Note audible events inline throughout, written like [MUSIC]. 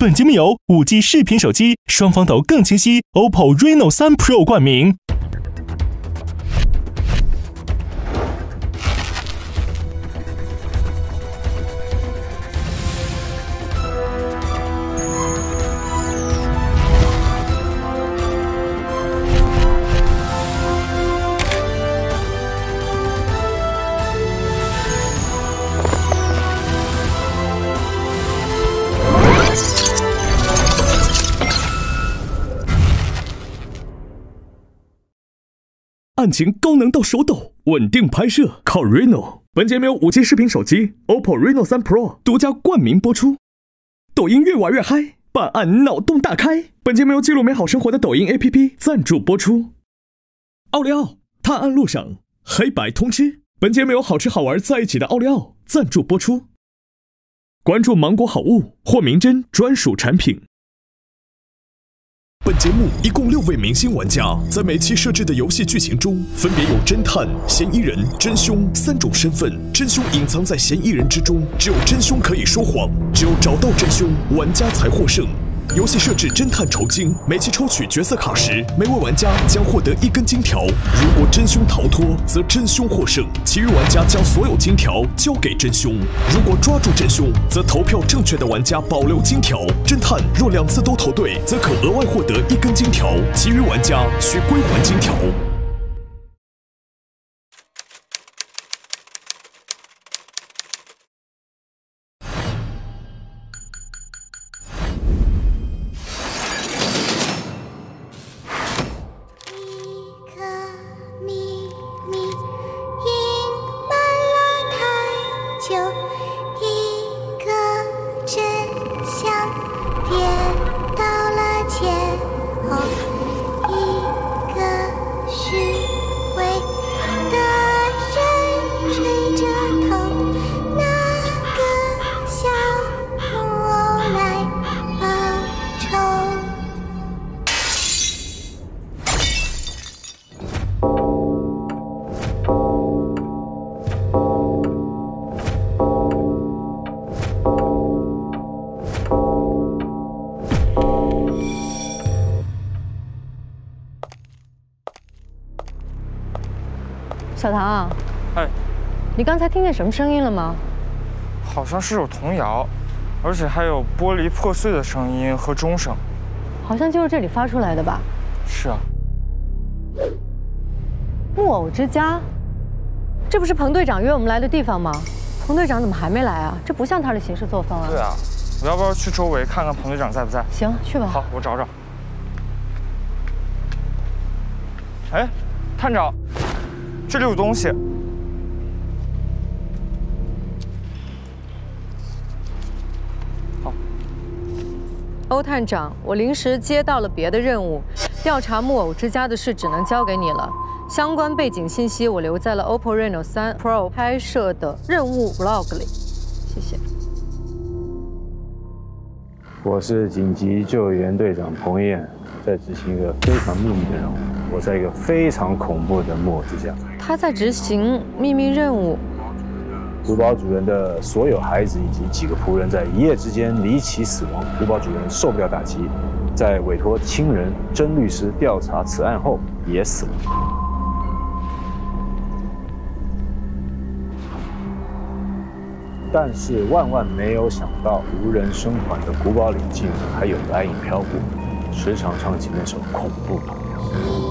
本节目由五 G 视频手机双方都更清晰 OPPO Reno 三 Pro 冠名。案情高能到手抖，稳定拍摄靠 Reno。本节目由五 G 视频手机 OPPO Reno 3 Pro 独家冠名播出。抖音越玩越嗨，办案脑洞大开。本节目由记录美好生活的抖音 APP 赞助播出。奥利奥探案路上，黑白通吃。本节目由好吃好玩在一起的奥利奥赞助播出。关注芒果好物或明真专属产品。本节目一共六位明星玩家，在每期设置的游戏剧情中，分别有侦探、嫌疑人、真凶三种身份。真凶隐藏在嫌疑人之中，只有真凶可以说谎，只有找到真凶，玩家才获胜。游戏设置侦探酬金，每期抽取角色卡时，每位玩家将获得一根金条。如果真凶逃脱，则真凶获胜，其余玩家将所有金条交给真凶。如果抓住真凶，则投票正确的玩家保留金条。侦探若两次都投对，则可额外获得一根金条，其余玩家需归还金条。才听见什么声音了吗？好像是有童谣，而且还有玻璃破碎的声音和钟声。好像就是这里发出来的吧？是啊，木偶之家，这不是彭队长约我们来的地方吗？彭队长怎么还没来啊？这不像他的行事作风啊。对啊，我要不要去周围看看彭队长在不在？行，去吧。好，我找找。哎，探长，这里有东西。欧探长，我临时接到了别的任务，调查木偶之家的事只能交给你了。相关背景信息我留在了 OPPO Reno 3 Pro 拍摄的任务 vlog 里，谢谢。我是紧急救援队长彭燕，在执行一个非常秘密的任务。我在一个非常恐怖的木偶之家，他在执行秘密任务，古堡主人的所有孩子以及几个仆人在一夜之间离奇死亡。古堡主人受不了打击，在委托亲人甄律师调查此案后也死了。但是万万没有想到，无人生还的古堡里竟然还有白影飘过，时常唱起那首恐怖童谣。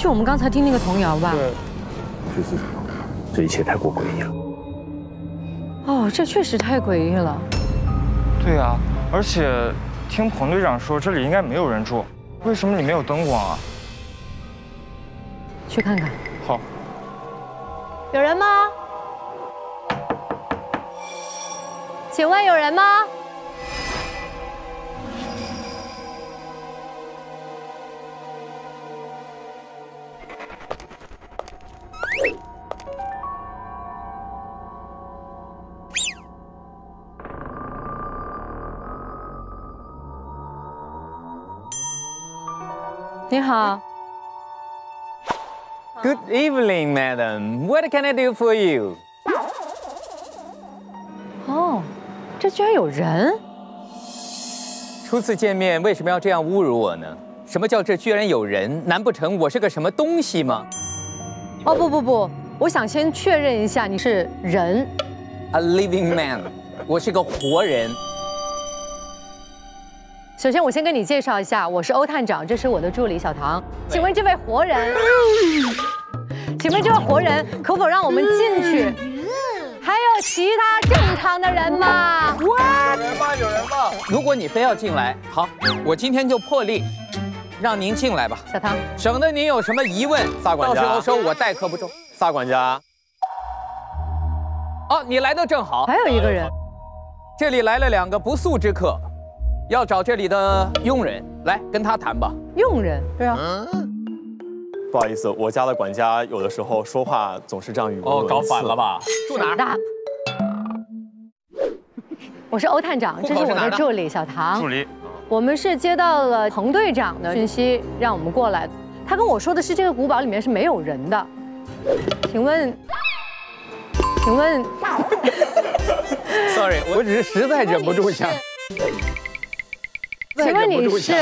就我们刚才听那个童谣吧。对，就是？这一切太过诡异了。哦，这确实太诡异了。对啊，而且听彭队长说这里应该没有人住，为什么里面有灯光啊？去看看。好，有人吗？请问有人吗？你好。Good evening madam. What can i do for you? 哦这居然有人？初次见面为什么要这样侮辱我呢？什么叫这居然有人？难不成我是个什么东西吗？哦不不不，我想先确认一下你是人，？A living man，我是个活人。首先我先跟你介绍一下，我是欧探长，这是我的助理小唐。请问这位活人，[LAUGHS] 请问这位活人可否让我们进去？还有其他正常的人吗？有人吗？有人吗如果你非要进来，好，我今天就破例，让您进来吧，小唐，省得您有什么疑问，撒管家到时候说我待客不周。撒管家，哦，你来的正好，还有一个人，这里来了两个不速之客，要找这里的佣人，来跟他谈吧。佣人。对啊，不好意思，我家的管家有的时候说话总是这样语无哦，搞伦次反了？吧？住哪儿？我是欧探长，这是我的助理小唐。助理，我们是接到了彭队长的讯息，让我们过来。他跟我说的是这个古堡里面是没有人的。请问，请问，Sorry，我只是实在忍不住想。请问你是？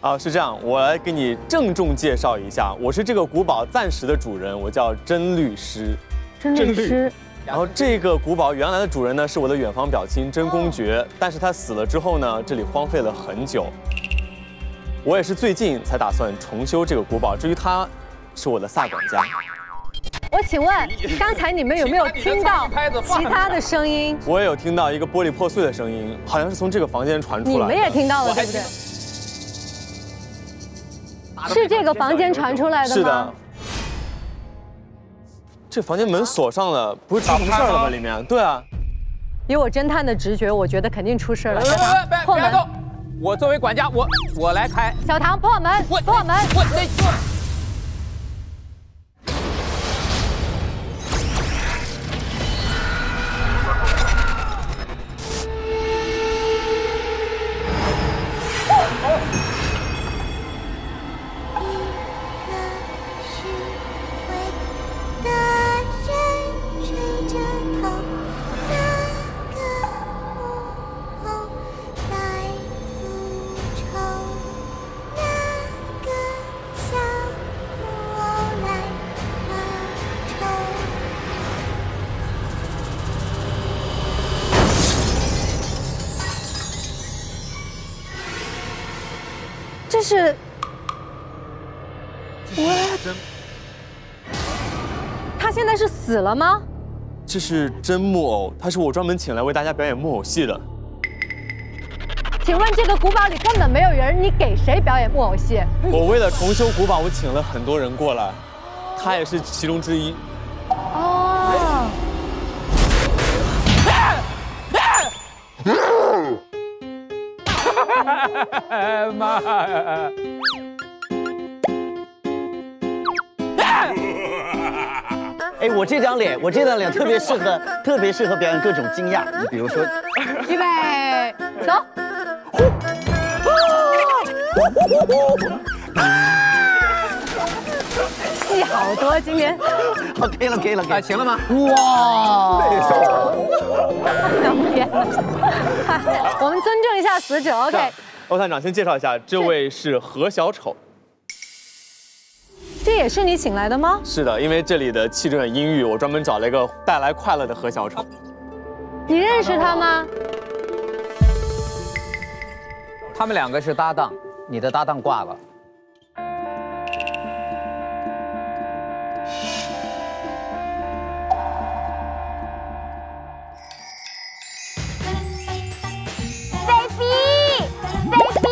啊，是这样，我来给你郑重介绍一下，我是这个古堡暂时的主人，我叫甄律师。甄律师？然后这个古堡原来的主人呢是我的远房表亲甄公爵，但是他死了之后呢，这里荒废了很久。我也是最近才打算重修这个古堡，至于他，是我的萨管家。我请问，刚才你们有没有听到其他的声音？[LAUGHS] 我也有听到一个玻璃破碎的声音，好像是从这个房间传出来的。你们也听到了，对不对？是这个房间传出来的吗？是的。这房间门锁上了，不是出什么事儿了吧？里面，对啊，以我侦探的直觉，我觉得肯定出事了。小唐别破门，别动！我作为管家，我我来开。小唐破门，我破门。我死了吗？这是真木偶，他是我专门请来为大家表演木偶戏的。请问这个古堡里根本没有人，你给谁表演木偶戏？我为了重修古堡，我请了很多人过来，他也是其中之一。哦，哎 [LAUGHS] 妈呀！哎，我这张脸，我这张脸特别适合，特别适合表演各种惊讶。你比如说，预备，走。戏好多，今天好，可以了，可以了，可以啊，了。行了吗？哇，天哪！我们尊重一下死者，OK？[LAUGHS] 欧探长先介绍一下，这位是何小丑。这也是你请来的吗？是的，因为这里的气质很阴郁，我专门找了一个带来快乐的何小丑。你认识他吗？他们两个是搭档，你的搭档挂了。baby，baby，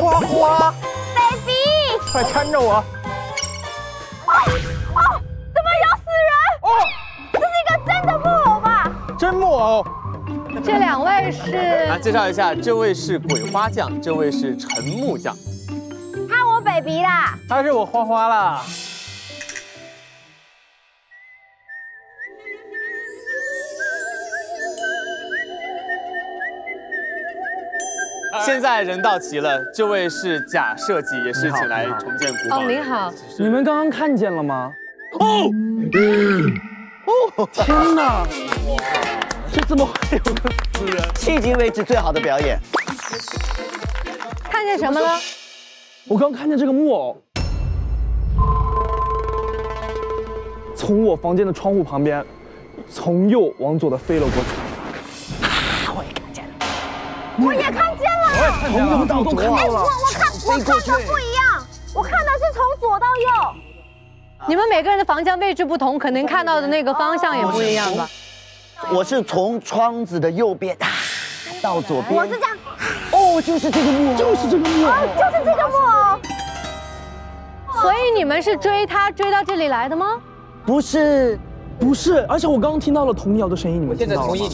花花，baby，快搀着我！哦，怎么有死人？哦，这是一个真的木偶吧？真木偶，这两位是来介绍一下，这位是鬼花匠，这位是陈木匠。他我 baby 啦！他是我花花啦。[LAUGHS] 现在人到齐了，这位是假设计，也是请来重建古堡。哦，您好，你们刚刚看见了吗？哦，哦天哪！这怎么会有个死人？迄今为止最好的表演。看见什么了？我刚看见这个木偶，从我房间的窗户旁边，从右往左的飞了过去。啊我也看见了，从右到左看到了。我我看我看的不一样，我看的是从左到右。你们每个人的房间位置不同，可能看到的那个方向也不一样吧？我是从窗子的右边啊到左边。我是这样，哦，就是这个木偶，就是这个木偶，就是这个木偶。所以你们是追他追到这里来的吗？不是，不是，而且我刚刚听到了童谣的声音，你们听到了吗？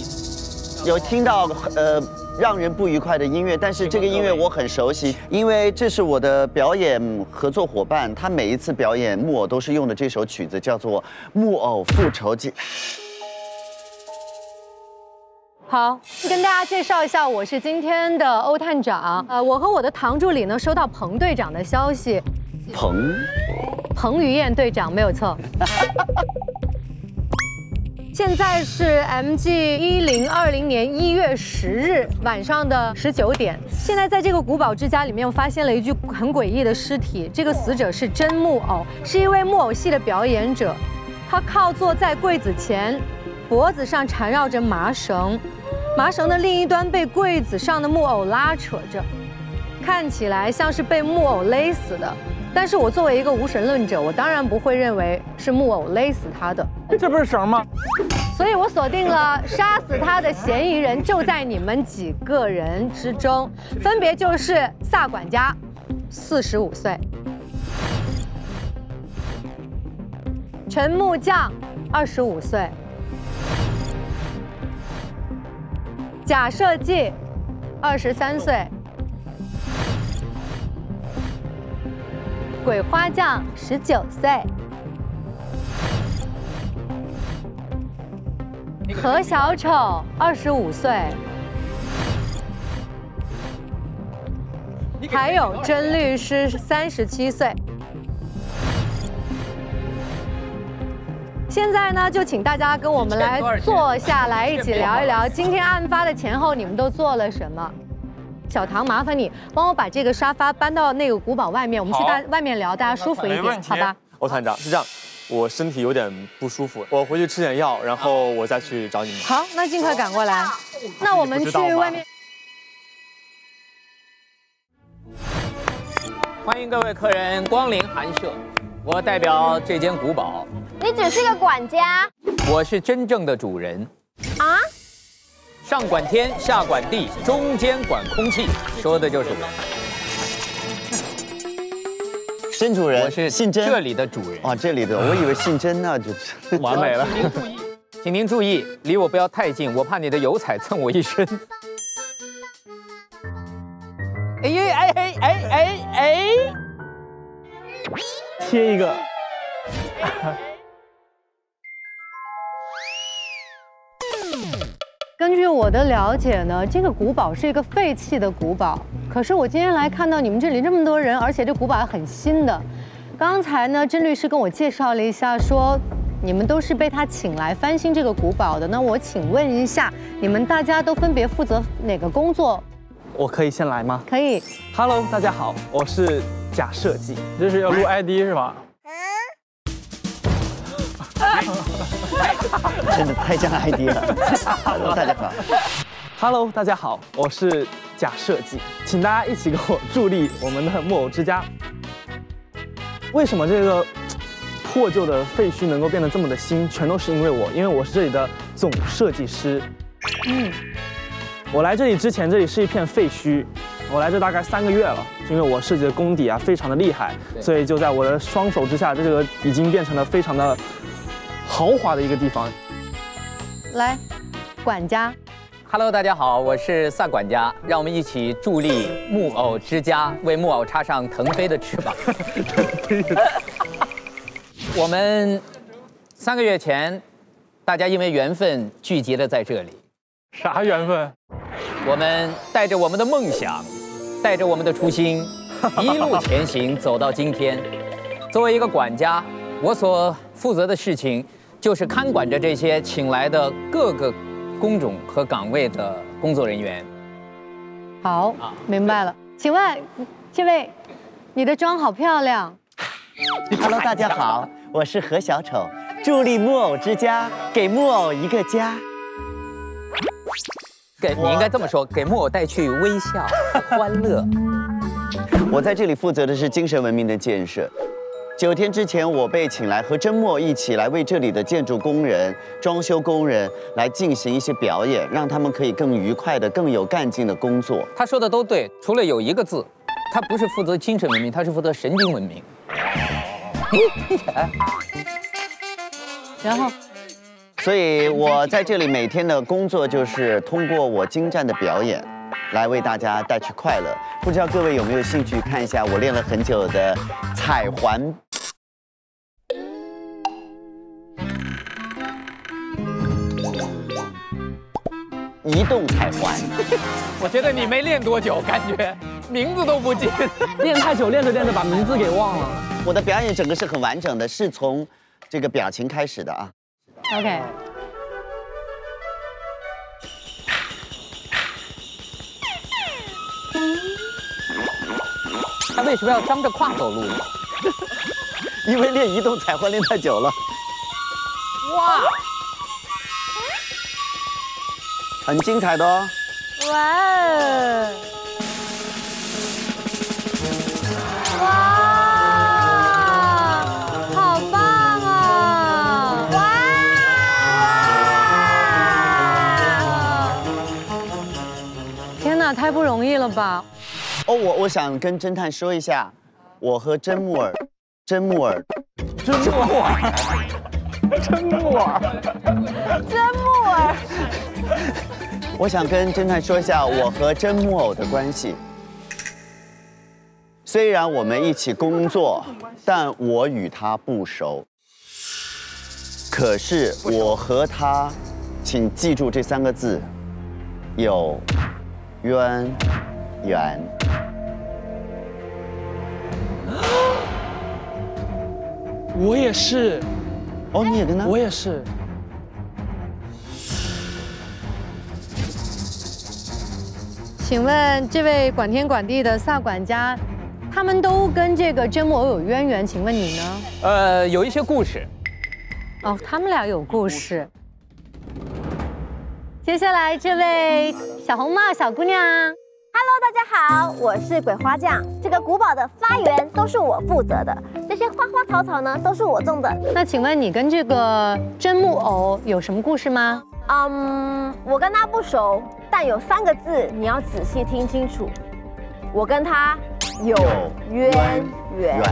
有听到呃让人不愉快的音乐，但是这个音乐我很熟悉，因为这是我的表演合作伙伴，他每一次表演木偶都是用的这首曲子，叫做《木偶复仇记》。好，跟大家介绍一下，我是今天的欧探长。呃，我和我的唐助理呢，收到彭队长的消息，彭彭于晏队长没有错。[LAUGHS] 现在是 MG 一零二零年一月十日晚上的十九点。现在在这个古堡之家里面，我发现了一具很诡异的尸体。这个死者是真木偶，是一位木偶戏的表演者。他靠坐在柜子前，脖子上缠绕着麻绳，麻绳的另一端被柜子上的木偶拉扯着，看起来像是被木偶勒死的。但是我作为一个无神论者，我当然不会认为是木偶勒死他的。这不是绳吗？所以我锁定了杀死他的嫌疑人就在你们几个人之中，分别就是萨管家，四十五岁；陈木匠，二十五岁；贾设计，二十三岁；鬼花匠，十九岁。何小丑，二十五岁，还有甄律师，三十七岁。现在呢，就请大家跟我们来坐下来，一起聊一聊今天案发的前后，你们都做了什么？小唐，麻烦你帮我把这个沙发搬到那个古堡外面，我们去大外面聊，大家舒服一点，好吧？欧团长是这样。我身体有点不舒服，我回去吃点药，然后我再去找你们。好，那尽快赶过来。那我们去外面。欢迎各位客人光临寒舍，我代表这间古堡。你只是个管家，我是真正的主人。啊？上管天，下管地，中间管空气，说的就是我。真主人，我是姓甄，这里的主人。啊，这里的，我以为姓甄呢，就 [LAUGHS] 完美了。请您注意，请您注意，离我不要太近，我怕你的油彩蹭我一身。哎呀，哎哎哎哎哎！贴一个。根据我的了解呢，这个古堡是一个废弃的古堡。可是我今天来看到你们这里这么多人，而且这古堡还很新的。刚才呢，甄律师跟我介绍了一下，说你们都是被他请来翻新这个古堡的。那我请问一下，你们大家都分别负责哪个工作？我可以先来吗？可以。Hello，大家好，我是假设计，[LAUGHS] 这是要录 ID 是吧？真的太像 ID 了。Hello，大家好。Hello，大家好，我是假设计，请大家一起跟我助力我们的木偶之家。为什么这个破旧的废墟能够变得这么的新？全都是因为我，因为我是这里的总设计师。嗯，我来这里之前，这里是一片废墟。我来这大概三个月了，因为我设计的功底啊非常的厉害，所以就在我的双手之下，这个已经变成了非常的豪华的一个地方。来，管家。Hello，大家好，我是萨管家，让我们一起助力木偶之家，为木偶插上腾飞的翅膀。[LAUGHS] 我们三个月前，大家因为缘分聚集了在这里。啥缘分？我们带着我们的梦想，带着我们的初心，[LAUGHS] 一路前行，走到今天。作为一个管家，我所负责的事情就是看管着这些请来的各个工种和岗位的工作人员。好，明白了。请问，这位，你的妆好漂亮。Hello，大家好，我是何小丑，助力木偶之家，给木偶一个家。给你应该这么说，给木偶带去微笑、欢乐。[LAUGHS] 我在这里负责的是精神文明的建设。九天之前，我被请来和真墨一起来为这里的建筑工人、装修工人来进行一些表演，让他们可以更愉快的、更有干劲的工作。他说的都对，除了有一个字，他不是负责精神文明，他是负责神经文明。然后，所以我在这里每天的工作就是通过我精湛的表演，来为大家带去快乐。不知道各位有没有兴趣看一下我练了很久的彩环？移动彩环，我觉得你没练多久，感觉名字都不记。练太久，练着练着把名字给忘了。我的表演整个是很完整的，是从这个表情开始的啊。OK，他为什么要张着胯走路呢？[LAUGHS] 因为练移动彩环练太久了，哇，很精彩的哦。哇哦！哦，我我想跟侦探说一下，我和真木耳，真木耳，[LAUGHS] 真木耳，真木耳，[LAUGHS] 真木耳，我想跟侦探说一下我和真木偶的关系。虽然我们一起工作，但我与他不熟。可是我和他，请记住这三个字，有渊源。我也是，哦，你也跟他？我也是。请问这位管天管地的萨管家，他们都跟这个真木偶有渊源，请问你呢？呃，有一些故事。哦，他们俩有故事。接下来这位小红帽小姑娘，Hello，大家好，我是鬼花匠。这个古堡的发源都是我负责的，这些花花草草呢都是我种的。那请问你跟这个真木偶有什么故事吗？嗯，我跟他不熟，但有三个字你要仔细听清楚，我跟他有渊源。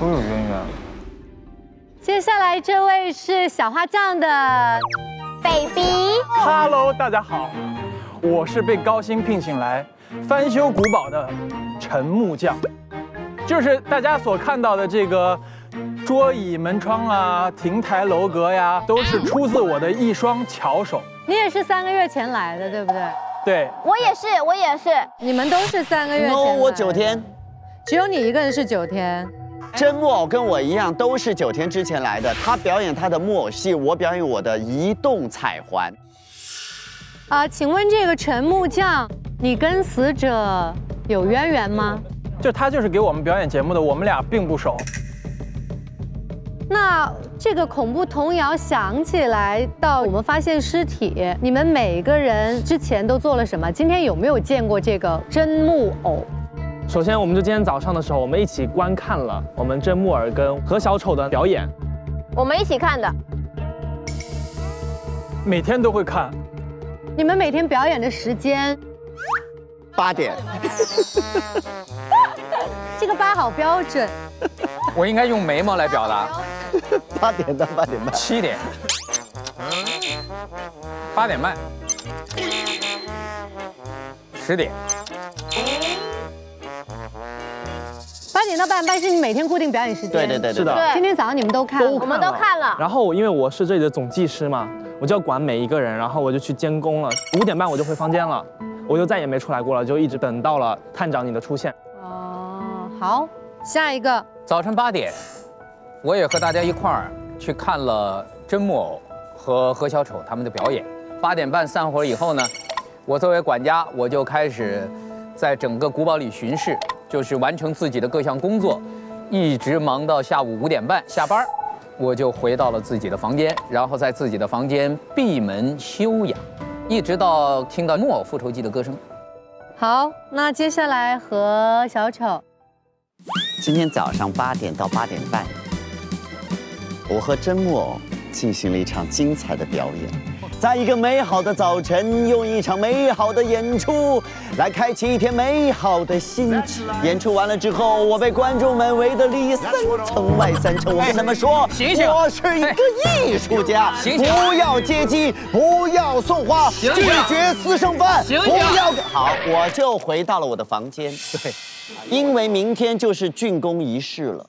都有渊源。接下来这位是小花匠的 baby，Hello，大家好，我是被高薪聘请来翻修古堡的陈木匠，就是大家所看到的这个桌椅、门窗啊、亭台楼阁呀，都是出自我的一双巧手。你也是三个月前来的，对不对？对，我也是，我也是。你们都是三个月前 no，来我九天。只有你一个人是九天。真木偶跟我一样，都是九天之前来的。他表演他的木偶戏，我表演我的移动彩环。啊，请问这个陈木匠，你跟死者有渊源吗？就他就是给我们表演节目的，我们俩并不熟。那这个恐怖童谣响起来到我们发现尸体，你们每个人之前都做了什么？今天有没有见过这个真木偶？首先，我们就今天早上的时候，我们一起观看了我们真木耳跟何小丑的表演，我们一起看的。每天都会看。你们每天表演的时间，八点。[LAUGHS] 这个八好标准。我应该用眉毛来表达。[LAUGHS] 八点到八点半。七点。八点半。十点。八点到八点半是你每天固定表演时间。对对对对是的对今天早上你们都看了，我们都看了。然后因为我是这里的总技师嘛，我就要管每一个人，然后我就去监工了。五点半我就回房间了，我就再也没出来过了，就一直等到了探长你的出现。哦，好，下一个。早晨八点，我也和大家一块儿去看了真木偶和何小丑他们的表演。八点半散伙以后呢，我作为管家，我就开始在整个古堡里巡视，就是完成自己的各项工作，一直忙到下午五点半下班，我就回到了自己的房间，然后在自己的房间闭门休养，一直到听到《木偶复仇记》的歌声。好，那接下来和小丑，今天早上八点到八点半，我和真木偶进行了一场精彩的表演。在一个美好的早晨，用一场美好的演出来开启一天美好的心情。演出完了之后，我被观众们围得里三层外三层。我跟他们说，醒醒我是一个艺术家，醒醒不要接机，不要送花，醒醒拒绝私生饭，醒醒不要。好，我就回到了我的房间。对，因为明天就是竣工仪式了。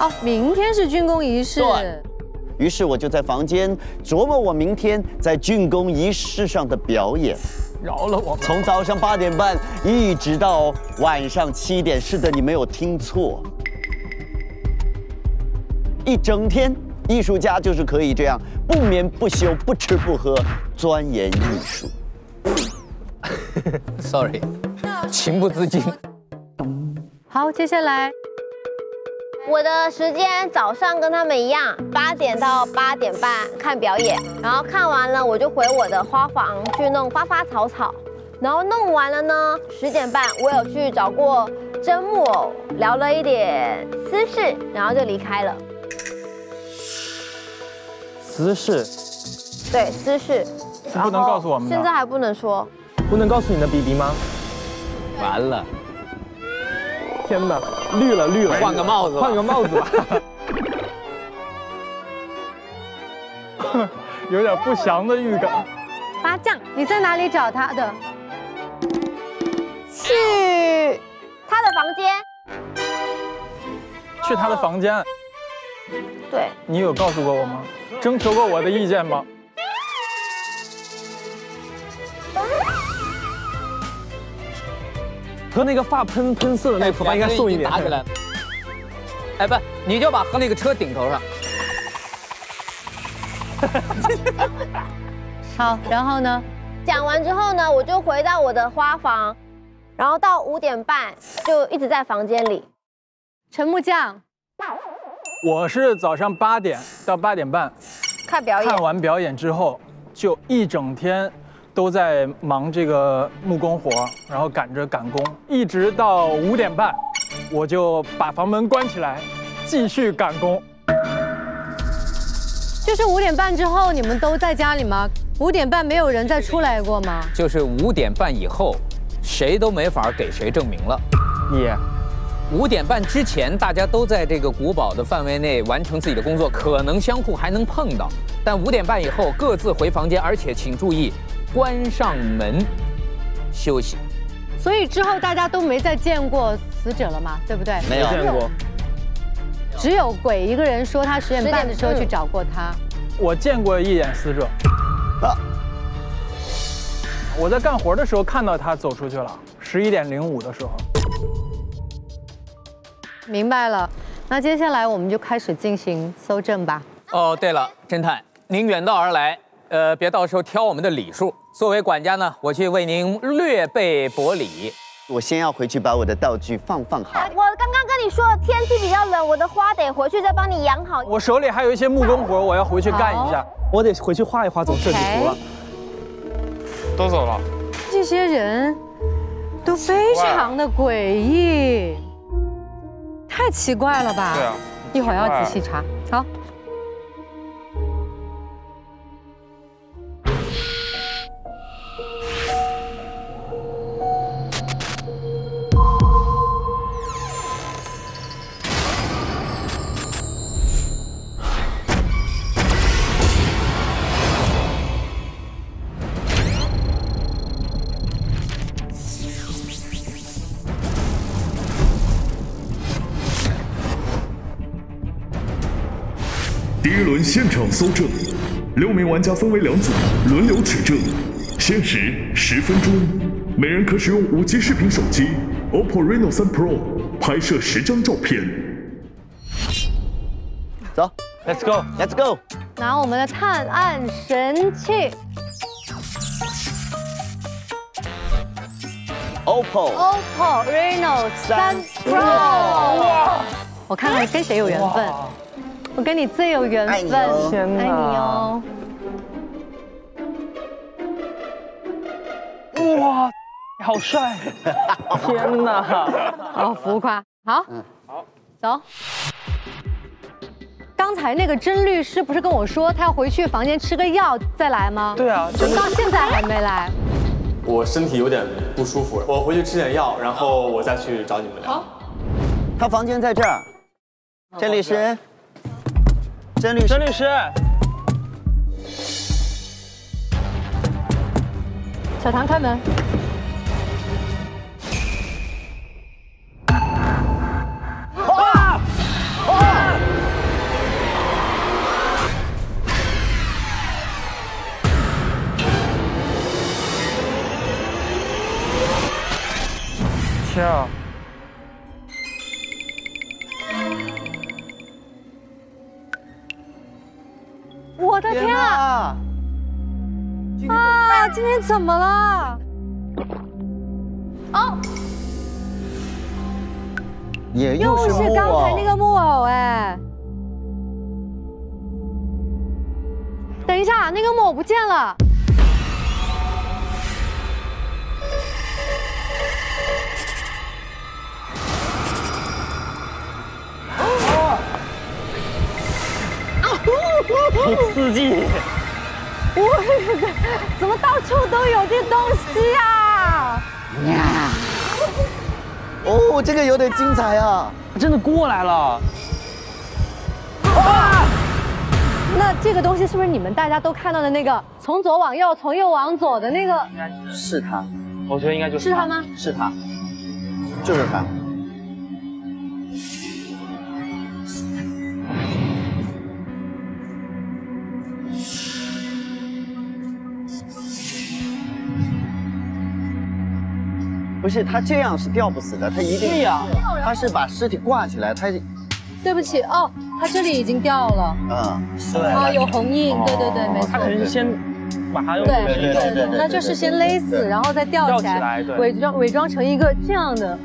哦，明天是竣工仪式。对于是我就在房间琢磨我明天在竣工仪式上的表演，饶了我吧。从早上八点半一直到晚上七点。是的，你没有听错，一整天，艺术家就是可以这样不眠不休、不吃不喝钻研艺术。[LAUGHS] Sorry，情不自禁。好，接下来我的时间早上跟他们一样，八点到八点半看表演，然后看完了我就回我的花房去弄花花草草，然后弄完了呢，十点半我有去找过真木偶聊了一点私事，然后就离开了。私事对，私事。不能告诉我们的现在还不能说。不能告诉你的 BB 吗？完了，天哪，绿了绿了，换个帽子换个帽子吧。[LAUGHS] 有点不祥的预感。麻将，你在哪里找他的？去他的房间。去他的房间，对，你有告诉过我吗？征求过我的意见吗？和那个发喷喷色的那个头发应该送一点。打起来。哎，不，你就把和那个车顶头上。[LAUGHS] 好，然后呢？讲完之后呢，我就回到我的花房，然后到五点半就一直在房间里。陈木匠，我是早上八点到八点半看表演看，完表演之后，就一整天都在忙这个木工活，然后赶着赶工，一直到五点半，我就把房门关起来，继续赶工。就是五点半之后你们都在家里吗？五点半没有人再出来过吗？就是五点半以后，谁都没法给谁证明了。也五点半之前，大家都在这个古堡的范围内完成自己的工作，可能相互还能碰到。但五点半以后各自回房间，而且请注意，关上门休息。所以之后大家都没再见过死者了嘛，对不对？没有见过，只有鬼一个人说他十点半的时候去找过他。我见过一眼死者。啊我在干活的时候看到他走出去了，十一点零五的时候。明白了，那接下来我们就开始进行搜证吧。哦，对了，侦探，您远道而来，呃，别到时候挑我们的礼数。作为管家呢，我去为您略备薄礼。我先要回去把我的道具放放好。我刚刚跟你说天气比较冷，我的花得回去再帮你养好。我手里还有一些木工活，我要回去干一下。我得回去画一画总设计图了。都走了。这些人都非常的诡异，太奇怪了吧？对啊，一会儿要仔细查。好，一轮现场搜证，六名玩家分为两组，轮流取证。限时十分钟，每人可使用五 G 视频手机 OPPO Reno 3 Pro 拍摄十张照片。走，Let's go。，Let's go。拿我们的探案神器 OPPO，OPPO Reno 3 Pro。我看看跟谁有缘分，我跟你最有缘分，爱你哦天哪爱你哦。哇，好帅！[LAUGHS] 天哪！好浮夸。好，好，走。刚才那个甄律师不是跟我说他要回去房间吃个药再来吗？对啊，真的到现在还没来。我身体有点不舒服，我回去吃点药，然后我再去找你们聊。他房间在这儿。甄律师，甄律师甄，律师，小唐开门。天啊！的天啊！啊，今天怎么了？哦，也又又是刚才那个木偶哎。等一下，那个木偶不见了。好刺激！怎么到处都有这东西啊？呀 [LAUGHS] 哦，这个有点精彩啊！真的过来了！那这个东西是不是你们大家都看到的那个从左往右、从右往左的那个？应该是他，我觉得应该就是是他吗？是他，就是他。不是他这样是吊不死的，他一定对呀他是把尸体挂起来，他对不起哦，他这里已经掉了，嗯，啊，有红印，对对对，没错他。可能是先把它用对对对对那就是先勒死，然后再吊起吊起来来，对伪装伪装成一个这样的。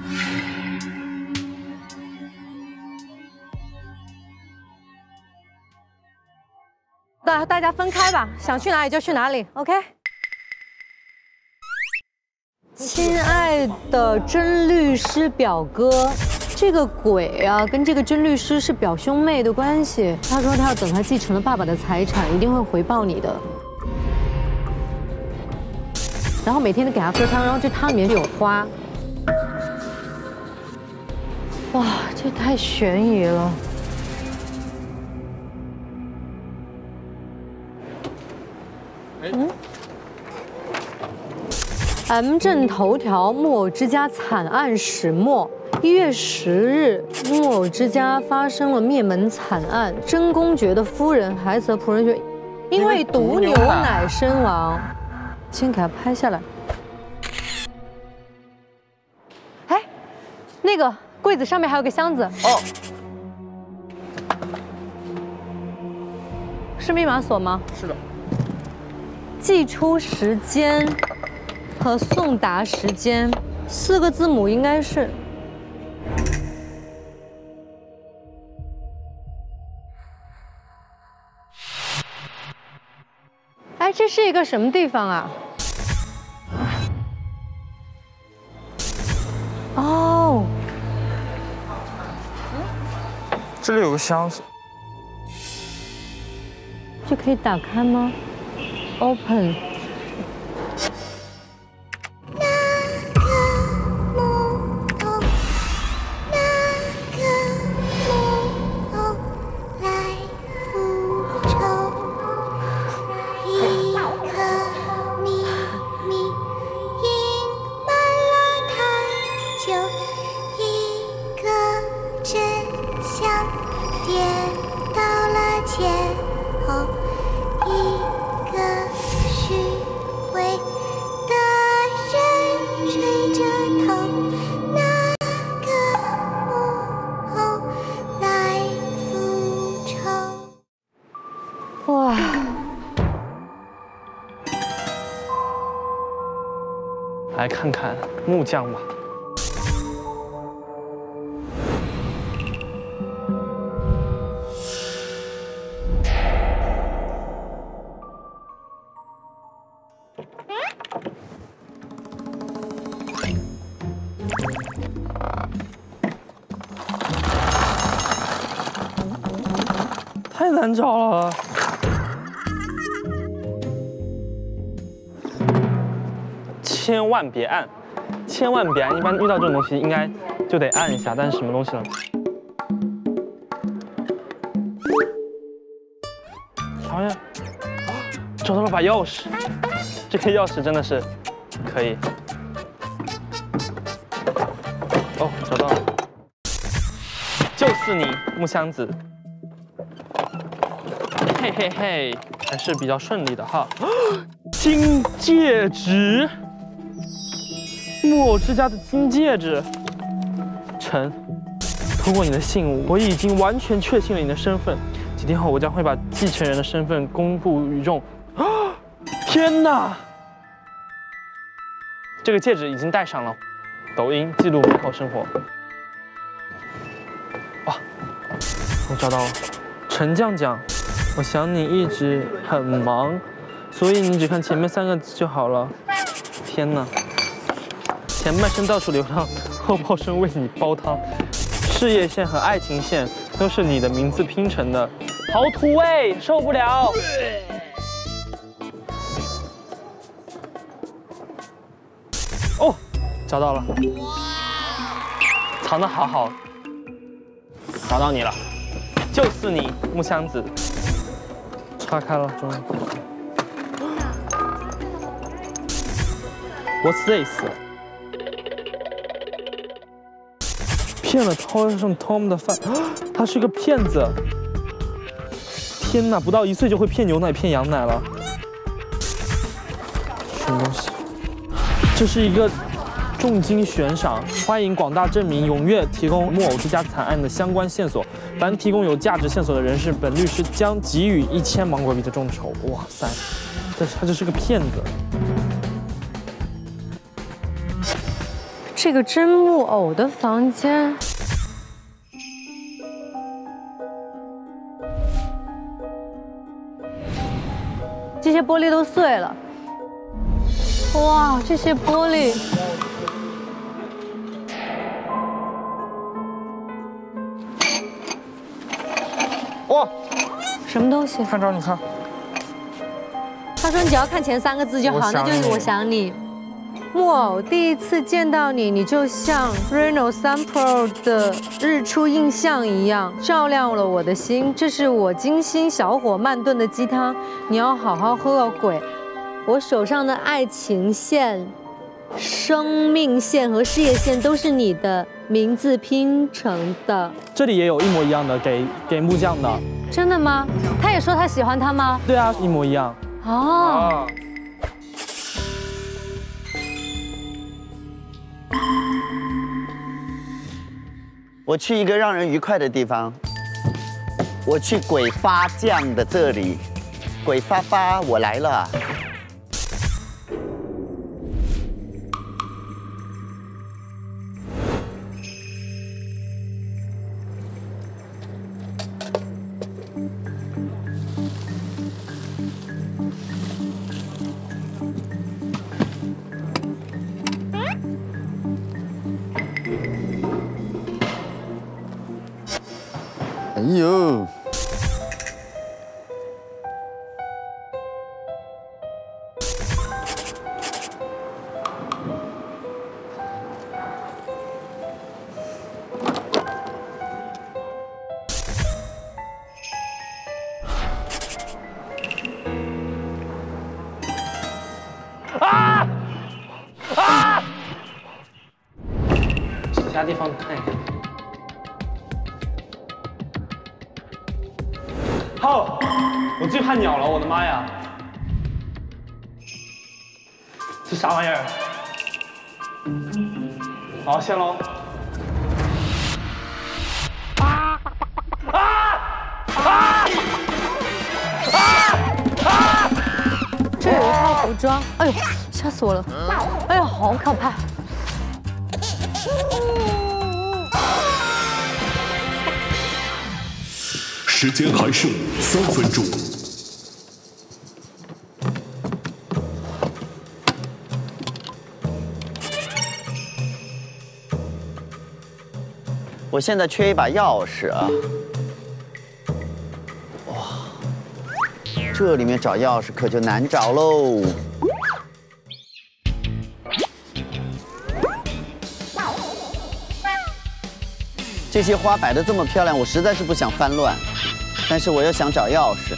大大家分开吧，想去哪里就去哪里，OK？亲爱的甄律师表哥，这个鬼啊，跟这个甄律师是表兄妹的关系。他说他要等他继承了爸爸的财产，一定会回报你的。然后每天都给他喝汤，然后这汤里面就有花。哇，这太悬疑了。M 镇头条木偶之家惨案始末。一月十日，木偶之家发生了灭门惨案，真公爵的夫人、孩子和仆人就因为毒牛奶身亡。先给他拍下来。哎，那个柜子上面还有个箱子，哦，是密码锁吗？是的。寄出时间和送达时间，四个字母应该是。哎，这是一个什么地方啊？哦，这里有个箱子，这可以打开吗？Open。木匠吧。太难找了。千万别按，千万别按。一般遇到这种东西，应该就得按一下。但是什么东西呢？好像找到了把钥匙，这个钥匙真的是可以。哦，找到了，就是你，木箱子。嘿嘿嘿，还是比较顺利的哈。[GASPS] 金戒指，木偶之家的金戒指。臣，通过你的信物，我已经完全确信了你的身份。几天后，我将会把继承人的身份公布于众。啊！[GASPS] 天哪！这个戒指已经戴上了。抖音记录美好生活。哇！我找到了，陈酱酱。我想你一直很忙，所以你只看前面三个字就好了。天哪，前半生到处流浪，后半生为你煲汤，事业线和爱情线都是你的名字拼成的，好土味，受不了。哦，找到了，藏得好好，找到你了，就是你，木箱子。拆开了，终于。What's this？骗了 Tom Tom 的饭，[GASPS] 他是个骗子。天哪，不到一岁就会骗牛奶、骗羊奶了。什么东西？这是一个。重金悬赏，欢迎广大镇民踊跃提供木偶之家惨案的相关线索。凡提供有价值线索的人士，本律师将给予一千芒果币的众筹。哇塞，这他就是个骗子。这个真木偶的房间，这些玻璃都碎了。哇，这些玻璃。哇，什么东西？看着你看。他说你只要看前三个字就好，那就是我想你。木偶第一次见到你，你就像 Reno 3 Pro 的日出印象一样，照亮了我的心。这是我精心小火慢炖的鸡汤，你要好好喝哦，鬼。我手上的爱情线、生命线和事业线都是你的。名字拼成的，这里也有一模一样的给给木匠的，真的吗？他也说他喜欢他吗？对啊，一模一样。哦。我去一个让人愉快的地方，我去鬼发酱的这里，鬼发发，我来了。我现在缺一把钥匙啊！哇，这里面找钥匙可就难找喽。这些花摆得这么漂亮，我实在是不想翻乱，但是我又想找钥匙。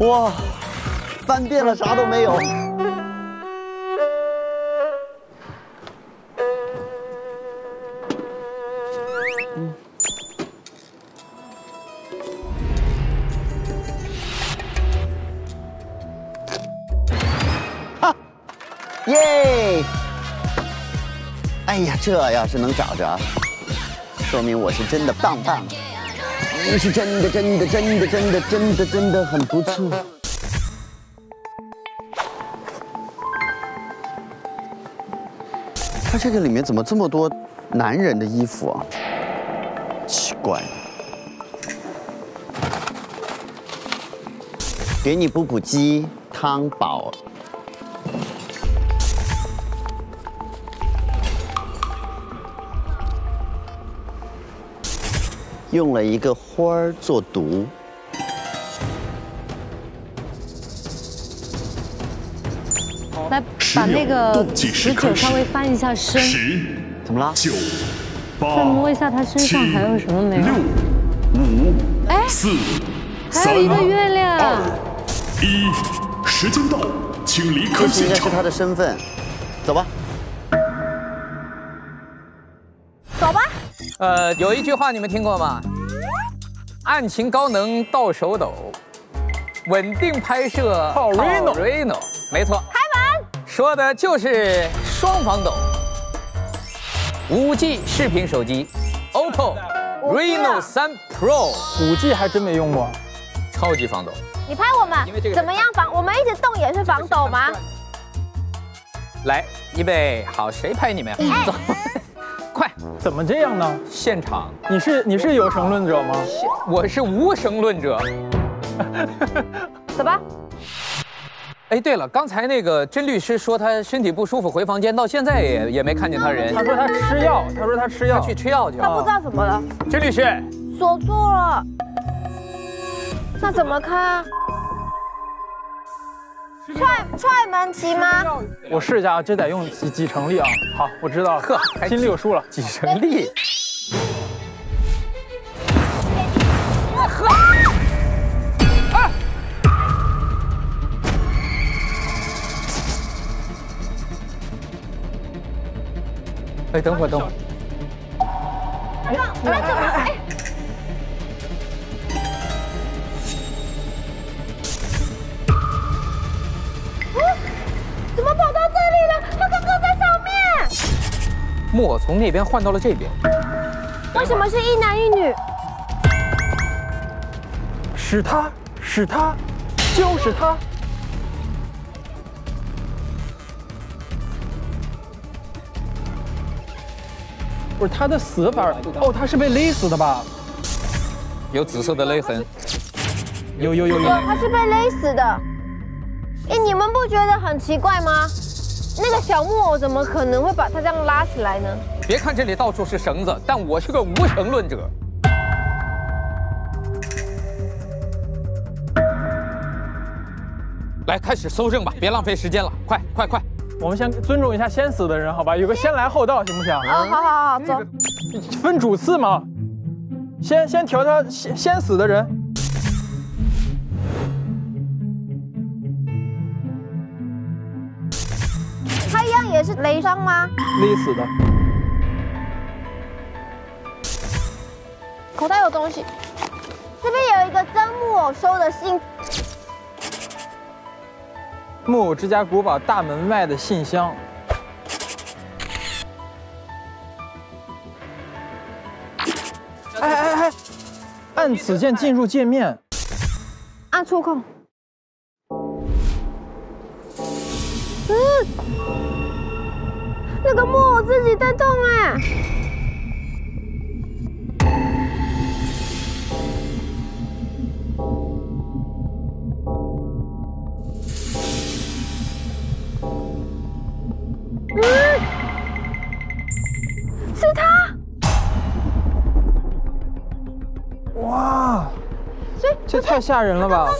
哇，翻遍了啥都没有。哈，耶！哎呀，这要是能找着，说明我是真的棒棒。你是真的，真的，真的，真的，真的，真的很不错。他这个里面怎么这么多男人的衣服啊？奇怪。给你补补鸡汤宝。用了一个花儿做毒。来把那个十九稍微翻一下身，十怎么了？九再摸一下他身上还有什么没有？六五哎，四还有一个月亮。二一，时间到，请离开这现场。应该是他的身份。走吧。呃，有一句话你们听过吗？案情高能到手抖，稳定拍摄靠 Reno Reno，没错。开门。说的就是双防抖。五 G 视频手机，OPPO Reno 3 Pro 五 G 还真没用过。超级防抖。你拍我们因为这个怎么样防？我们一直动也是防抖吗？来，预备好，谁拍你们？走，[LAUGHS] 快，怎么这样呢？现场。你是你是有神论者吗？我是无神论者。[LAUGHS] 走吧。哎，对了，刚才那个甄律师说他身体不舒服回房间，到现在也也没看见他人。他说他吃药，他说他吃药他去吃药去了。他不知道怎么了，甄律师，锁住了。那怎么开啊？踹踹门骑吗？我试一下啊，这得用几几成力啊？好，我知道了，呵心里有数了。几成力？哎，等会儿，等会儿，那怎么？哎，怎么跑到这里了？他刚刚在上面。木偶从那边换到了这边。为什么是一男一女？是他，是他，就是他。不是他的死法哦，他是被勒死的吧？有紫色的勒痕。有有有有有，，他是被勒死的。哎，你们不觉得很奇怪吗？那个小木偶怎么可能会把它这样拉起来呢？别看这里到处是绳子，但我是个无神论者。来，开始搜证吧，别浪费时间了，快快快！我们先尊重一下先死的人，好吧？有个先来后到，行不行？啊，好好好，走。分主次嘛，先先调调先先死的人。一样也是雷伤吗？勒死的，口袋有东西。这边有一个真木偶收的信，木偶之家古堡大门外的信箱。哎哎哎，按此键进入界面。按触控。嗯，那个木偶自己在动哎。嗯，是他。哇，所以这太吓人了吧！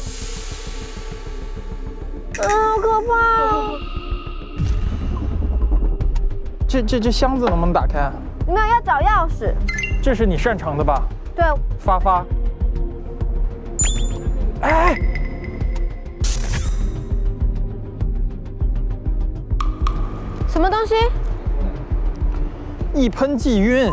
啊，好可怕哦。这这这箱子能不能打开？没有，要找钥匙。这是你擅长的吧？对，发发。哎，什么东西？一喷即晕。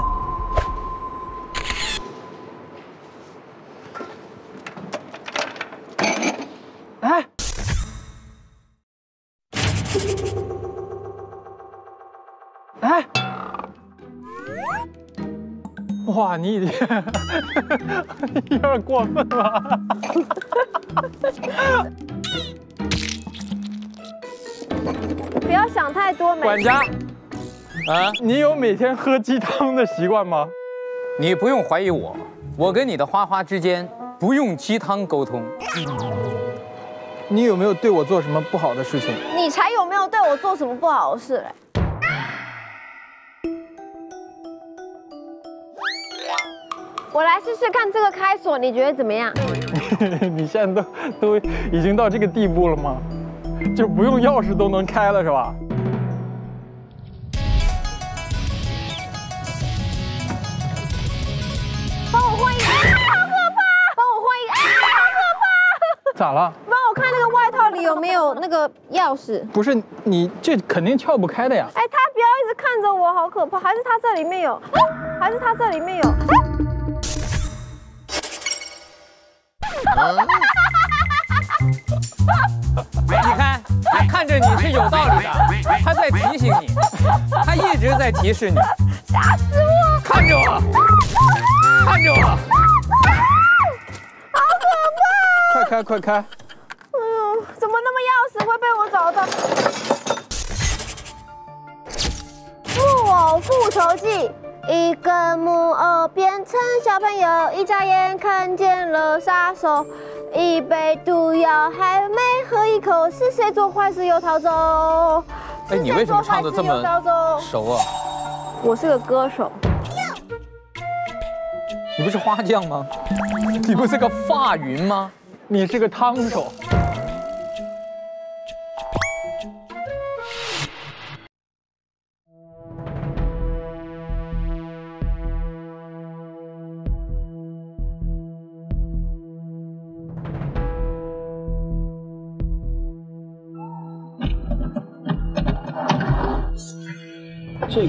哇，你已经 [LAUGHS] 有点过分了。不要想太多，没管家，啊，你有每天喝鸡汤的习惯吗？你不用怀疑我，我跟你的花花之间不用鸡汤沟通。你有没有对我做什么不好的事情？你才有没有对我做什么不好的事嘞？我来试试看这个开锁，你觉得怎么样？[LAUGHS] 你现在都都已经到这个地步了吗？就不用钥匙都能开了是吧？帮我换一个，啊，好可怕！帮我换一个，啊，好可怕！咋了？帮我看那个外套里有没有那个钥匙。不是你这肯定撬不开的呀。哎，他不要一直看着我，好可怕！还是他这里面有，啊还是他这里面有。[LAUGHS] 你看，他看着你是有道理的，他在提醒你，他一直在提示你。吓死我！看着我，看着我，好可怕！快开快开！哎呦，怎么那么钥匙会被我找到？[LAUGHS] 木偶复仇记，一个木偶变成小朋友，一眨眼看见了杀手，一杯毒药还没喝一口，是谁做坏事又逃走？哎，你为什么唱的这么熟啊？我是个歌手，你不是花匠吗？你不是个发云吗？你是个汤手。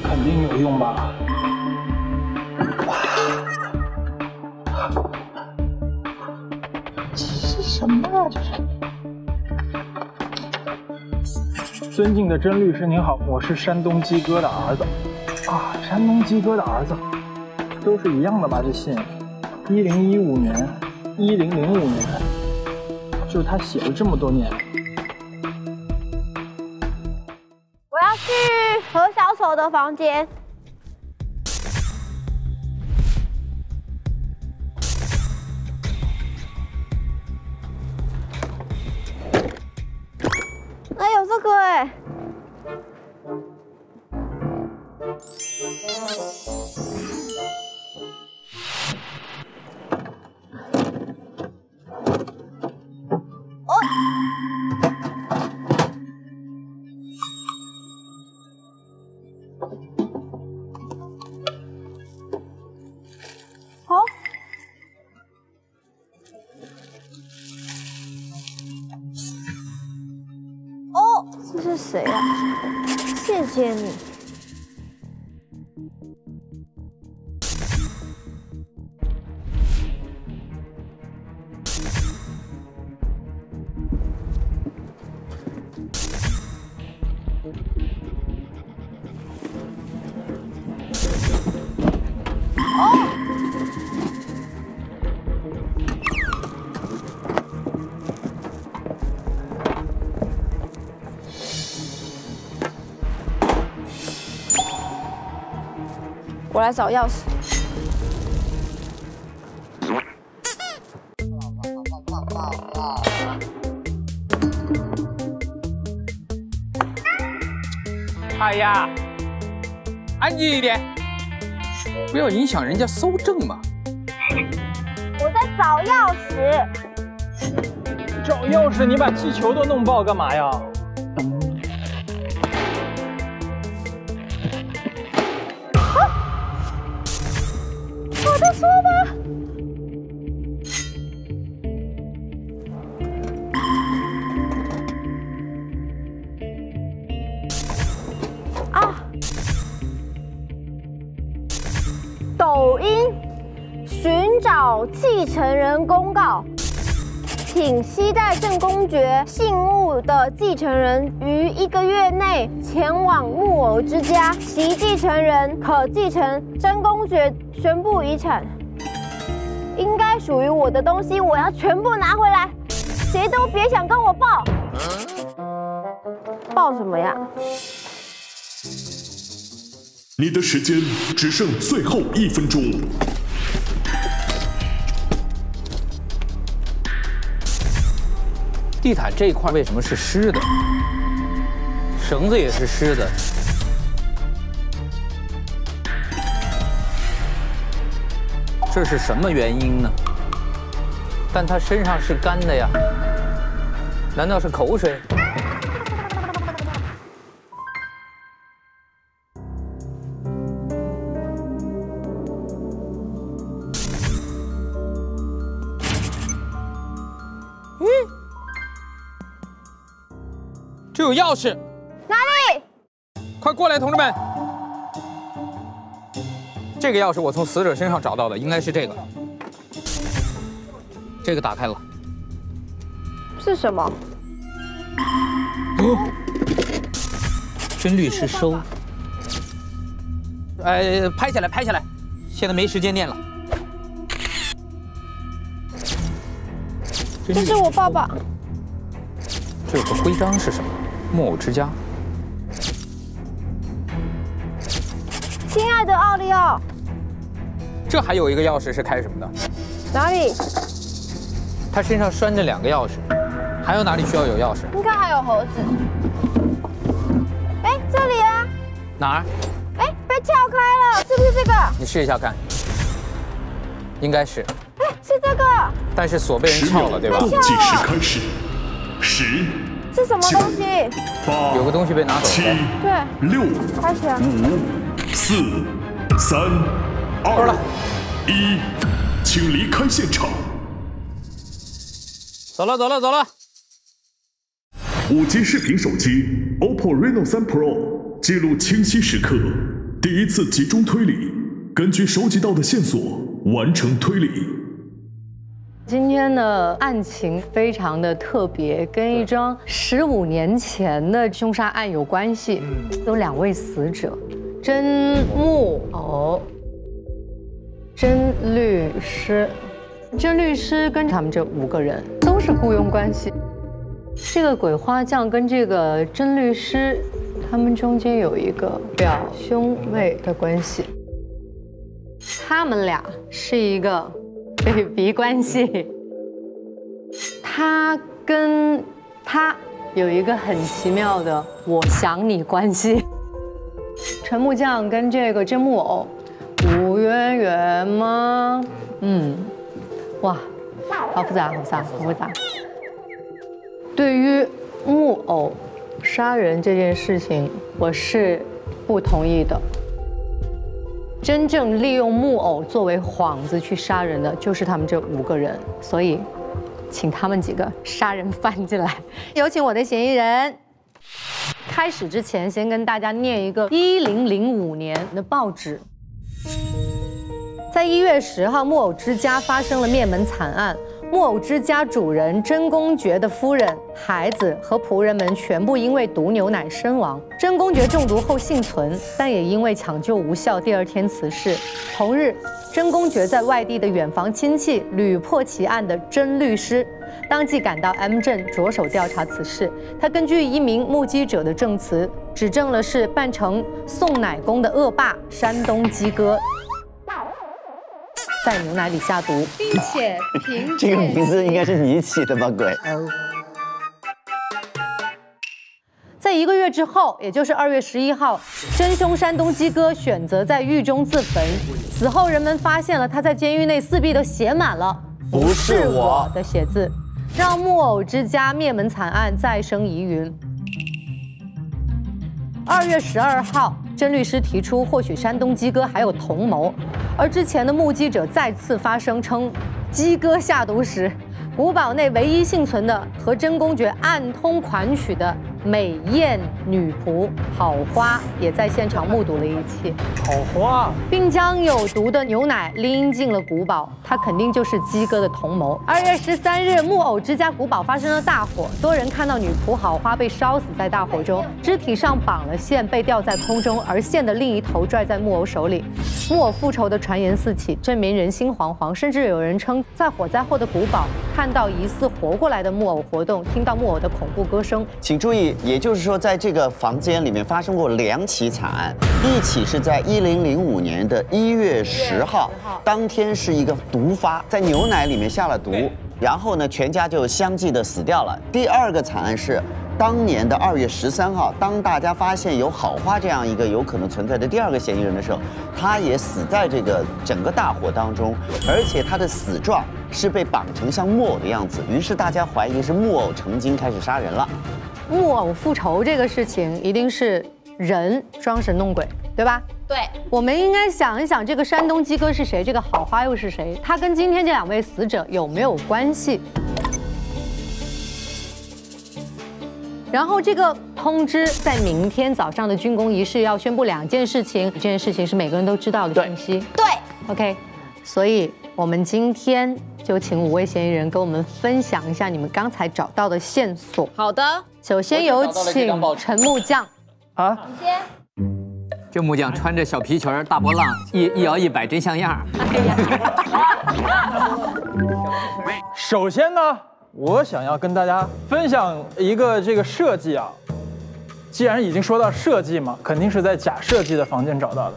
这肯定有用吧？这是什么啊？这是？尊敬的甄律师您好，我是山东鸡哥的儿子。啊，山东鸡哥的儿子，都是一样的吧？这信，一零一五年，一零零五年，就是他写了这么多年。我的房间。好。哦，这是谁啊？谢谢你。来找钥匙。哎呀，安静一点，不要影响人家搜证嘛。我在找钥匙。找钥匙，你把气球都弄爆干嘛呀？的继承人于一个月内前往木偶之家，其继承人可继承真公爵全部遗产。应该属于我的东西，我要全部拿回来，谁都别想跟我报。报什么呀？你的时间只剩最后一分钟。地毯这一块为什么是湿的？绳子也是湿的。这是什么原因呢？但他身上是干的呀，难道是口水？钥匙，哪里？快过来，同志们！这个钥匙我从死者身上找到的，应该是这个。这个打开了，是什么？哦，真律师收。呃，拍下来，拍下来，现在没时间念了。这是我爸爸。这有个徽章是什么？木偶之家。亲爱的奥利奥，这还有一个钥匙是开什么的？哪里？他身上拴着两个钥匙，还有哪里需要有钥匙？你看还有盒子。哎，这里啊。哪儿？哎，被撬开了，是不是这个？你试一下看。应该是。哎，是这个。但是锁被人撬了，对吧？倒计时开始，十、是什么东西？八、有个东西被拿走七了。、对，六、开始啊。五、四、三、二、一，请离开现场。走了，走了，走了。五 G 视频手机 OPPO Reno 3 Pro 记录清晰时刻，第一次集中推理，根据收集到的线索完成推理。今天的案情非常的特别，跟一桩十五年前的凶杀案有关系。有两位死者，真木偶、真律师。真律师跟他们这五个人都是雇佣关系。这个鬼花匠跟这个真律师，他们中间有一个表兄妹的关系。他们俩是一个 baby 关系。他跟他有一个很奇妙的“我想你”关系。陈木匠跟这个真木偶无渊源吗？嗯，哇，好复杂，好复杂，好复杂。对于木偶杀人这件事情，我是不同意的。真正利用木偶作为幌子去杀人的，就是他们这五个人。所以，请他们几个杀人犯进来。有请我的嫌疑人。开始之前，先跟大家念一个一零零五年的报纸。在一月十号，木偶之家发生了灭门惨案。木偶之家主人真公爵的夫人、孩子和仆人们全部因为毒牛奶身亡。真公爵中毒后幸存，但也因为抢救无效，第二天辞世。同日，真公爵在外地的远房亲戚屡破奇案的真律师，当即赶到 M 镇着手调查此事。他根据一名目击者的证词，指证了是扮成送奶工的恶霸山东鸡哥，在牛奶里下毒，并且凭这个名字应该是你起的吧，鬼？在一个月之后，也就是二月十一号，真凶山东鸡哥选择在狱中自焚。死后，人们发现了他在监狱内四壁都写满了“不是我的写字，让木偶之家灭门惨案再生疑云。二月十二号，甄律师提出，或许山东鸡哥还有同谋，而之前的目击者再次发声称，鸡哥下毒时，古堡内唯一幸存的和真公爵暗通款曲的美艳女仆好花也在现场目睹了一切，好花，并将有毒的牛奶拎进了古堡。他肯定就是鸡哥的同谋。二月十三日，木偶之家古堡发生了大火，多人看到女仆好花被烧死在大火中，肢体上绑了线，被吊在空中，而线的另一头拽在木偶手里。木偶复仇的传言四起，证明人心惶惶，甚至有人称在火灾后的古堡看到疑似活过来的木偶活动，听到木偶的恐怖歌声。请注意，也就是说，在这个房间里面发生过两起惨案，一起是在一零零五年的一月十号，当天是一个毒发，在牛奶里面下了毒，然后呢，全家就相继的死掉了。第二个惨案是当年的二月十三号，当大家发现有好花这样一个有可能存在的第二个嫌疑人的时候，他也死在这个整个大火当中，而且他的死状是被绑成像木偶的样子，于是大家怀疑是木偶成精开始杀人了。木偶复仇这个事情一定是人装神弄鬼，对吧？对，我们应该想一想，这个山东鸡哥是谁？这个好花又是谁？他跟今天这两位死者有没有关系？然后这个通知在明天早上的竣工仪式要宣布两件事情，这件事情是每个人都知道的信息。对，OK，所以我们今天就请五位嫌疑人跟我们分享一下你们刚才找到的线索。好的，首先有请陈木匠啊，你先。这木匠穿着小皮裙儿、大波浪，一一摇一摆，真像样儿。首先呢，我想要跟大家分享一个这个设计啊。既然已经说到设计嘛，肯定是在假设计的房间找到的。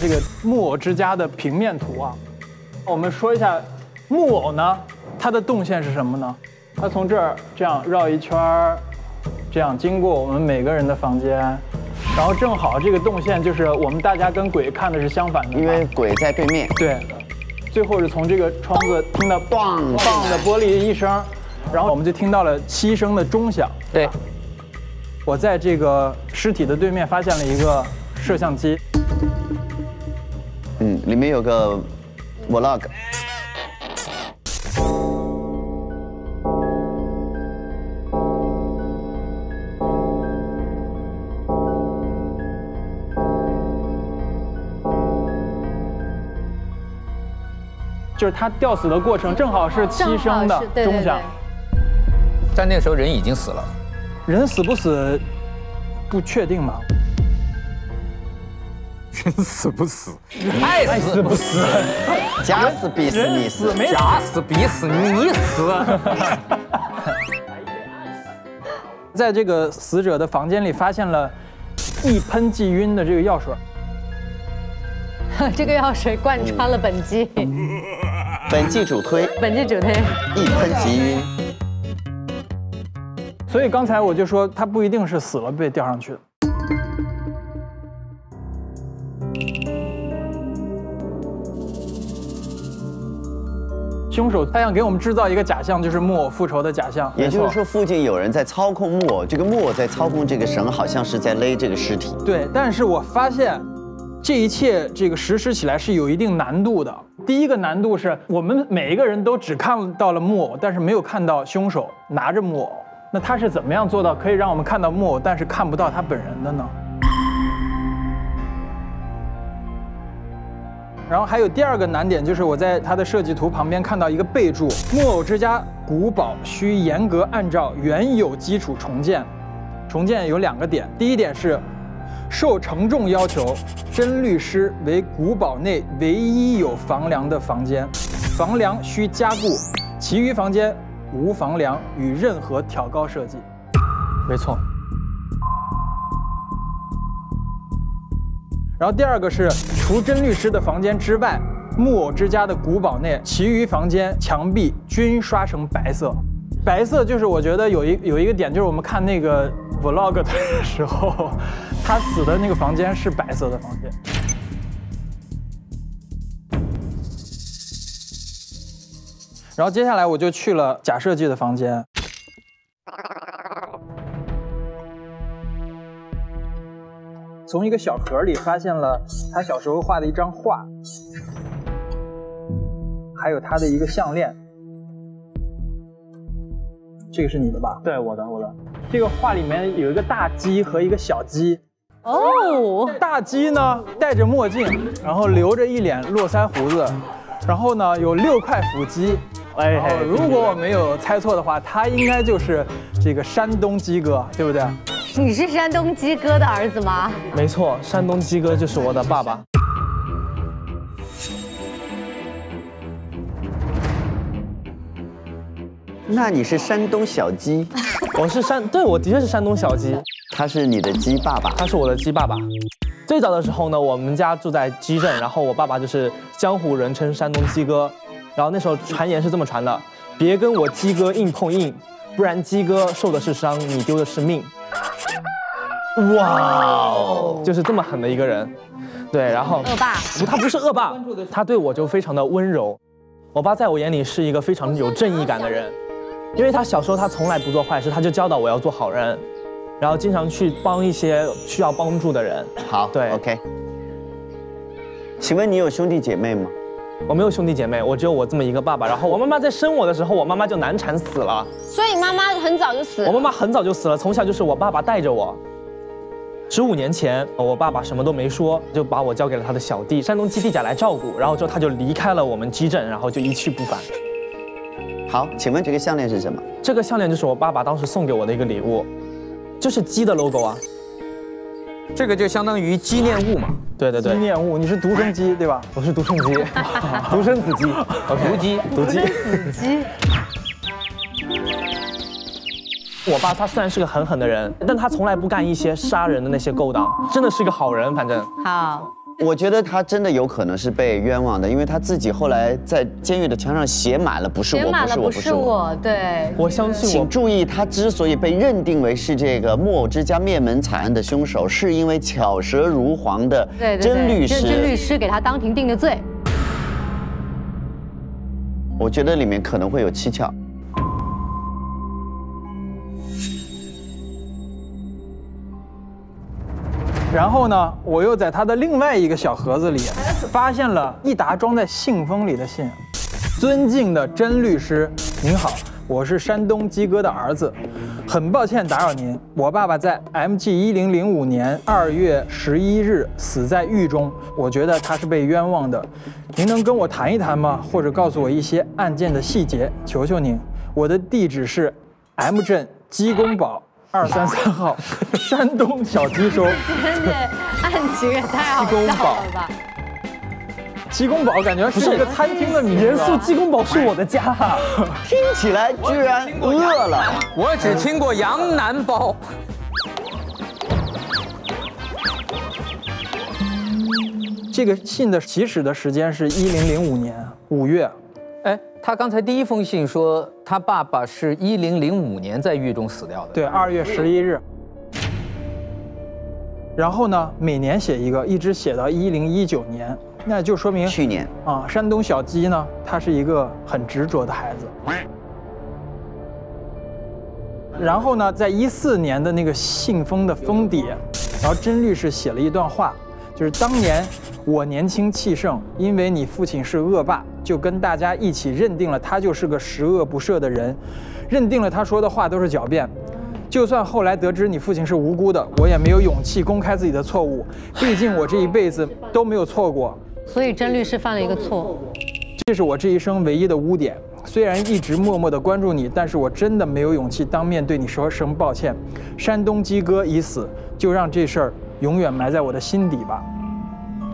这个木偶之家的平面图啊，我们说一下木偶呢，它的动线是什么呢？它从这儿这样绕一圈儿，这样经过我们每个人的房间，然后正好这个动线就是我们大家跟鬼看的是相反的，因为鬼在对面。对，最后是从这个窗子听到咣咣的玻璃一声，然后我们就听到了七声的钟响。对，我在这个尸体的对面发现了一个摄像机，嗯，里面有个 vlog。就是他吊死的过程正好是七声的钟响对。但那个时候人已经死了，人死不死不确定嘛？人死不死，爱死不死，[LAUGHS] 假死逼死你死，没假死逼死你死。在这个死者的房间里发现了一喷即晕的这个药水，[LAUGHS] 这个药水贯穿了本季，[LAUGHS] 本季主推本季主推。一喷即晕。所以刚才我就说他不一定是死了被吊上去的。凶手他想给我们制造一个假象，就是木偶复仇的假象。也就是说，附近有人在操控木偶，这个木偶在操控这个绳，好像是在勒这个尸体。对，但是我发现这一切这个实施起来是有一定难度的。第一个难度是我们每一个人都只看到了木偶，但是没有看到凶手拿着木偶。那他是怎么样做到可以让我们看到木偶，但是看不到他本人的呢？然后还有第二个难点，就是我在他的设计图旁边看到一个备注：木偶之家古堡需严格按照原有基础重建。重建有两个点，第一点是受承重要求，甄律师为古堡内唯一有房梁的房间，房梁需加固，其余房间无房梁与任何挑高设计。没错。然后第二个是，除甄律师的房间之外，木偶之家的古堡内其余房间墙壁均刷成白色。白色就是我觉得有一有一个点，就是我们看那个 vlog 的时候，[LAUGHS] 他死的那个房间是白色的房间。然后接下来我就去了假设计的房间。从一个小盒里发现了他小时候画的一张画，还有他的一个项链。这个是你的吧？对，我的，我的。这个画里面有一个大鸡和一个小鸡。哦，大鸡呢戴着墨镜，然后留着一脸络腮胡子，然后呢有六块腹肌。哎，如果我没有猜错的话，他应该就是这个山东鸡哥，对不对？你是山东鸡哥的儿子吗？没错，山东鸡哥就是我的爸爸。那你是山东小鸡？我是山，对我的确是山东小鸡。他是你的鸡爸爸？他是我的鸡爸爸。最早的时候呢，我们家住在鸡镇，然后我爸爸就是江湖人称山东鸡哥。然后那时候传言是这么传的：别跟我鸡哥硬碰硬，不然鸡哥受的是伤，你丢的是命。哇哦，就是这么狠的一个人，对，然后恶霸，不，他不是恶霸，他对我就非常的温柔。我爸在我眼里是一个非常有正义感的人，因为他小时候他从来不做坏事，他就教导我要做好人，然后经常去帮一些需要帮助的人。好，对，OK。请问你有兄弟姐妹吗？我没有兄弟姐妹，我只有我这么一个爸爸。然后我妈妈在生我的时候，我妈妈就难产死了。所以妈妈很早就死了。我妈妈很早就死了，从小就是我爸爸带着我。十五年前，我爸爸什么都没说，就把我交给了他的小弟山东基地甲来照顾。然后之后他就离开了我们基镇，然后就一去不返。好，请问这个项链是什么？这个项链就是我爸爸当时送给我的一个礼物，就是鸡的 logo 啊。这个就相当于纪念物嘛。对对对，纪念物，你是独生鸡对吧？我是独生鸡，[LAUGHS] 独生子鸡，独鸡，独鸡，子鸡。我爸他虽然是个狠狠的人，但他从来不干一些杀人的那些勾当，真的是个好人。反正好，[LAUGHS] 我觉得他真的有可能是被冤枉的，因为他自己后来在监狱的墙上写满了“不是我，不是我，不是我，对，我相信我请注意，他之所以被认定为是这个木偶之家灭门惨案的凶手，是因为巧舌如簧的甄律师。甄律师给他当庭定的罪。我觉得里面可能会有蹊跷。然后呢，我又在他的另外一个小盒子里发现了一沓装在信封里的信。尊敬的甄律师，您好，我是山东鸡哥的儿子，很抱歉打扰您。我爸爸在 MG 一零零五年二月十一日死在狱中，我觉得他是被冤枉的。您能跟我谈一谈吗？或者告诉我一些案件的细节？求求您。我的地址是 M 镇鸡公堡。二三三号，[LAUGHS] 山东小鸡收。真的案情也太好笑了吧！鸡公堡感觉是一个餐厅的名字。严肃，鸡公堡是我的家。听起来居然饿了。我只听过羊腩包。这个信的起始的时间是一零零五年五月。哎，他刚才第一封信说他爸爸是一零零五年在狱中死掉的。对，二月十一日。然后呢，每年写一个，一直写到一零一九年，那就说明去年啊，山东小鸡呢，他是一个很执着的孩子。然后呢，在一四年的那个信封的封底，然后甄律师写了一段话，就是当年我年轻气盛，因为你父亲是恶霸，就跟大家一起认定了他就是个十恶不赦的人，认定了他说的话都是狡辩。就算后来得知你父亲是无辜的，我也没有勇气公开自己的错误，毕竟我这一辈子都没有错过。所以甄律师犯了一个错，这是我这一生唯一的污点。虽然一直默默地关注你，但是我真的没有勇气当面对你说声抱歉。山东鸡哥已死，就让这事儿永远埋在我的心底吧。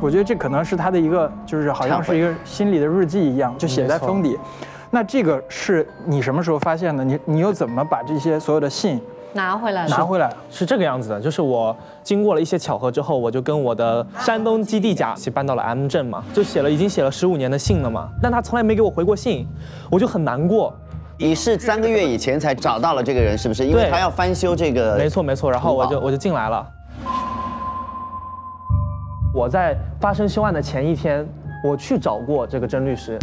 我觉得这可能是他的一个，就是好像是一个心里的日记一样，就写在封底。那这个是你什么时候发现的？你你又怎么把这些所有的信拿回来了，拿回来了？是这个样子的，就是我经过了一些巧合之后，我就跟我的山东基地甲一起搬到了 M 镇嘛，就写了已经写了十五年的信了嘛，但他从来没给我回过信，我就很难过。你是三个月以前才找到了这个人，是不是？因为对他要翻修这个。没错没错，然后我就我就进来了。我在发生凶案的前一天，我去找过这个甄律师。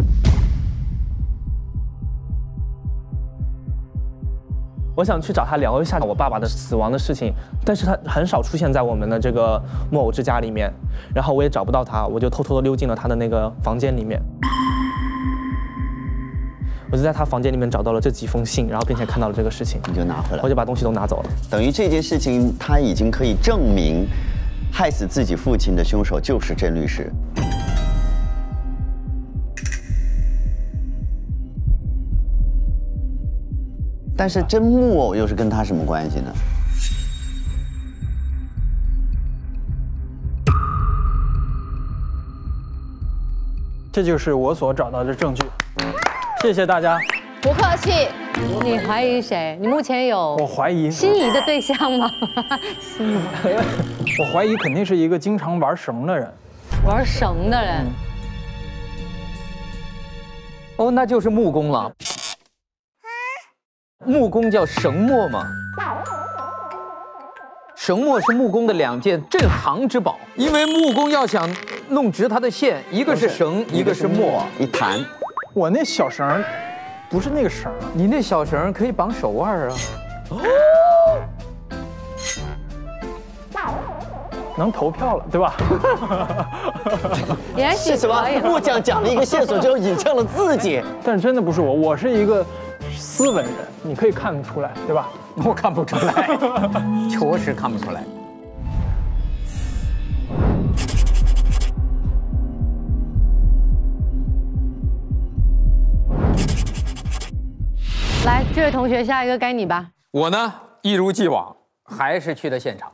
我想去找他聊一下我爸爸的死亡的事情，但是他很少出现在我们的这个木偶之家里面，然后我也找不到他，我就偷偷的溜进了他的那个房间里面。我就在他房间里面找到了这几封信，然后并且看到了这个事情，你就拿回来，我就把东西都拿走了。等于这件事情他已经可以证明，害死自己父亲的凶手就是甄律师。但是甄木偶又是跟他什么关系呢？这就是我所找到的证据。谢谢大家。不客气。你怀疑谁？你目前有我怀疑心仪的对象吗？[LAUGHS] 心仪 [LAUGHS] [LAUGHS] 我怀疑肯定是一个经常玩绳的人。玩绳的人。哦，那就是木工了。木工叫绳墨吗？绳墨是木工的两件镇行之宝，因为木工要想弄直它的线，一个是绳，一个是墨，一弹。我那小绳不是那个绳，你那小绳可以绑手腕啊。[LAUGHS] 能投票了，对吧？[LAUGHS] 也是什么？木匠讲了一个线索之后，引向了自己。但真的不是我，我是一个斯文人，你可以看得出来，对吧？[LAUGHS] 我看不出来，[LAUGHS] 确实看不出来。来，这位同学，下一个该你吧。我呢，一如既往，还是去的现场。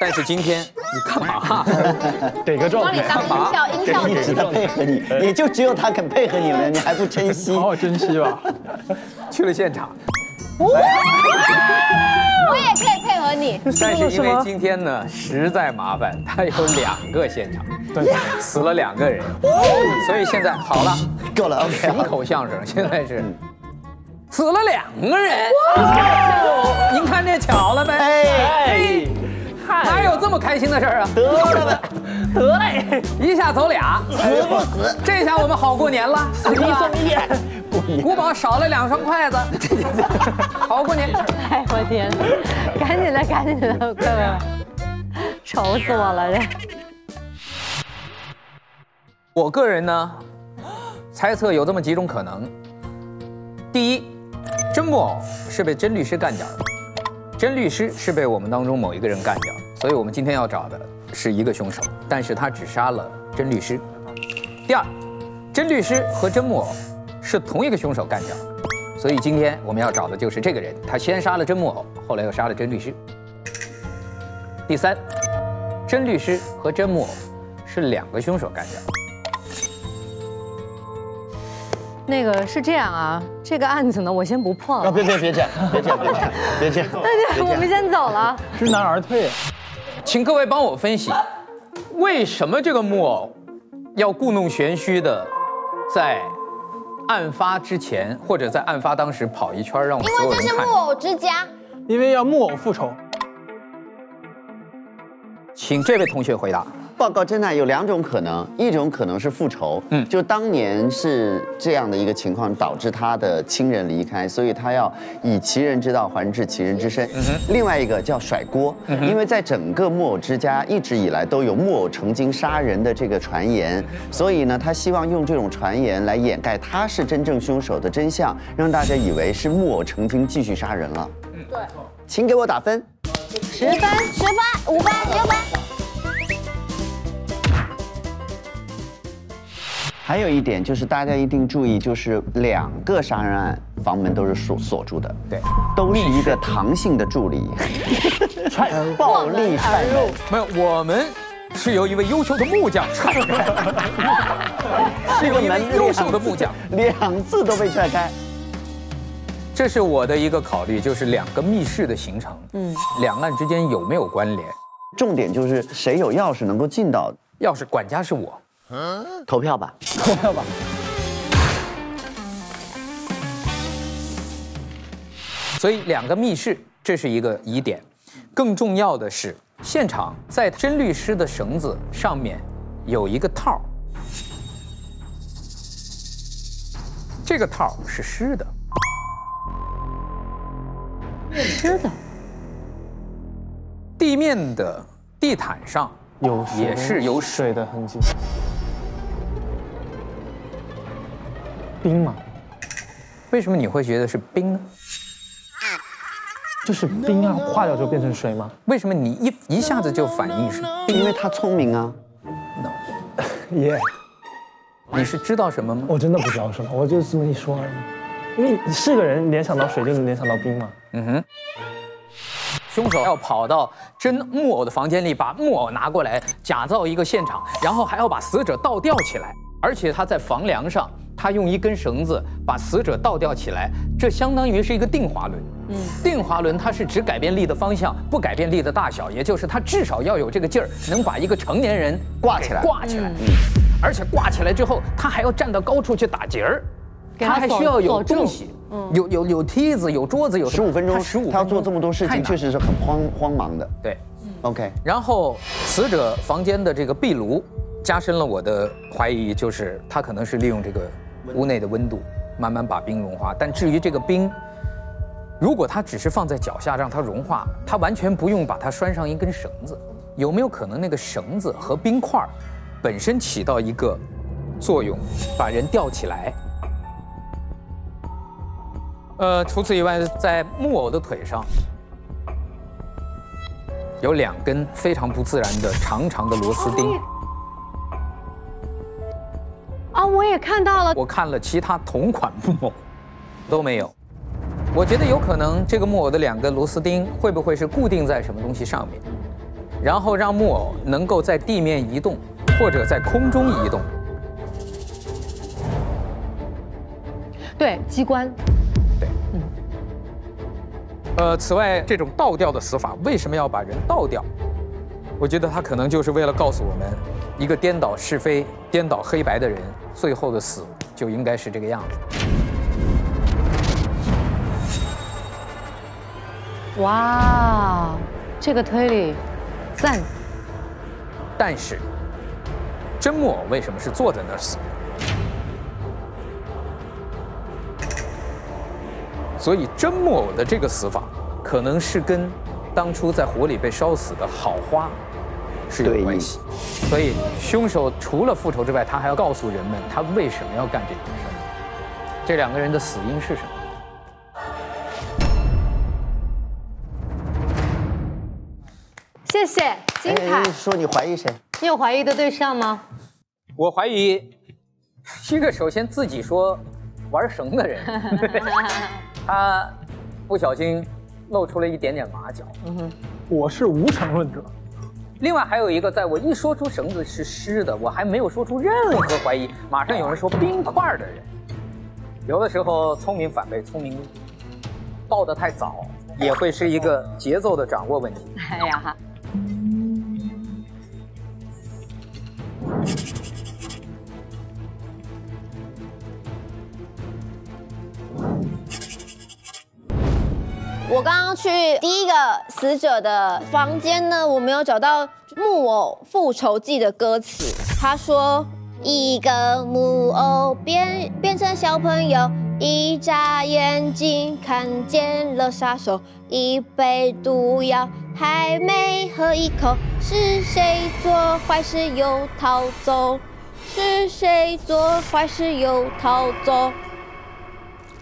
但是今天你干嘛？[LAUGHS] 给个状帮你当音效音效一直在配合你，也就只有他肯配合你了，你还不珍惜？好好珍惜吧。[LAUGHS] 去了现场，我也可以配合你。但是因为今天呢实在麻烦，他有两个现场，对，死了两个人，所以现在好了，够了，OK。群口相声现在是。死了两个人，您看这巧了没？哎，哪有这么开心的事儿啊？得了吧，[LAUGHS] 得嘞，[LAUGHS] 一下走俩，死不死？这下我们好过年了，[LAUGHS] 死一送一，古堡少了两双筷子，好过年。哎，我天，赶紧的，赶紧的，快快快，愁死我了这。我个人呢，猜测有这么几种可能。第一，真木偶是被甄律师干掉的，甄律师是被我们当中某一个人干掉，所以我们今天要找的是一个凶手，但是他只杀了甄律师。第二，甄律师和甄木偶是同一个凶手干掉的，所以今天我们要找的就是这个人，他先杀了甄木偶，后来又杀了甄律师。第三，甄律师和甄木偶是两个凶手干掉的。那个是这样啊，这个案子呢，我先不破啊，了。别别别这样，别这样，别这样，别这样。[LAUGHS] 那就我们先走了。知难而退。请各位帮我分析，为什么这个木偶要故弄玄虚的在案发之前或者在案发当时跑一圈，让我们所有人看因为这是木？偶之家，因为要木偶复仇。请这位同学回答。报告侦探有两种可能，一种可能是复仇，嗯，就当年是这样的一个情况，导致他的亲人离开，所以他要以其人之道还治其人之身。另外一个叫甩锅，因为在整个木偶之家一直以来都有木偶成精杀人的这个传言，所以呢，他希望用这种传言来掩盖他是真正凶手的真相，让大家以为是木偶成精继续杀人了。嗯对，请给我打分。十分、十分、五分、六分。还有一点就是大家一定注意，就是两个杀人案房门都是锁锁住的，对，都是一个唐姓的助理，[LAUGHS] 踹。暴力踹门。没有，我们是由一位优秀的木匠。踹开的，是由一位优秀的木匠，两次都被踹开。这是我的一个考虑，就是两个密室的形成，嗯，两岸之间有没有关联？重点就是谁有钥匙能够进到，钥匙管家是我，投票吧，投票吧。所以两个密室，这是一个疑点。更重要的是，现场在甄律师的绳子上面有一个套儿，这个套儿是湿的，湿的。地面的地毯上有也是有水的痕迹，冰吗？为什么你会觉得是冰呢？就是冰啊，化掉就变成水吗？为什么你一一下子就反应是冰？因为他聪明啊。No，[LAUGHS] 耶，你是知道什么吗？我真的不知道什么，我就这么一说而已。因为你是个人，联想到水就能联想到冰嘛。嗯哼。凶手要跑到真木偶的房间里，把木偶拿过来，假造一个现场，然后还要把死者倒吊起来，而且他在房梁上，他用一根绳子把死者倒吊起来，这相当于是一个定滑轮。嗯，定滑轮它是只改变力的方向，不改变力的大小，也就是它至少要有这个劲儿，能把一个成年人挂起来挂起来。嗯而且挂起来之后，他还要站到高处去打结儿，他他还需要有东西，有有有梯子，有桌子，有十五分钟，十五他要做这么多事情，确实是很慌慌忙的。对。OK，然后死者房间的这个壁炉，加深了我的怀疑，就是他可能是利用这个屋内的温度，慢慢把冰融化。但至于这个冰，如果它只是放在脚下让它融化，它完全不用把它拴上一根绳子，有没有可能那个绳子和冰块本身起到一个作用，把人吊起来？呃，除此以外，在木偶的腿上有两根非常不自然的长长的螺丝钉。啊，我也看到了，我看了其他同款木偶，都没有。我觉得有可能这个木偶的两个螺丝钉会不会是固定在什么东西上面，然后让木偶能够在地面移动，或者在空中移动。对，机关。对，嗯呃，此外，这种倒吊的死法为什么要把人倒吊？我觉得他可能就是为了告诉我们，一个颠倒是非、颠倒黑白的人，最后的死就应该是这个样子。哇，这个推理，赞。但是，真木偶为什么是坐在那儿死？所以真木偶的这个死法，可能是跟当初在火里被烧死的好花是有关系。所以凶手除了复仇之外，他还要告诉人们他为什么要干这件事儿。这两个人的死因是什么？谢谢，精彩哎。说你怀疑谁？你有怀疑的对象吗？我怀疑，一个首先自己说玩绳的人，[LAUGHS] 他不小心露出了一点点马脚。嗯哼，我是无神论者。另外还有一个，在我一说出绳子是湿的，我还没有说出任何怀疑，马上有人说冰块的人，有的时候聪明反被聪明误，抱得太早，也会是一个节奏的掌握问题。哎呀哈，我刚刚去第一个死者的房间呢，我没有找到《木偶复仇记》的歌词。他说：“一个木偶变变成小朋友，一眨眼睛看见了杀手，一杯毒药还没喝一口，是谁做坏事又逃走？是谁做坏事又逃走？”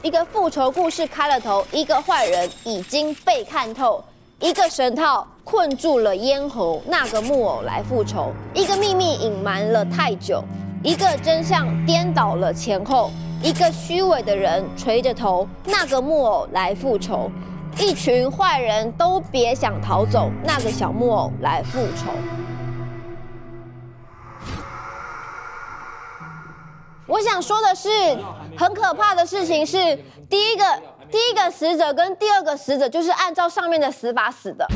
一个复仇故事开了头，一个坏人已经被看透，一个神套困住了咽喉那个木偶来复仇，一个秘密隐瞒了太久，一个真相颠倒了前后，一个虚伪的人垂着头，那个木偶来复仇，一群坏人都别想逃走，那个小木偶来复仇。我想说的是，很可怕的事情是，第一个第一个死者跟第二个死者就是按照上面的死法死的。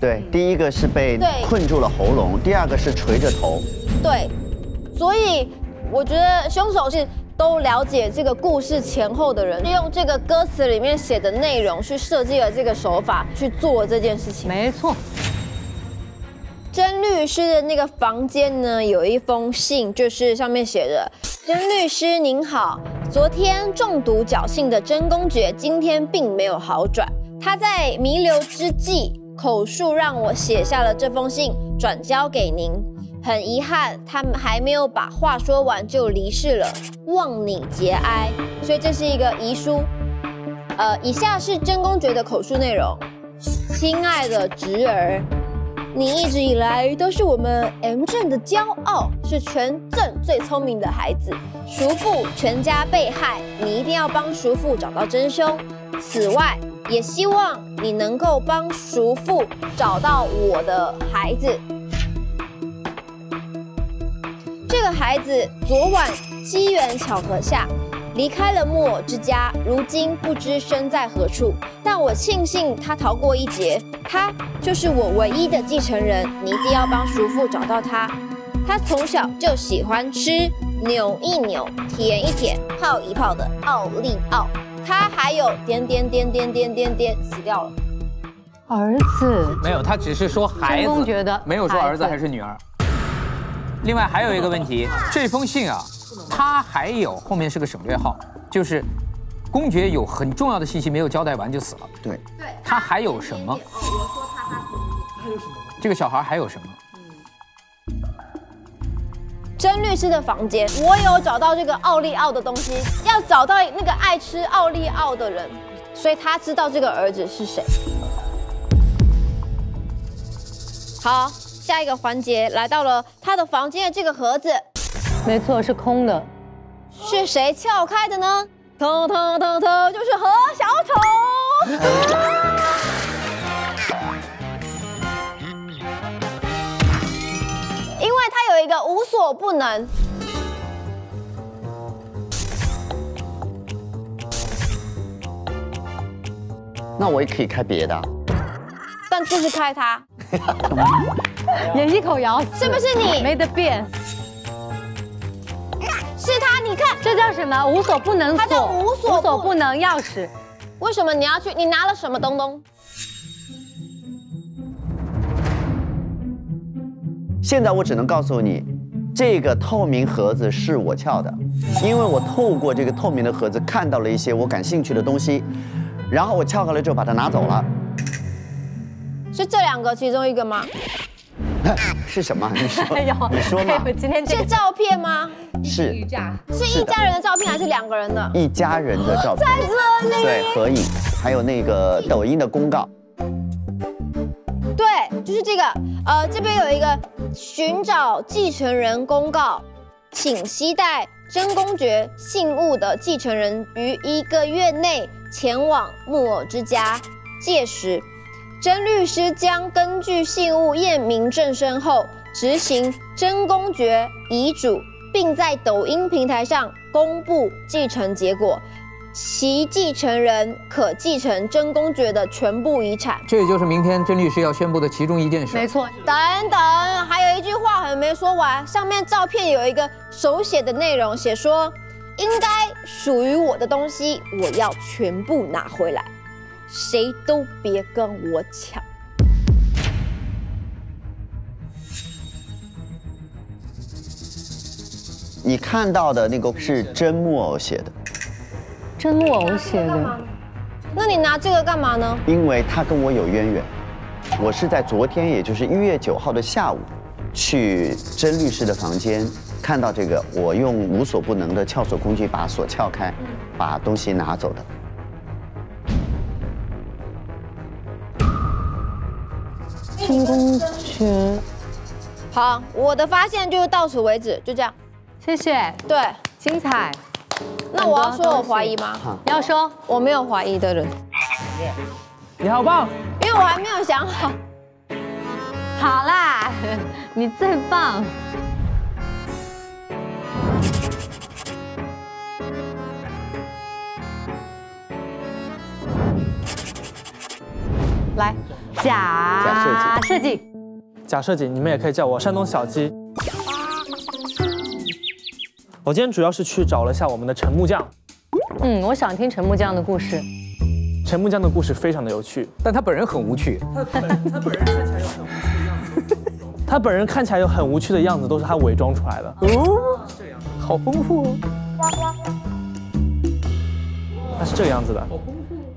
对，第一个是被困住了喉咙，第二个是垂着头。对，所以我觉得凶手是都了解这个故事前后的人，用这个歌词里面写的内容去设计了这个手法去做这件事情。没错。甄律师的那个房间呢，有一封信，就是上面写着：“甄律师您好，昨天中毒侥幸的甄公爵今天并没有好转，他在弥留之际口述让我写下了这封信，转交给您。很遗憾，他们还没有把话说完就离世了，望你节哀。所以这是一个遗书。呃，以下是甄公爵的口述内容：亲爱的侄儿。”你一直以来都是我们 M 镇的骄傲，是全镇最聪明的孩子。叔父全家被害，你一定要帮叔父找到真凶。此外，也希望你能够帮叔父找到我的孩子。这个孩子昨晚机缘巧合下离开了木偶之家，如今不知身在何处。但我庆幸他逃过一劫，他就是我唯一的继承人。你一定要帮叔父找到他。他从小就喜欢吃，扭一扭，舔一舔，泡一泡的奥利奥。他还有点点点点点点点死掉了。儿子没有，他只是说孩子，没有说儿子还是女儿。另外还有一个问题，这封信啊，它还有后面是个省略号，就是公爵有很重要的信息没有交代完就死了。对，他还有什么？这个小孩还有什么？甄律师的房间，我有找到这个奥利奥的东西，要找到那个爱吃奥利奥的人，所以他知道这个儿子是谁。好，下一个环节来到了他的房间的这个盒子，没错，是空的。是谁撬开的呢？腾腾腾腾，就是何小丑。因为他有一个无所不能，那我也可以开别的啊。但就是开他，[LAUGHS] 也一口咬死，是不是你？没得变，是他，你看这叫什么？无所不能它叫锁，无所不无所不能钥匙。为什么你要去？你拿了什么东东？现在我只能告诉你，这个透明盒子是我撬的，因为我透过这个透明的盒子看到了一些我感兴趣的东西，然后我撬开了之后把它拿走了。是这两个其中一个吗？是什么？你说，哎呦，你说嘛？哎今天这个是照片吗？是是一家人的照片还是两个人的？一家人的照片，在这里。对，合影，还有那个抖音的公告。对，就是这个。呃，这边有一个寻找继承人公告，请携带真公爵信物的继承人于一个月内前往木偶之家。届时，甄律师将根据信物验明正身后，执行真公爵遗嘱，并在抖音平台上公布继承结果。其继承人可继承真公爵的全部遗产。这也就是明天甄律师要宣布的其中一件事。没错，等等，还有一句话还没说完，上面照片有一个手写的内容，写说应该属于我的东西，我要全部拿回来，谁都别跟我抢。你看到的那个是真木偶写的，真木偶写的。那你拿这个干嘛呢？因为他跟我有渊源。我是在昨天，也就是一月九号的下午，去甄律师的房间，看到这个，我用无所不能的撬锁工具把锁撬开，把东西拿走的。真公爵，好，我的发现就是到此为止，就这样。谢谢。对。精彩。那我要说我怀疑吗？你要说。我没有怀疑的人。你好棒。因为我还没有想好。好啦 [LAUGHS] 你最棒。来。假假设计。假设计你们也可以叫我山东小鸡。我今天主要是去找了一下我们的陈木匠。嗯，我想听陈木匠的故事。陈木匠的故事非常的有趣，但他本人很无趣。他本人他本人看起来有很无趣的样子。[LAUGHS] 他本人看起来有很无趣的样子，都是他伪装出来的。哦，这样好丰富哦。他是这个样子的。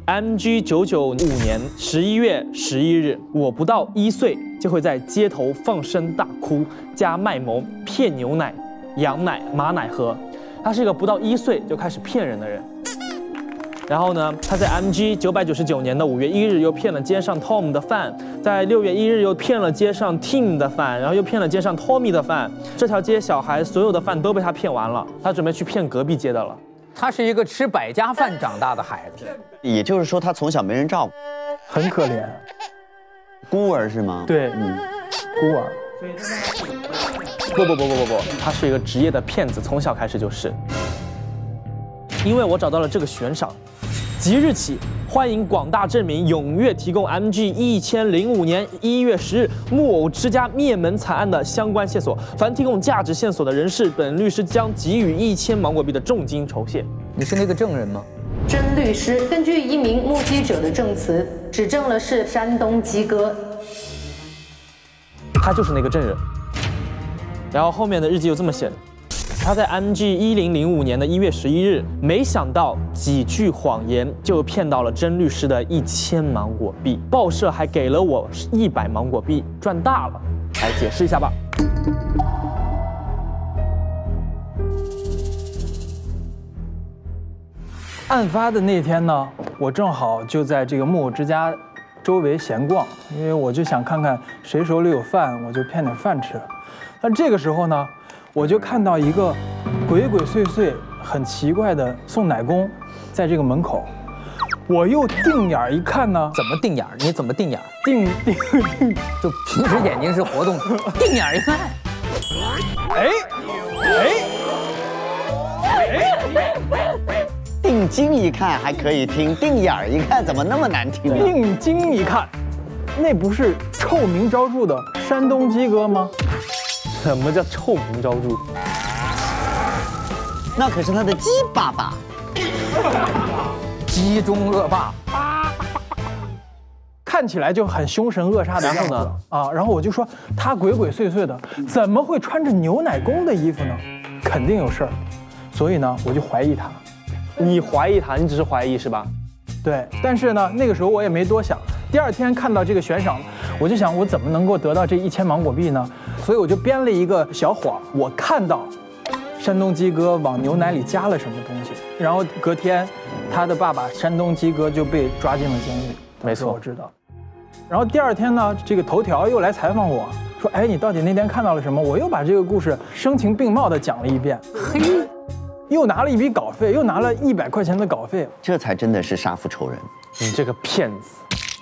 MG 九九五年十一月十一日，我不到一岁就会在街头放声大哭，加卖萌骗牛奶、羊奶、马奶喝。他是一个不到一岁就开始骗人的人。然后呢，他在 MG 九百九十九年的五月一日又骗了街上 Tom 的饭，在六月一日又骗了街上 Tim 的饭，然后又骗了街上 Tommy 的饭。这条街小孩所有的饭都被他骗完了，他准备去骗隔壁街的了。他是一个吃百家饭长大的孩子，也就是说他从小没人照顾，很可怜，孤儿是吗？对，嗯，孤儿。不不不不不不，他是一个职业的骗子，从小开始就是。因为我找到了这个悬赏，即日起欢迎广大镇民踊跃提供 MG 一千零五年一月十日木偶之家灭门惨案的相关线索。凡提供价值线索的人士，本律师将给予一千芒果币的重金酬谢。你是那个证人吗？甄律师根据一名目击者的证词，指证了是山东鸡哥，他就是那个证人。然后后面的日记就这么写的。他在 MG 一零零五年的一月十一日，没想到几句谎言就骗到了甄律师的一千芒果币，报社还给了我一百芒果币，赚大了。来解释一下吧。案发的那天呢，我正好就在这个木偶之家周围闲逛，因为我就想看看谁手里有饭，我就骗点饭吃。但这个时候呢？我就看到一个鬼鬼祟祟、很奇怪的送奶工，在这个门口。我又定眼一看呢，怎么定眼？你怎么定眼？定定定，就平时眼睛是活动的，定眼一看，哎哎，睛一看还可以听，定眼一看怎么那么难听？定睛一看，那不是臭名昭著的山东鸡哥吗？什么叫臭名昭著？那可是他的鸡爸爸，[LAUGHS] 鸡中恶霸，看起来就很凶神恶煞的样子啊。然后我就说他鬼鬼祟祟的，怎么会穿着牛奶工的衣服呢？肯定有事儿。所以呢，我就怀疑他。你怀疑他？你只是怀疑是吧？对。但是呢，那个时候我也没多想。第二天看到这个悬赏，我就想我怎么能够得到这一千芒果币呢？所以我就编了一个小谎，我看到山东鸡哥往牛奶里加了什么东西，然后隔天他的爸爸山东鸡哥就被抓进了监狱。没错，我知道。然后第二天呢，这个头条又来采访我说：“哎，你到底那天看到了什么？”我又把这个故事声情并茂地讲了一遍，嘿，又拿了一笔稿费，又拿了一百块钱的稿费，这才真的是杀父仇人。你这个骗子！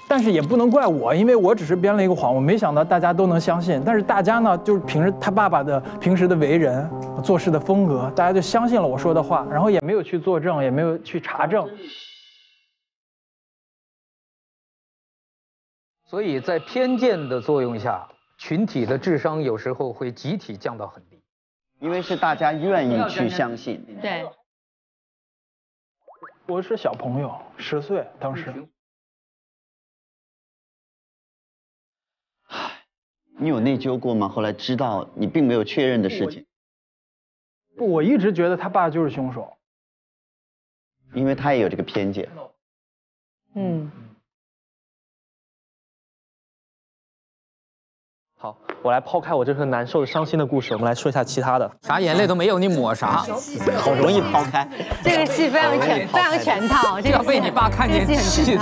但是也不能怪我，因为我只是编了一个谎，我没想到大家都能相信。但是大家呢，就是凭着他爸爸的平时的为人、做事的风格，大家就相信了我说的话，然后也没有去作证，也没有去查证。所以在偏见的作用下，群体的智商有时候会集体降到很低，因为是大家愿意去相信。对，我是小朋友，十岁当时。你有内疚过吗？后来知道你并没有确认的事情。不，我一直觉得他爸就是凶手，因为他也有这个偏见。嗯。好，我来抛开我这个难受的、伤心的故事，我们来说一下其他的。啥眼泪都没有，你抹啥？好容易抛开。这个戏非常全，非常全套，[LAUGHS] 这要被你爸看见气死。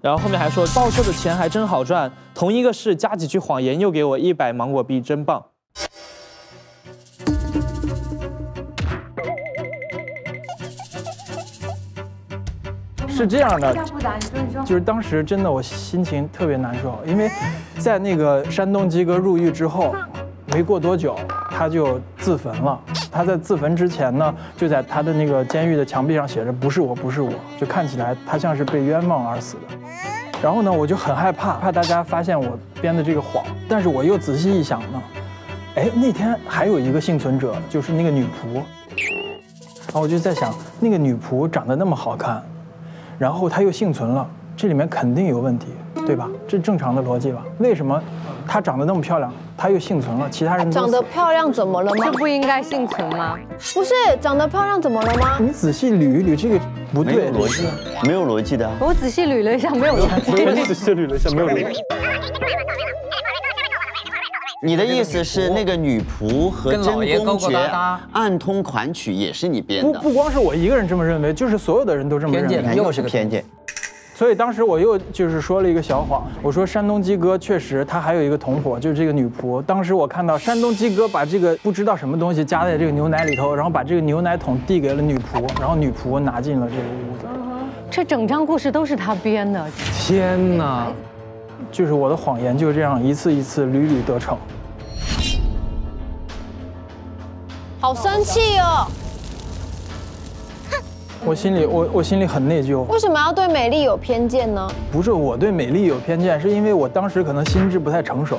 然后后面还说报社的钱还真好赚，同一个事加几句谎言又给我一百芒果币，真棒。是这样的，就是当时真的我心情特别难受，因为在那个山东鸡哥入狱之后，没过多久他就自焚了。他在自焚之前呢，就在他的那个监狱的墙壁上写着“不是我，不是我”，就看起来他像是被冤枉而死的。然后呢，我就很害怕，怕大家发现我编的这个谎。但是我又仔细一想呢，哎，那天还有一个幸存者，就是那个女仆。然后我就在想，那个女仆长得那么好看，然后她又幸存了，这里面肯定有问题，对吧？这正常的逻辑吧？为什么她长得那么漂亮，她又幸存了，其他人都长得漂亮怎么了吗这？不应该幸存吗？不是长得漂亮怎么了吗？你仔细捋一捋，这个不对，逻辑，没有逻辑的啊。我仔细捋了一下，没有逻辑。[LAUGHS] 我仔细捋了一下，没有理。[LAUGHS] 你的意思是那个女仆和跟老爷真公爵暗通款曲也是你编的？不不光是我一个人这么认为，就是所有的人都这么认为。偏见又是个偏见。所以当时我又就是说了一个小谎，我说山东鸡哥确实他还有一个同伙，就是这个女仆。当时我看到山东鸡哥把这个不知道什么东西加在这个牛奶里头，然后把这个牛奶桶递给了女仆，然后女仆拿进了这个屋子。这整张故事都是他编的，天哪！就是我的谎言就这样一次一次屡屡得逞。好生气哦！我心里我我心里很内疚，为什么要对美丽有偏见呢？不是我对美丽有偏见，是因为我当时可能心智不太成熟，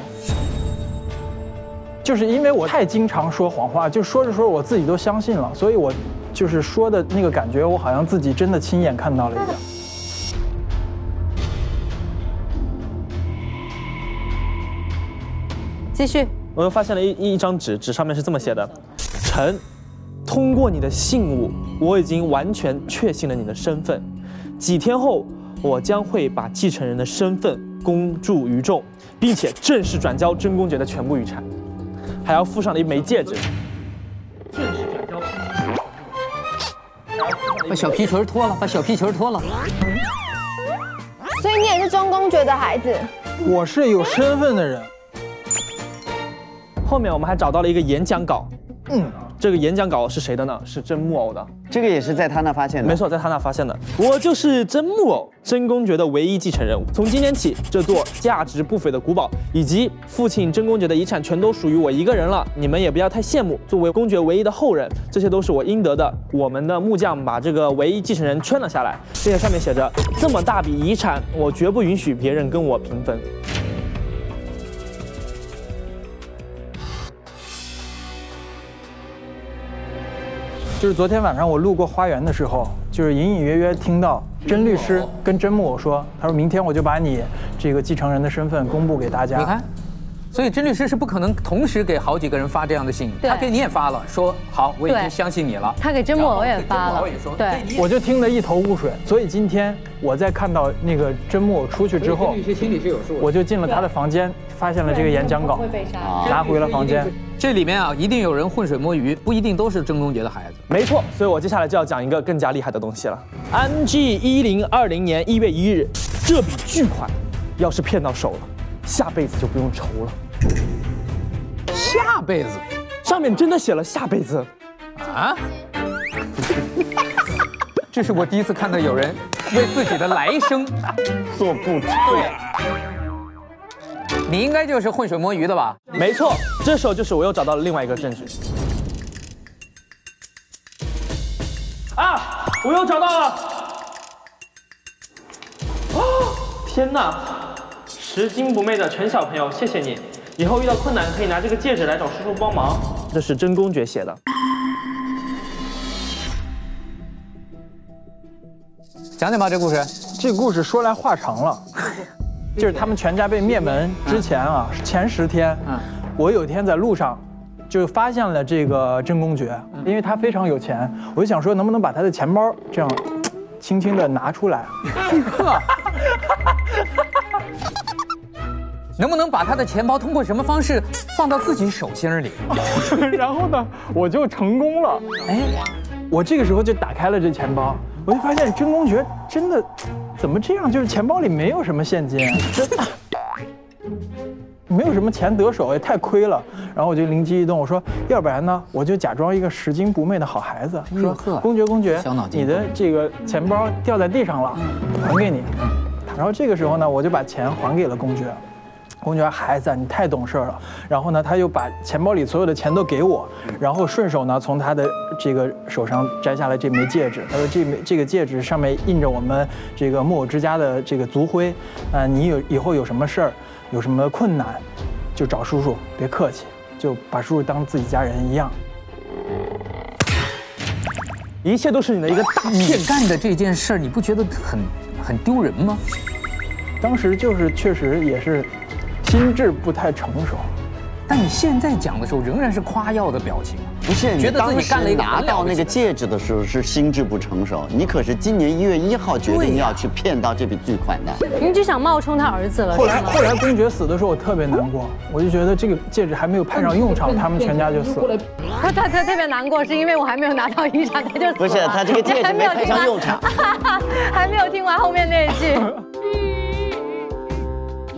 就是因为我太经常说谎话，就说着说着我自己都相信了，所以我就是说的那个感觉，我好像自己真的亲眼看到了一样。继续。我又发现了一一张纸，纸上面是这么写的：臣，通过你的信物，我已经完全确信了你的身份。几天后，我将会把继承人的身份公诸于众，并且正式转交真公爵的全部遗产，还要附上了一枚戒指。正式转交把小皮裙脱了，把小皮裙脱了。所以你也是真公爵的孩子，我是有身份的人，后面我们还找到了一个演讲稿，嗯，这个演讲稿是谁的呢？是真木偶的。这个也是在他那发现的。没错，在他那发现的。我就是真木偶，真公爵的唯一继承人。从今天起，这座价值不菲的古堡以及父亲真公爵的遗产全都属于我一个人了。你们也不要太羡慕，作为公爵唯一的后人，这些都是我应得的。我们的木匠把这个唯一继承人圈了下来，并且上面写着：这么大笔遗产，我绝不允许别人跟我平分。就是昨天晚上我路过花园的时候，就是隐隐约约听到甄律师跟甄木偶说，他说明天我就把你这个继承人的身份公布给大家。你看，所以甄律师是不可能同时给好几个人发这样的信，他给你也发了，说好，我已经相信你了。他给甄木偶也发了对我就听得一头雾水，所以今天我在看到那个甄木偶出去之后，律师心里是有数。我就进了他的房间，发现了这个演讲稿，拿回了房间。这里面啊，一定有人浑水摸鱼，不一定都是郑中杰的孩子。没错，所以我接下来就要讲一个更加厉害的东西了。MG 一零二零年一月一日，这笔巨款要是骗到手了，下辈子就不用愁了。下辈子上面真的写了下辈子，啊？这是我第一次看到有人为自己的来生做不对。你应该就是浑水摸鱼的吧？没错，这时候就是我又找到了另外一个证据。啊，我又找到了！哦，天哪！拾金不昧的陈小朋友，谢谢你。以后遇到困难可以拿这个戒指来找叔叔帮忙。这是真公爵写的。讲讲吧，这故事。这故事说来话长了，就是他们全家被灭门之前啊，前十天，嗯我有一天在路上。就发现了这个真公爵，因为他非常有钱，我就想说能不能把他的钱包这样轻轻的拿出来，呵，[LAUGHS] 能不能把他的钱包通过什么方式放到自己手心里？[LAUGHS] 然后呢，我就成功了。哎，我这个时候就打开了这钱包，我就发现真公爵真的怎么这样？就是钱包里没有什么现金，真 [LAUGHS] 没有什么钱得手，也太亏了。然后我就灵机一动，我说要不然呢，我就假装一个拾金不昧的好孩子，说公爵公爵你的这个钱包掉在地上了，还给你。然后这个时候呢，我就把钱还给了公爵。公爵孩子啊，你太懂事儿了。然后呢，他又把钱包里所有的钱都给我，然后顺手呢从他的这个手上摘下了这枚戒指。他说这枚这个戒指上面印着我们这个木偶之家的这个族徽，啊，你有以后有什么事儿，有什么困难，就找叔叔，别客气，就把叔叔当自己家人一样。一切都是你的一个大你骗干的这件事儿，你不觉得很很丢人吗？当时就是确实也是心智不太成熟。但你现在讲的时候，仍然是夸耀的表情。不是，你觉得自己当时干了一个拿到那个戒指的时候是心智不成熟，你可是今年一月一号决定要去骗到这笔巨款的。你只想冒充他儿子了，后来后来公爵死的时候，我特别难过，我就觉得这个戒指还没有派上用场，[LAUGHS] 他们全家就死了。他他他特别难过，是因为我还没有拿到遗产，他就死了。不是 [LAUGHS] 他这个戒指还没有没派上用场，[LAUGHS] 还没有听完后面那一句。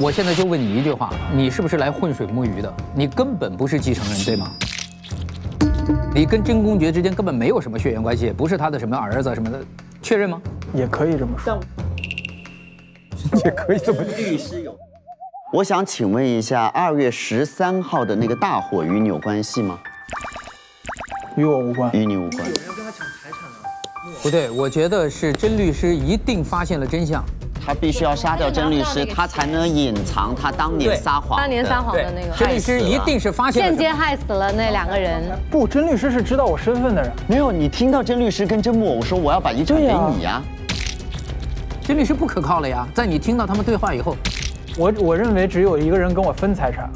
我现在就问你一句话：你是不是来浑水摸鱼的？你根本不是继承人，对吗？你跟真公爵之间根本没有什么血缘关系，也不是他的什么儿子什么的，确认吗？也可以这么说。[LAUGHS] 也可以这么律师有。我想请问一下，二月十三号的那个大火与你有关系吗？与我无关。与你无关。有人跟他抢财产了不对，我觉得是甄律师一定发现了真相。他必须要杀掉甄律师，他才能隐藏他当年撒谎。当年撒谎的那个，甄律师一定是发现间接害死了那两个人。不，甄律师是知道我身份的人。没有，你听到甄律师跟甄木偶说我要把遗产给你呀？甄律师不可靠了呀！在你听到他们对话以后，我我认为只有一个人跟我分财产。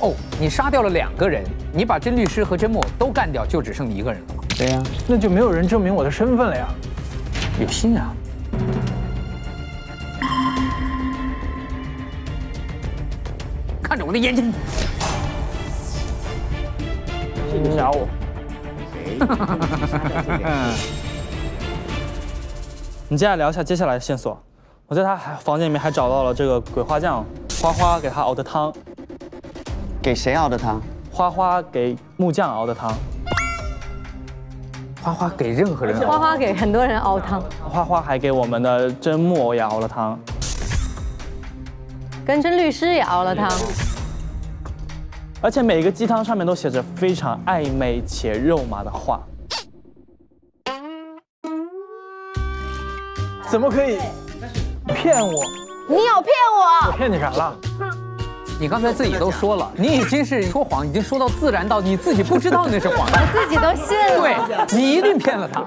哦，你杀掉了两个人，你把甄律师和甄木偶都干掉，就只剩你一个人了吗？对呀，那就没有人证明我的身份了呀。有心啊！看着我的眼睛，你咬我。[LAUGHS] 你接下来聊一下接下来的线索。我在他还房间里面还找到了这个鬼花酱，花花给他熬的汤。给谁熬的汤？花花给木匠熬的汤。花花给任何人花花给很多人熬汤，花花还给我们的真木偶也熬了汤，跟着律师也熬了汤。而且每一个鸡汤上面都写着非常暧昧且肉麻的话。怎么可以骗我？你有骗我？我骗你啥了？你刚才自己都说了，你已经是说谎，已经说到自然到你自己不知道那是谎，[LAUGHS] 我自己都信了。对，你一定骗了他。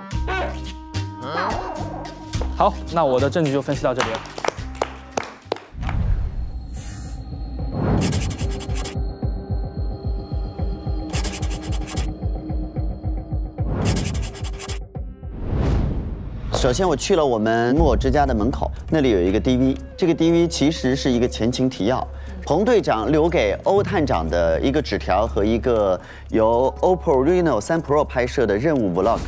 好，那我的证据就分析到这里了。首先，我去了我们木偶之家的门口，那里有一个 DV，这个 DV 其实是一个前情提要，彭队长留给欧探长的一个纸条和一个由 OPPO Reno 3 Pro 拍摄的任务 Vlog。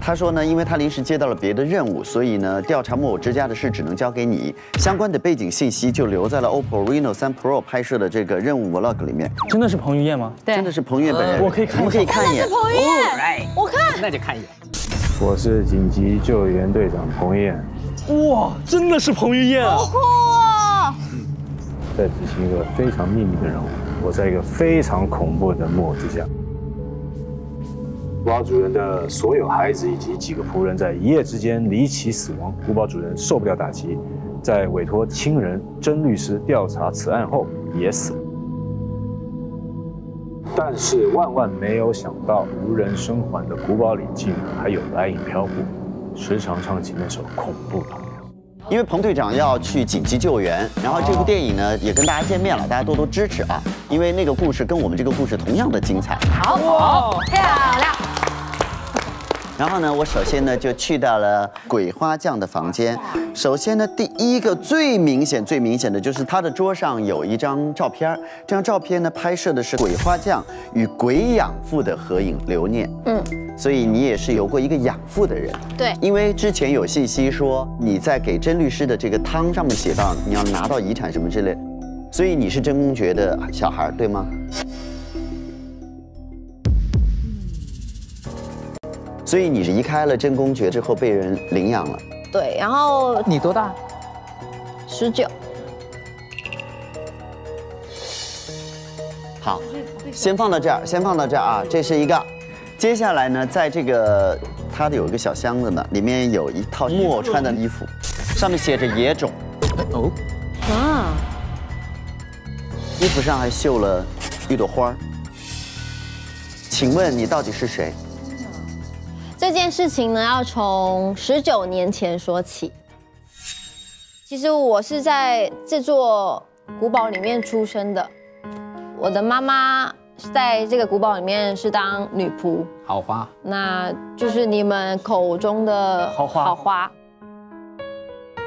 他说呢，因为他临时接到了别的任务，所以呢，调查木偶之家的事只能交给你，相关的背景信息就留在了 OPPO Reno 3 Pro 拍摄的这个任务 Vlog 里面。真的是彭于晏吗？对，真的是彭于晏本人。我可以看我们可以看一眼。彭于晏，我看。那就看一眼。我是紧急救援队长彭于晏，哇，真的是彭于晏啊！好酷啊！在执行一个非常秘密的任务。我在一个非常恐怖的木偶之家，古堡主人的所有孩子以及几个仆人在一夜之间离奇死亡。古堡主人受不了打击，在委托亲人甄律师调查此案后也死了。但是万万没有想到，无人生还的古堡里竟然还有白影飘过，时常唱起那首恐怖童谣。因为彭队长要去紧急救援，然后这部电影呢也跟大家见面了，大家多多支持啊！因为那个故事跟我们这个故事同样的精彩。好，好，漂亮。然后呢，我首先呢就去到了鬼花匠的房间。首先呢，第一个最明显、最明显的就是他的桌上有一张照片，这张照片呢拍摄的是鬼花匠与鬼养父的合影留念。嗯，所以你也是有过一个养父的人。对，因为之前有信息说你在给甄律师的这个汤上面写到你要拿到遗产什么之类，所以你是甄公爵的小孩，对吗？所以你离开了真公爵之后被人领养了。对，然后你多大？十九，好，先放到这儿，先放到这儿啊，这是一个。接下来呢，在这个它的有一个小箱子呢，里面有一套木偶穿的衣服，上面写着野种。哦，啊，衣服上还绣了一朵花儿。请问你到底是谁？这件事情呢，要从十九年前说起。其实我是在这座古堡里面出生的，我的妈妈在这个古堡里面是当女仆，好花，那就是你们口中的好花好花。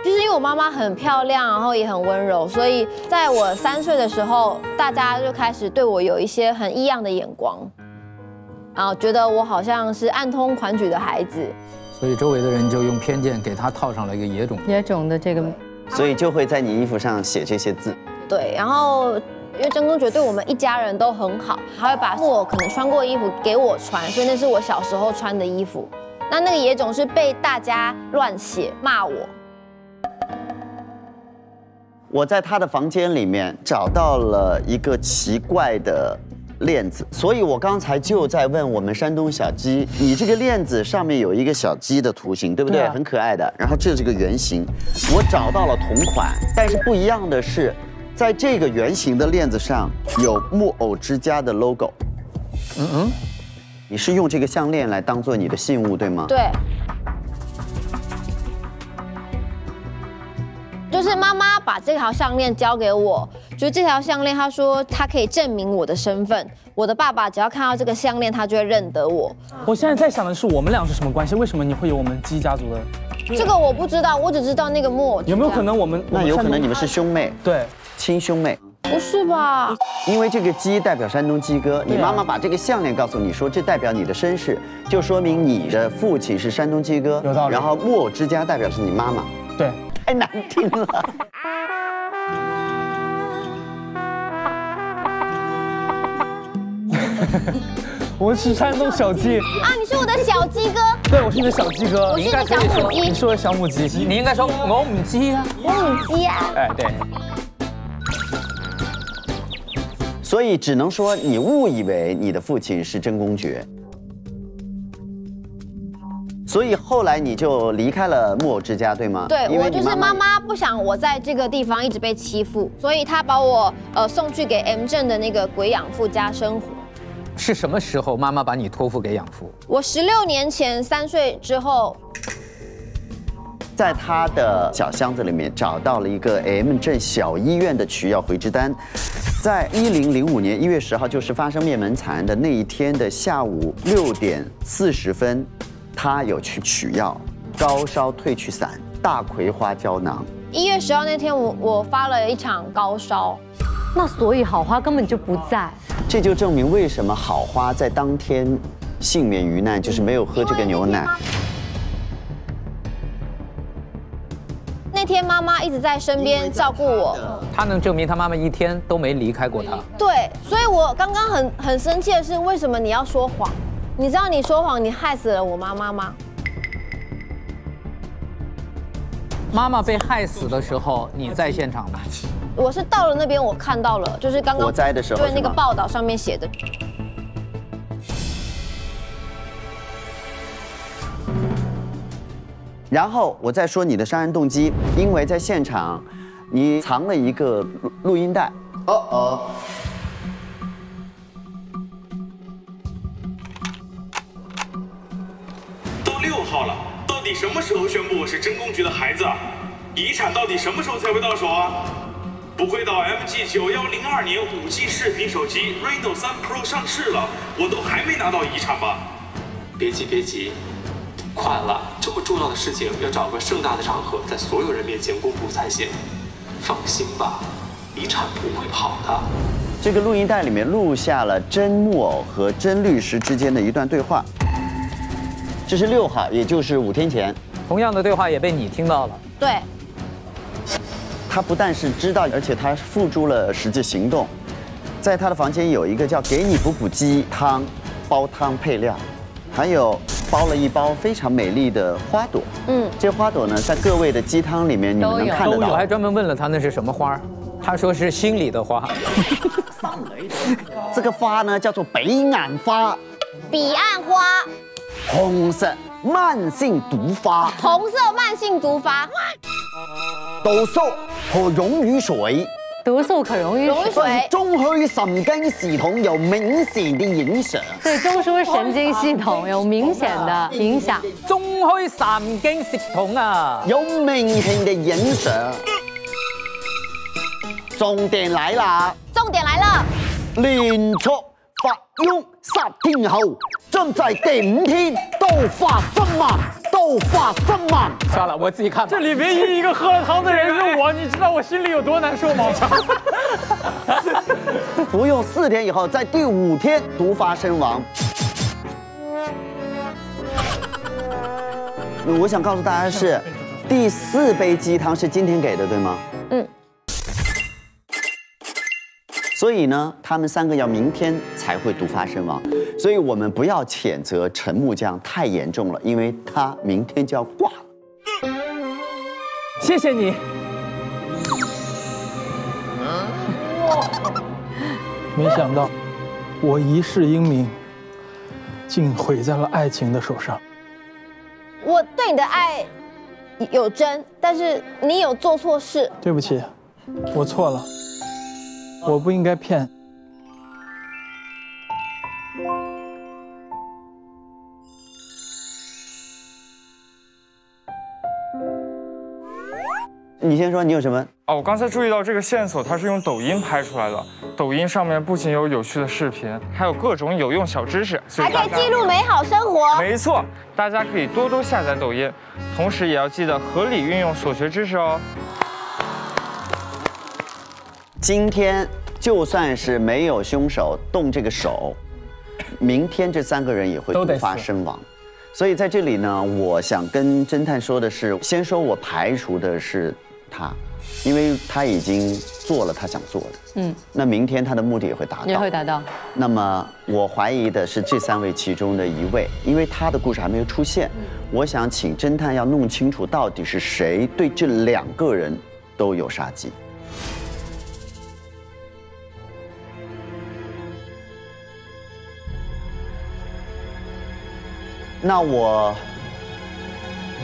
就是因为我妈妈很漂亮，然后也很温柔，所以在我三岁的时候，大家就开始对我有一些很异样的眼光，然后觉得我好像是暗通款曲的孩子。所以周围的人就用偏见给他套上了一个野种。野种的这个，所以就会在你衣服上写这些字。对，然后因为真公爵对我们一家人都很好，他会把我可能穿过的衣服给我穿，所以那是我小时候穿的衣服。那那个野种是被大家乱写骂我，我在他的房间里面找到了一个奇怪的链子，所以我刚才就在问我们山东小鸡，你这个链子上面有一个小鸡的图形，对不对？对啊很可爱的。然后这是个圆形，我找到了同款，但是不一样的是，在这个圆形的链子上有木偶之家的 logo。嗯嗯，你是用这个项链来当做你的信物，对吗？对，就是妈妈把这条项链交给我，就是这条项链，他说他可以证明我的身份。我的爸爸只要看到这个项链，他就会认得我。我现在在想的是，我们俩是什么关系？为什么你会有我们鸡家族的？这个我不知道，我只知道那个木偶。有没有可能我们？那有可能你们是兄妹，对，亲兄妹。不是吧？因为这个鸡代表山东鸡哥，你妈妈把这个项链告诉你说，这代表你的身世，就说明你的父亲是山东鸡哥，有道理然后木偶之家代表是你妈妈，对，太难听了。[LAUGHS] 我是山东小鸡，啊，你是我的小鸡哥，对，我是你的小鸡哥我，是你的小母鸡，你是我的小母鸡。你应该说我母鸡啊。我母鸡啊。哎，对，所以只能说你误以为你的父亲是真公爵。所以后来你就离开了木偶之家，对吗？对，因为你我就是妈妈不想我在这个地方一直被欺负，所以她把我呃送去给 M 镇的那个鬼养父家生活。是什么时候妈妈把你托付给养父？我十六年前三岁之后，在他的小箱子里面找到了一个 M 镇小医院的取药回执单，在一零零五年一月十号，就是发生灭门惨案的那一天的下午六点四十分，他有去取药，高烧退去散、大葵花胶囊。一月十号那天我我发了一场高烧，那所以好花根本就不在。这就证明为什么好花在当天幸免于难，就是没有喝这个牛奶。那天妈妈一直在身边照顾我，他能证明他妈妈一天都没离开过他。对，所以我刚刚很很生气的是，为什么你要说谎？你知道你说谎，你害死了我妈妈吗？妈妈被害死的时候，你在现场吗？我是到了那边，我看到了，就是刚刚火灾的时候对那个报道上面写的。然后我再说你的杀人动机，因为在现场，你藏了一个录录音带。哦哦，都六号了，到底什么时候宣布我是真公局的孩子啊？遗产到底什么时候才会到手啊？不会到 MG 九幺零二年五 G 视频手机 Reno 三 Pro 上市了，我都还没拿到遗产吧？别急别急，快了，这么重要的事情要找个盛大的场合，在所有人面前公布才行。放心吧，遗产不会跑的。这个录音带里面录下了真木偶和真律师之间的一段对话。这是六号，也就是五天前。同样的对话也被你听到了。对，他不但是知道，而且他付诸了实际行动。在他的房间有一个叫“给你补补鸡汤”煲汤配料，还有包了一包非常美丽的花朵。嗯，这花朵呢，在各位的鸡汤里面你们能看得到还。专门问了他那是什么花。他说是心里的花。[LAUGHS] 这个花呢叫做北岸花，彼岸花，红色慢性毒发，红色慢性毒发，毒素和溶于水，毒素可溶于水，对中枢神經系統有明顯的影響。对中枢神經系統有明顯的影響。中虛神經系統啊，有明顯的影響。重點來啦！重點來了，連續發用三天后，正在第五天都發生嘛，都發生嘛。算了，我自己看吧。这里唯一一个喝了汤的人是我，你知道我心里有多难受吗？[LAUGHS] 服用四天以后，在第五天毒发身亡。我想告诉大家的是，第四杯鸡汤是今天给的，对吗？嗯。所以呢，他们三个要明天才会毒发身亡，所以我们不要谴责陈木匠太严重了，因为他明天就要挂了。谢谢你。没想到我一世英名，竟毁在了爱情的手上。我对你的爱有真，但是你有做错事。对不起，我错了，我不应该骗。你先说，你有什么？哦，我刚才注意到这个线索，它是用抖音拍出来的。抖音上面不仅有有趣的视频，还有各种有用小知识，所还可以记录美好生活。没错，大家可以多多下载抖音，同时也要记得合理运用所学知识哦。今天就算是没有凶手动这个手，明天这三个人也会都得毒发身亡。所以在这里呢，我想跟侦探说的是，先说我排除的是他，因为他已经做了他想做的。嗯，那明天他的目的也会达到。也会达到。那么我怀疑的是这三位其中的一位，因为他的故事还没有出现。我想请侦探要弄清楚到底是谁对这两个人都有杀机。那我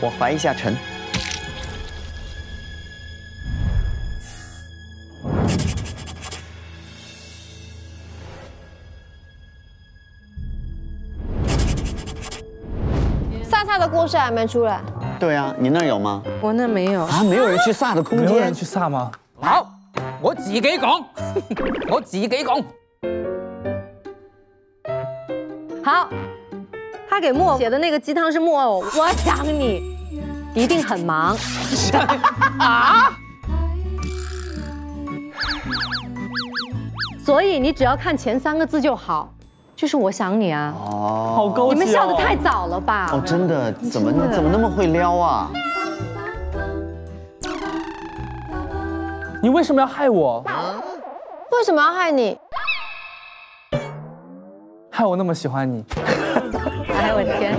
我怀疑一下陈。萨萨的故事还没出来，对啊，你那儿有吗？我那没有啊，没有人去萨的空间。没有人去萨吗？好，我自己講，我自己講。[LAUGHS] 好，他给木偶写的那个鸡汤是木偶，我想你一定很忙啊，[LAUGHS] 所以你只要看前三个字就好，就是我想你啊。哦，好高级哦你们笑得太早了吧？哦，真的，怎么怎么那么会撩啊？你为什么要害我？为什么要害你？害我那么喜欢你？哎我天！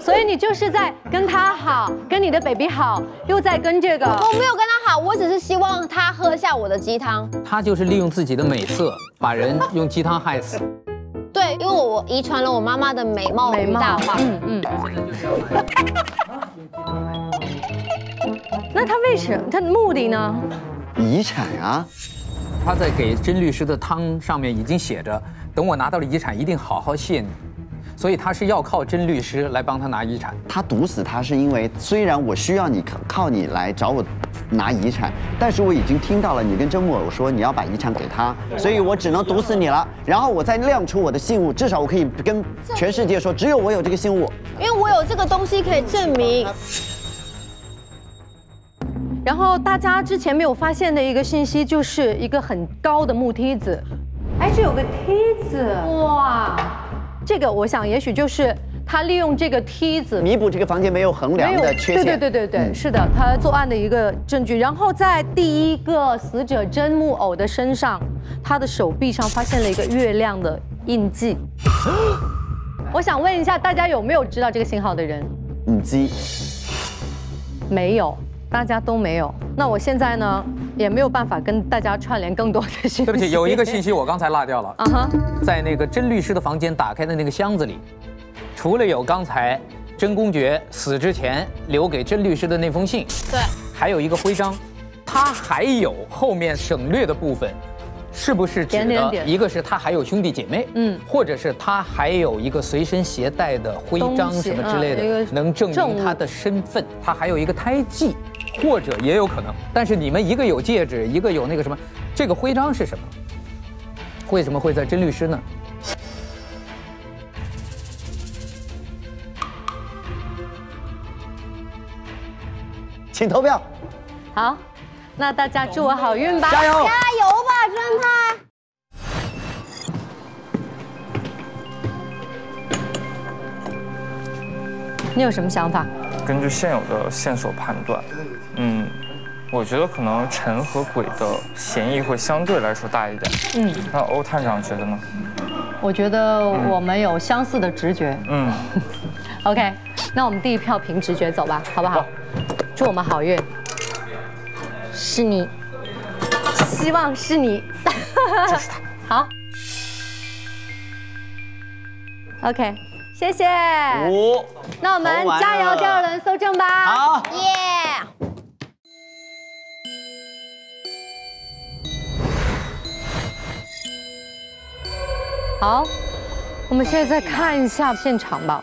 所以你就是在跟他好，跟你的 baby 好，又在跟这个我没有跟他好，我只是希望他喝下我的鸡汤。他就是利用自己的美色，把人用鸡汤害死。对，因为我遗传了我妈妈的美貌与大话。嗯嗯。那他为什么？他的目的呢？遗产啊！他在给甄律师的汤上面已经写着，等我拿到了遗产，一定好好谢你。所以他是要靠甄律师来帮他拿遗产。他毒死他是因为，虽然我需要你靠靠你来找我拿遗产，但是我已经听到了你跟甄木偶说你要把遗产给他，所以我只能毒死你了。然后我再亮出我的信物，至少我可以跟全世界说，只有我有这个信物。因为我有这个东西可以证明。然后大家之前没有发现的一个信息，就是一个很高的木梯子。哎，这有个梯子，哇！这个我想也许就是他利用这个梯子弥补这个房间没有横梁的缺陷。对对对对对，是的，他作案的一个证据。然后在第一个死者真木偶的身上，他的手臂上发现了一个月亮的印记。[GASPS] 我想问一下，大家有没有知道这个信号的人？母鸡。没有，大家都没有。那我现在呢，也没有办法跟大家串联更多的信息。对不起，有一个信息我刚才落掉了。[LAUGHS] 啊哈，在那个甄律师的房间打开的那个箱子里，除了有刚才甄公爵死之前留给甄律师的那封信，对，还有一个徽章，他还有后面省略的部分，是不是指的一个是他还有兄弟姐妹，嗯或者是他还有一个随身携带的徽章什么之类的，能证明他的身份，他还有一个胎记。或者也有可能，但是你们一个有戒指，一个有那个什么，这个徽章是什么？为什么会在甄律师那儿？请投票。好，那大家祝我好运吧，加油加油吧，侦探！你有什么想法？根据现有的线索判断，嗯，我觉得可能陈和鬼的嫌疑会相对来说大一点。嗯，那欧探长觉得呢？我觉得我们有相似的直觉。嗯，[LAUGHS] OK，那我们第一票凭直觉走吧，好不好？祝我们好运。是你，希望是你。就是他。[LAUGHS] 好。OK，谢谢。五，那我们加油，第二轮搜证吧。好，耶！好，我们现在再看一下现场吧。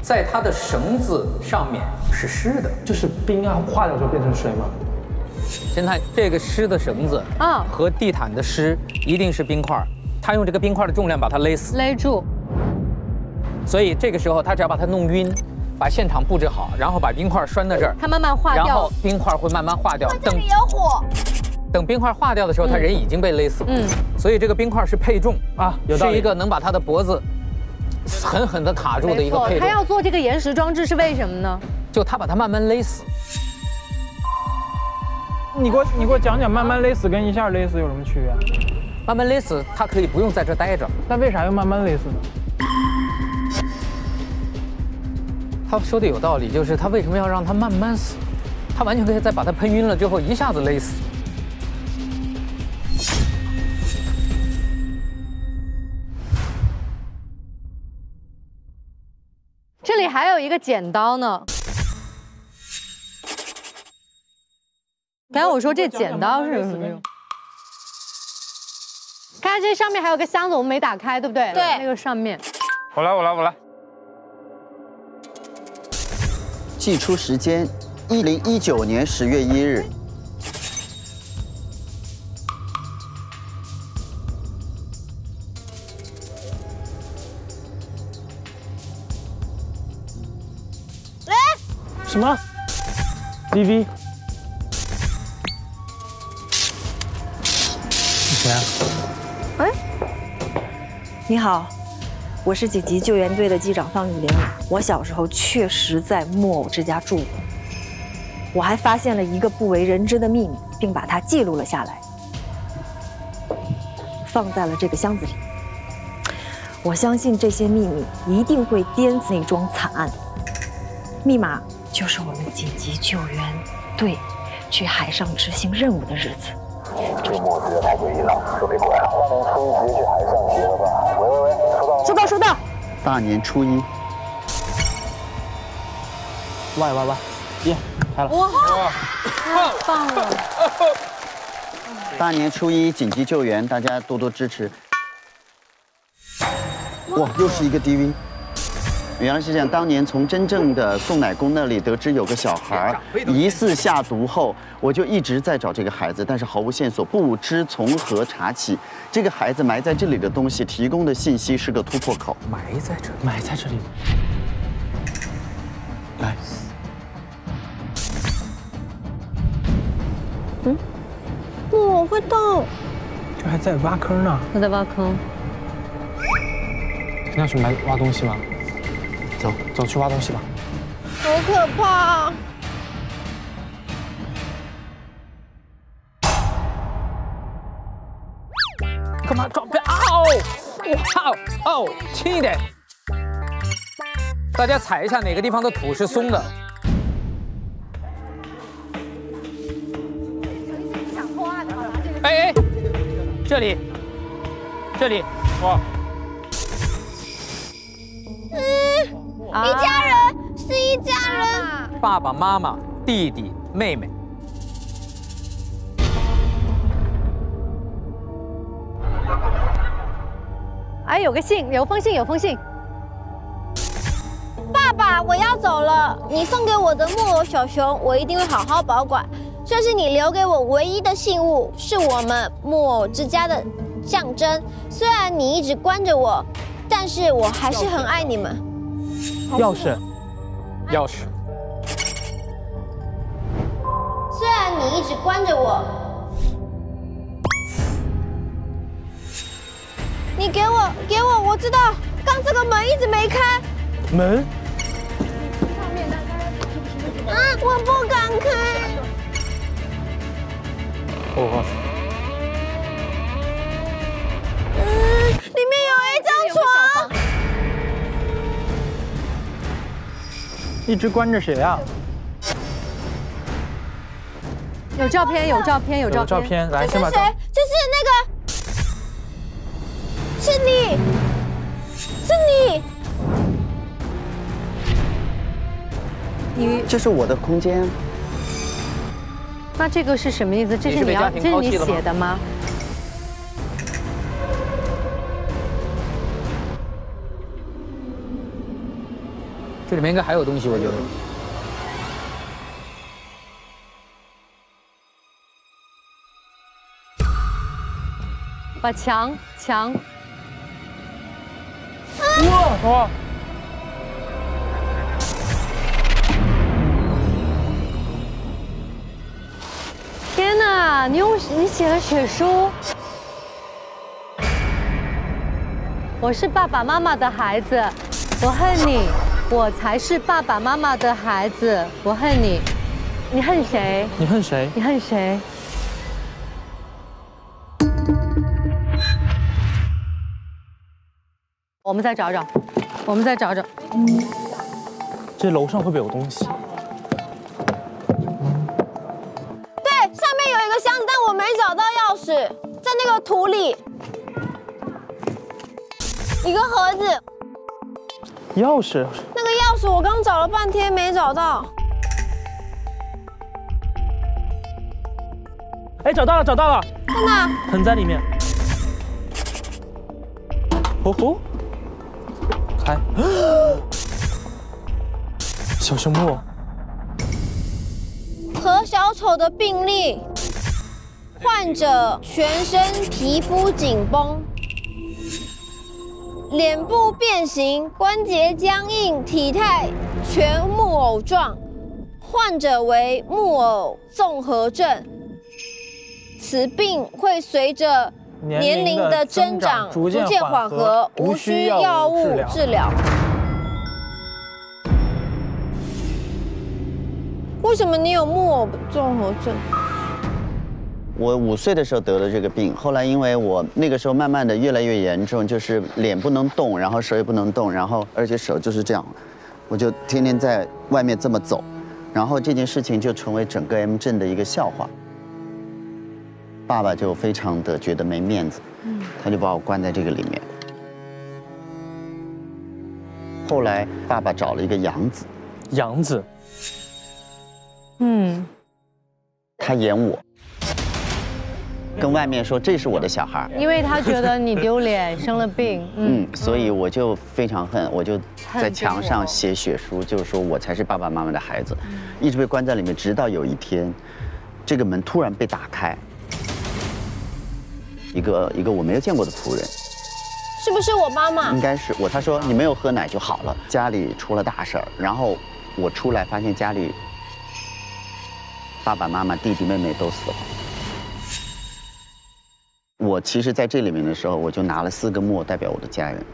在它的绳子上面是湿的，就是冰啊化掉就变成水吗？侦探，这个湿的绳子啊和地毯的湿一定是冰块儿，他用这个冰块的重量把它勒死，勒住。所以这个时候他只要把它弄晕，把现场布置好，然后把冰块拴在这儿，它慢慢化掉然后。冰块会慢慢化掉。等这里有火，等冰块化掉的时候，他人已经被勒死了。嗯，所以这个冰块是配重啊是一个能把他的脖子狠狠地卡住的一，个配重。他要做这个延时装置是为什么呢？就他把它慢慢勒死。你给我你给我讲讲，慢慢勒死跟一下勒死有什么区别？慢慢勒死，他可以不用在这待着。那为啥要慢慢勒死呢？他说的有道理，就是他为什么要让他慢慢死？他完全可以在把他喷晕了之后一下子勒死。这里还有一个剪刀呢。刚才我说这剪刀是有什么用？看这上面还有个箱子，我们没打开，对不对？对那个上面。我来，我来，我来。寄出时间：一零一九年十月一日。什么？DV？是谁啊？哎，你好，我是紧急救援队的机长方雨玲。我小时候确实在木偶之家住过，我还发现了一个不为人知的秘密，并把它记录了下来，放在了这个箱子里。我相信这些秘密一定会颠覆那桩惨案。密码就是我们紧急救援队去海上执行任务的日子。这个墨汁太诡异了，说别过来。大年初一直接去海上集合吧。喂喂喂，收到？收到，收到。大年初一，喂喂喂，耶，开了。哇，太棒了！大年初一紧急救援，大家多多支持。哇，又是一个 DV。原来是这样，当年从真正的送奶工那里得知有个小孩疑似下毒后，我就一直在找这个孩子，但是毫无线索，不知从何查起。这个孩子埋在这里的东西提供的信息是个突破口。埋在这里，埋在这里。来，嗯我会动。这还在挖坑呢。他在挖坑。要去埋挖东西吗？走走去挖东西吧。好可怕！干嘛撞？别啊哦！哇哦哦，轻一点。大家踩一下哪个地方的土是松的。哎哎，这里，这里，哇！嗯，一家人是一家人。爸爸妈妈、弟弟、妹妹。哎，有个信，有封信，有封信。爸爸，我要走了。你送给我的木偶小熊，我一定会好好保管。这是你留给我唯一的信物，是我们木偶之家的象征。虽然你一直关着我，但是我还是很爱你们。钥匙，钥匙。虽然你一直关着我，你给我，给我，我知道，刚这个门一直没开。门？啊，我不敢开。哦，一直关着谁啊？有照片，有照片，有照片。照片，来，这是谁？这是那个，是你，是你。你这是我的空间。那这个是什么意思？这是你要，这是你写的吗？这里面应该还有东西，我觉得。把墙墙。哇哇！天哪！你用你写了血书。我是爸爸妈妈的孩子，我恨你。我才是爸爸妈妈的孩子，我恨你。你恨谁？你恨谁？你恨谁？我们再找找，我们再找找。这楼上会不会有东西？对，上面有一个箱子，但我没找到钥匙，在那个土里。一个盒子。钥匙。那个钥匙我刚找了半天没找到。哎，找到了，找到了。在哪？盆在里面。哦吼！开。[GASPS] 小熊木。何小丑的病历。患者全身皮肤紧绷。脸部变形，关节僵硬，体态全木偶状，患者为木偶综合症。此病会随着年龄的增长逐渐缓和，无需药物治疗。为什么你有木偶综合症？我五岁的时候得了这个病，后来因为我那个时候慢慢的越来越严重，就是脸不能动，然后手也不能动，然后而且手就是这样，我就天天在外面这么走，然后这件事情就成为整个 M 镇的一个笑话。爸爸就非常的觉得没面子，他就把我关在这个里面。后来爸爸找了一个养子，养子，嗯，他演我。跟外面说这是我的小孩，因为他觉得你丢脸，生了病，嗯，所以我就非常恨，我就在墙上写血书，就是说我才是爸爸妈妈的孩子，一直被关在里面，直到有一天，这个门突然被打开，一个一个我没有见过的仆人，是不是我妈妈？应该是我。他说你没有喝奶就好了，家里出了大事儿，然后我出来发现家里爸爸妈妈、弟弟妹妹都死了。我其实在这里面的时候，我就拿了四个木偶代表我的家人，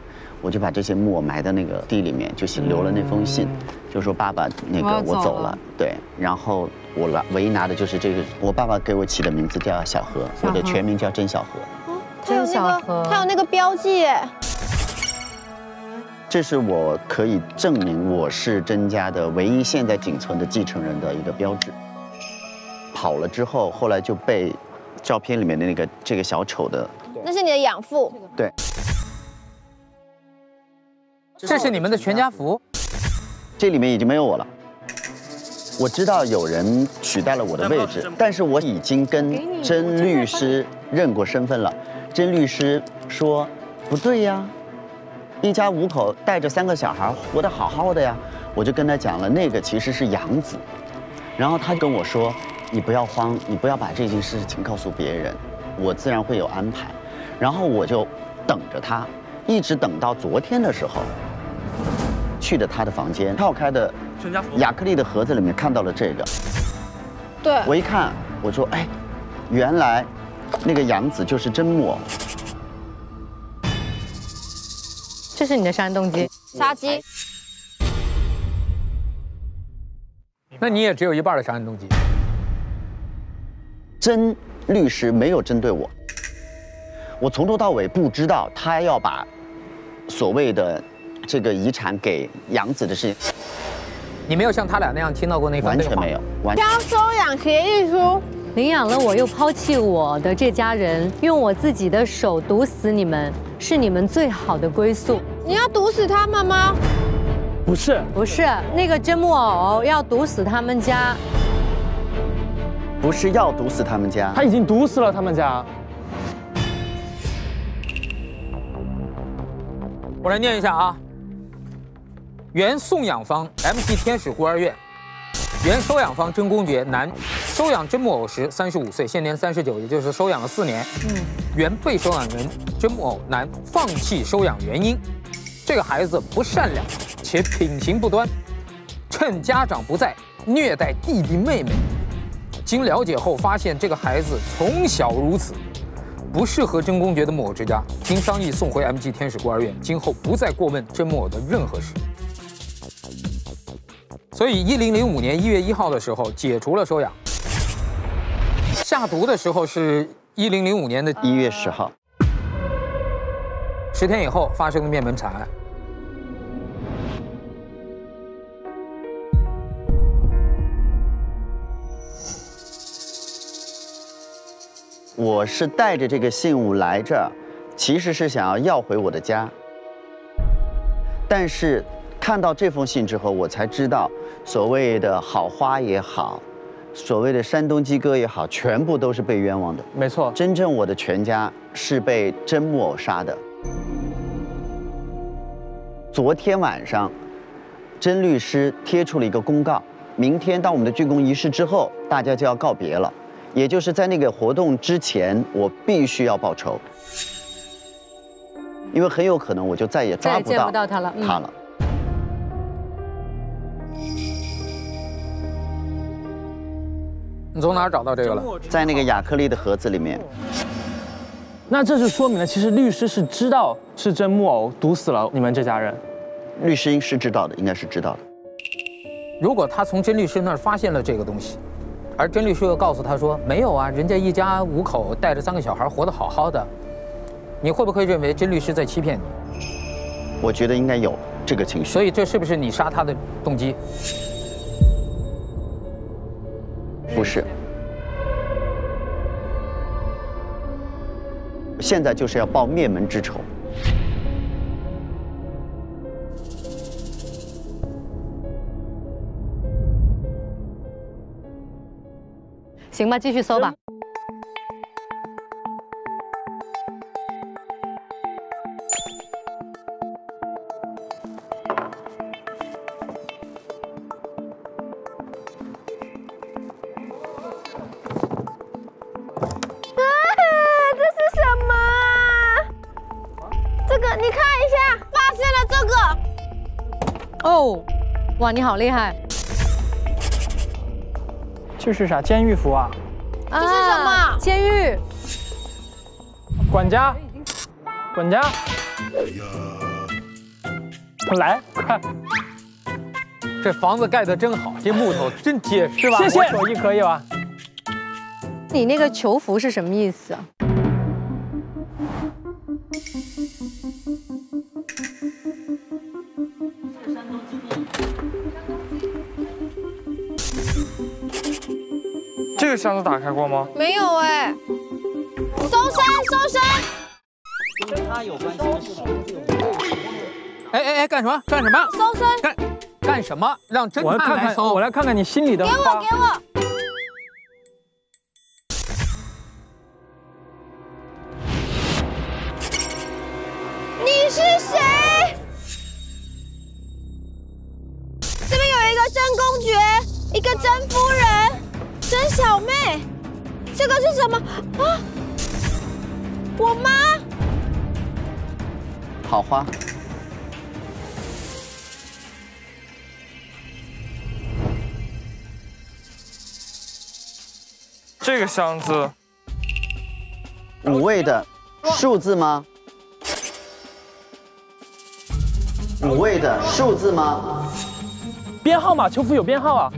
我就把这些木偶埋在那个地里面，就写留了那封信，就说爸爸那个我走了，对，然后我拿唯一拿的就是这个，我爸爸给我起的名字叫小何，我的全名叫甄小何。他有那个，他有那个标记，这是我可以证明我是甄家的唯一现在仅存的继承人的一个标志。跑了之后，后来就被照片里面的那个这个小丑的，那是你的养父。对，这是你们的全家福，这里面已经没有我了。我知道有人取代了我的位置，但是我已经跟甄律师认过身份了。甄律师说不对呀，一家五口带着三个小孩活得好好的呀。我就跟他讲了，那个其实是养子。然后他跟我说，你不要慌，你不要把这件事情告诉别人，我自然会有安排。然后我就等着他，一直等到昨天的时候，去的他的房间，撬开的全家福亚克力的盒子里面看到了这个。对，我一看，我说，哎，原来那个杨子就是真木偶。这是你的山东鸡，杀鸡。那你也只有一半的杀人动机。甄律师没有针对我，我从头到尾不知道他要把所谓的这个遗产给杨子的事情，你没有像他俩那样听到过那番对话完全没有，完全。交收养协议书，领养了我又抛弃我的这家人，用我自己的手毒死你们，是你们最好的归宿。你要毒死他们吗？不是，不是那个真木偶要毒死他们家，不是要毒死他们家，他已经毒死了他们家。我来念一下啊。原送养方 MC 天使孤儿院，原收养方真公爵男，收养真木偶时三十五岁，现年三十九，也就是收养了四年。嗯，原被收养人真木偶男放弃收养原因，这个孩子不善良且品行不端，趁家长不在虐待弟弟妹妹。经了解后发现，这个孩子从小如此。不适合真公爵的木偶之家，经商议送回 MG 天使孤儿院，今后不再过问真木偶的任何事。所以，一零零五年一月一号的时候解除了收养。下毒的时候是一零零五年的一月十号，十天以后发生了灭门惨案。我是带着这个信物来这儿，其实是想要要回我的家。但是看到这封信之后，我才知道，所谓的好花也好，所谓的山东鸡哥也好，全部都是被冤枉的。没错，真正我的全家是被真木偶杀的。昨天晚上，甄律师贴出了一个公告，明天当我们的竣工仪式之后，大家就要告别了。也就是在那个活动之前，我必须要报仇，因为很有可能我就再也抓不到不到他了。嗯他了。你从哪儿找到这个了？在那个亚克力的盒子里面。那这就说明了，其实律师是知道是真木偶毒死了你们这家人。律师是知道的，应该是知道的。如果他从甄律师那儿发现了这个东西，而甄律师又告诉他说没有啊，人家一家五口带着三个小孩活得好好的，你会不会认为甄律师在欺骗你？我觉得应该有这个情绪。所以这是不是你杀他的动机？不是。现在就是要报灭门之仇。行吧，继续搜吧。啊，这是什么啊？这个你看一下，发现了这个。哦，哇，你好厉害！这是啥？监狱服啊？这是什么？监狱。管家，管家，来快，这房子盖得真好，这木头真结实，是吧？谢谢，手艺可以吧？你那个囚服是什么意思个箱子打开过吗？没有哎，搜身搜身。跟他有关系。哎哎哎，干什么？干什么？搜身。干干什么？让侦我来看看，探来搜。我来看看你心里的给我。给我。你是谁？这边有一个真公爵，一个真夫人，真小妹。这个是什么啊？我妈。好花，这个箱子五位的数字吗？五位的数字吗？编号嘛，球服有编号啊。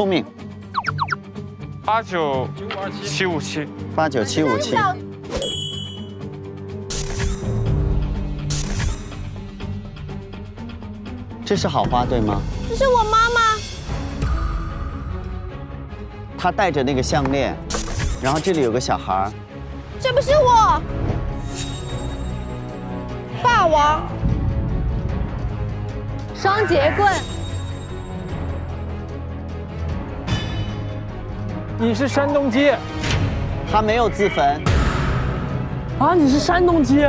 聪明，八九七五七，八九七五七。这是好花对吗？这是我妈妈。她戴着那个项链，然后这里有个小孩儿。这不是我。霸王。双节棍。你是山东鸡。他没有自焚。啊，你是山东鸡。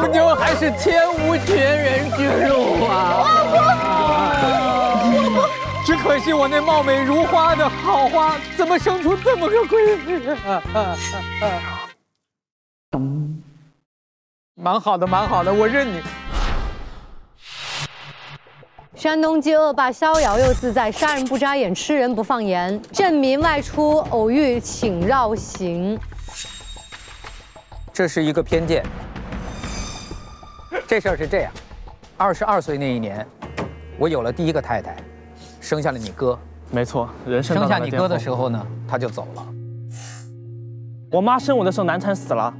足球还是天无绝人之路啊！只可惜我那貌美如花的好花，怎么生出这么个闺女啊？蛮好的，蛮好的，我认你。山东鸡恶霸逍遥又自在，杀人不眨眼，吃人不放盐。镇民外出偶遇，请绕行。这是一个偏见。[LAUGHS] 这事儿是这样，二十二岁那一年，我有了第一个太太，生下了你哥。没错，人生生下你哥的时候呢，他就走了。我妈生我的时候难产死了，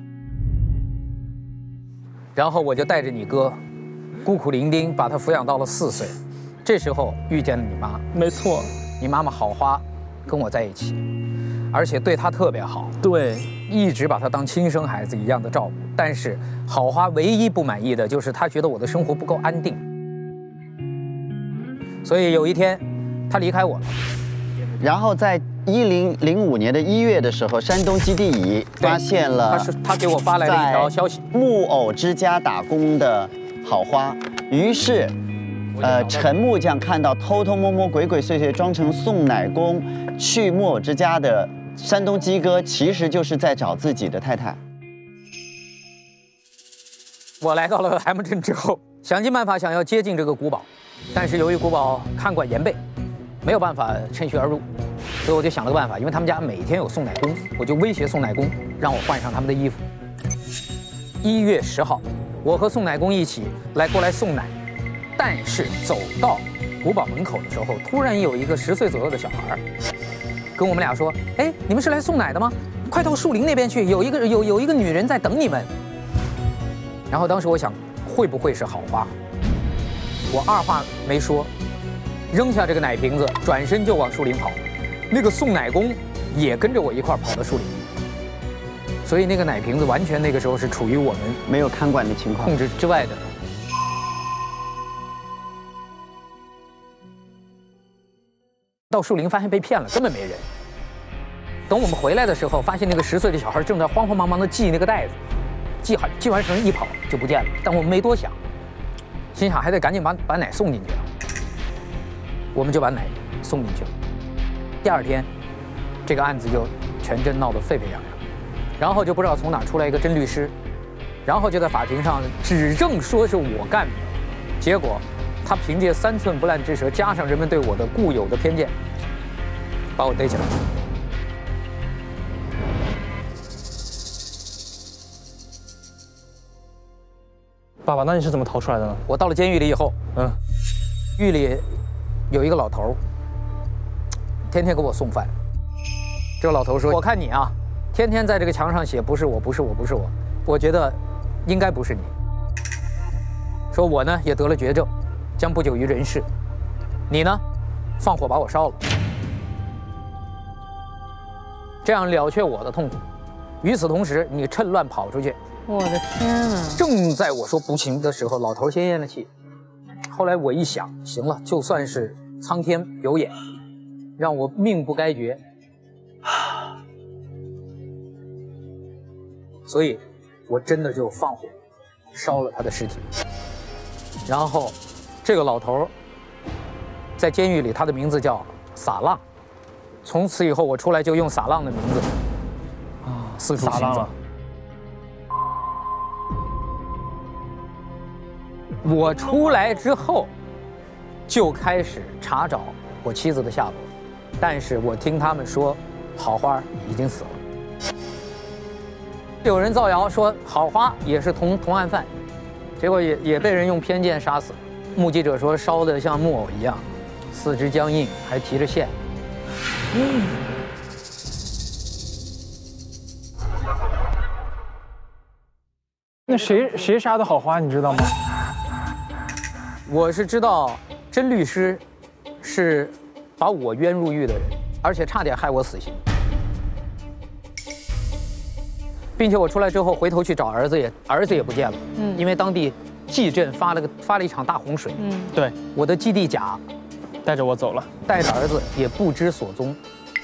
然后我就带着你哥，孤苦伶仃把他抚养到了四岁。这时候遇见了你妈，没错，你妈妈好花，跟我在一起，而且对他特别好，对，一直把他当亲生孩子一样的照顾。但是好花唯一不满意的就是他觉得我的生活不够安定，所以有一天他离开我了。然后在一零零五年的一月的时候，山东基地乙发现了，他是他给我发来了一条消息，木偶之家打工的好花，于是。呃，陈木匠看到偷偷摸摸、鬼鬼祟祟装成送奶工去木偶之家的山东鸡哥，其实就是在找自己的太太。我来到了 M 镇之后，想尽办法想要接近这个古堡，但是由于古堡看管严备，没有办法趁虚而入，所以我就想了个办法，因为他们家每天有送奶工，我就威胁送奶工让我换上他们的衣服。一月十号，我和送奶工一起来过来送奶，但是走到古堡门口的时候，突然有一个十岁左右的小孩跟我们俩说：“哎，你们是来送奶的吗？快到树林那边去，有一个有有一个女人在等你们。”然后当时我想，会不会是好话？我二话没说，扔下这个奶瓶子，转身就往树林跑。那个送奶工也跟着我一块跑到树林。所以那个奶瓶子完全那个时候是处于我们没有看管的情况控制之外的。到树林发现被骗了，根本没人。等我们回来的时候，发现那个十岁的小孩正在慌慌忙忙地系那个袋子，系好系完绳一跑就不见了。但我们没多想，心想还得赶紧把把奶送进去啊。我们就把奶送进去了。第二天，这个案子就全镇闹得沸沸扬扬，然后就不知道从哪出来一个真律师，然后就在法庭上指证说是我干的，结果他凭借三寸不烂之舌，加上人们对我的固有的偏见，把我逮起来。爸爸，那你是怎么逃出来的呢？我到了监狱里以后，嗯，狱里有一个老头儿，天天给我送饭。这个老头说：“我看你啊，天天在这个墙上写‘不是我，不是我，不是我’，我觉得应该不是你。说我呢也得了绝症，将不久于人世。你呢，放火把我烧了，这样了却我的痛苦。与此同时，你趁乱跑出去。”我的天啊！正在我说不行的时候，老头先咽了气。后来我一想，行了，就算是苍天有眼，让我命不该绝，所以，我真的就放火烧了他的尸体。然后，这个老头在监狱里，他的名字叫撒浪。从此以后，我出来就用撒浪的名字啊，四处行走。我出来之后，就开始查找我妻子的下落，但是我听他们说，好花已经死了。有人造谣说好花也是同同案犯，结果也也被人用偏见杀死。目击者说烧得像木偶一样，四肢僵硬，还提着线。嗯。那谁谁杀的好花，你知道吗？我是知道，甄律师是把我冤入狱的人，而且差点害我死刑，并且我出来之后回头去找儿子，也儿子也不见了。嗯，因为当地蓟镇发了个发了一场大洪水。嗯，对，我的基地甲带着我走了，带着儿子也不知所踪。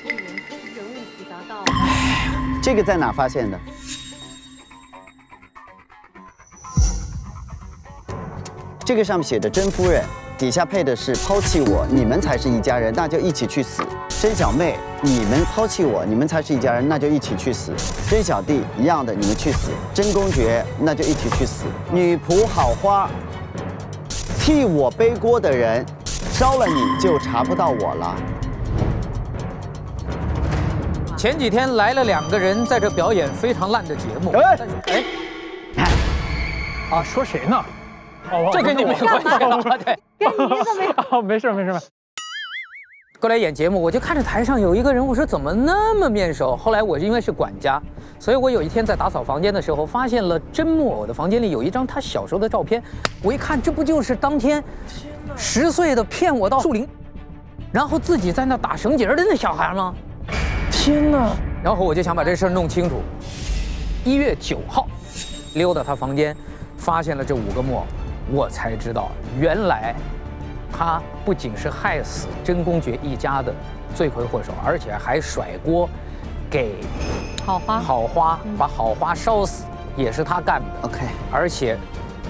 人物复杂到，这个在哪发现的？这个上面写着甄夫人，底下配的是抛弃我，你们才是一家人，那就一起去死。甄小妹，你们抛弃我，你们才是一家人，那就一起去死。甄小弟一样的，你们去死。甄公爵，那就一起去死。女仆好花，替我背锅的人，烧了你就查不到我了。前几天来了两个人，在这表演非常烂的节目。哎，哎，啊，说谁呢？这跟你没关系了，对，[LAUGHS] 跟你怎么样？没事没事。过来演节目，我就看着台上有一个人，我说怎么那么面熟？后来我因为是管家，所以我有一天在打扫房间的时候，发现了真木偶的房间里有一张他小时候的照片。我一看，这不就是当天十岁的骗我到树林，然后自己在那打绳结的那小孩吗？天哪！然后我就想把这事儿弄清楚。一月九号，溜到他房间，发现了这五个木偶。我才知道，原来他不仅是害死甄公爵一家的罪魁祸首，而且还甩锅给好花。好花把好花烧死，也是他干的。OK，而且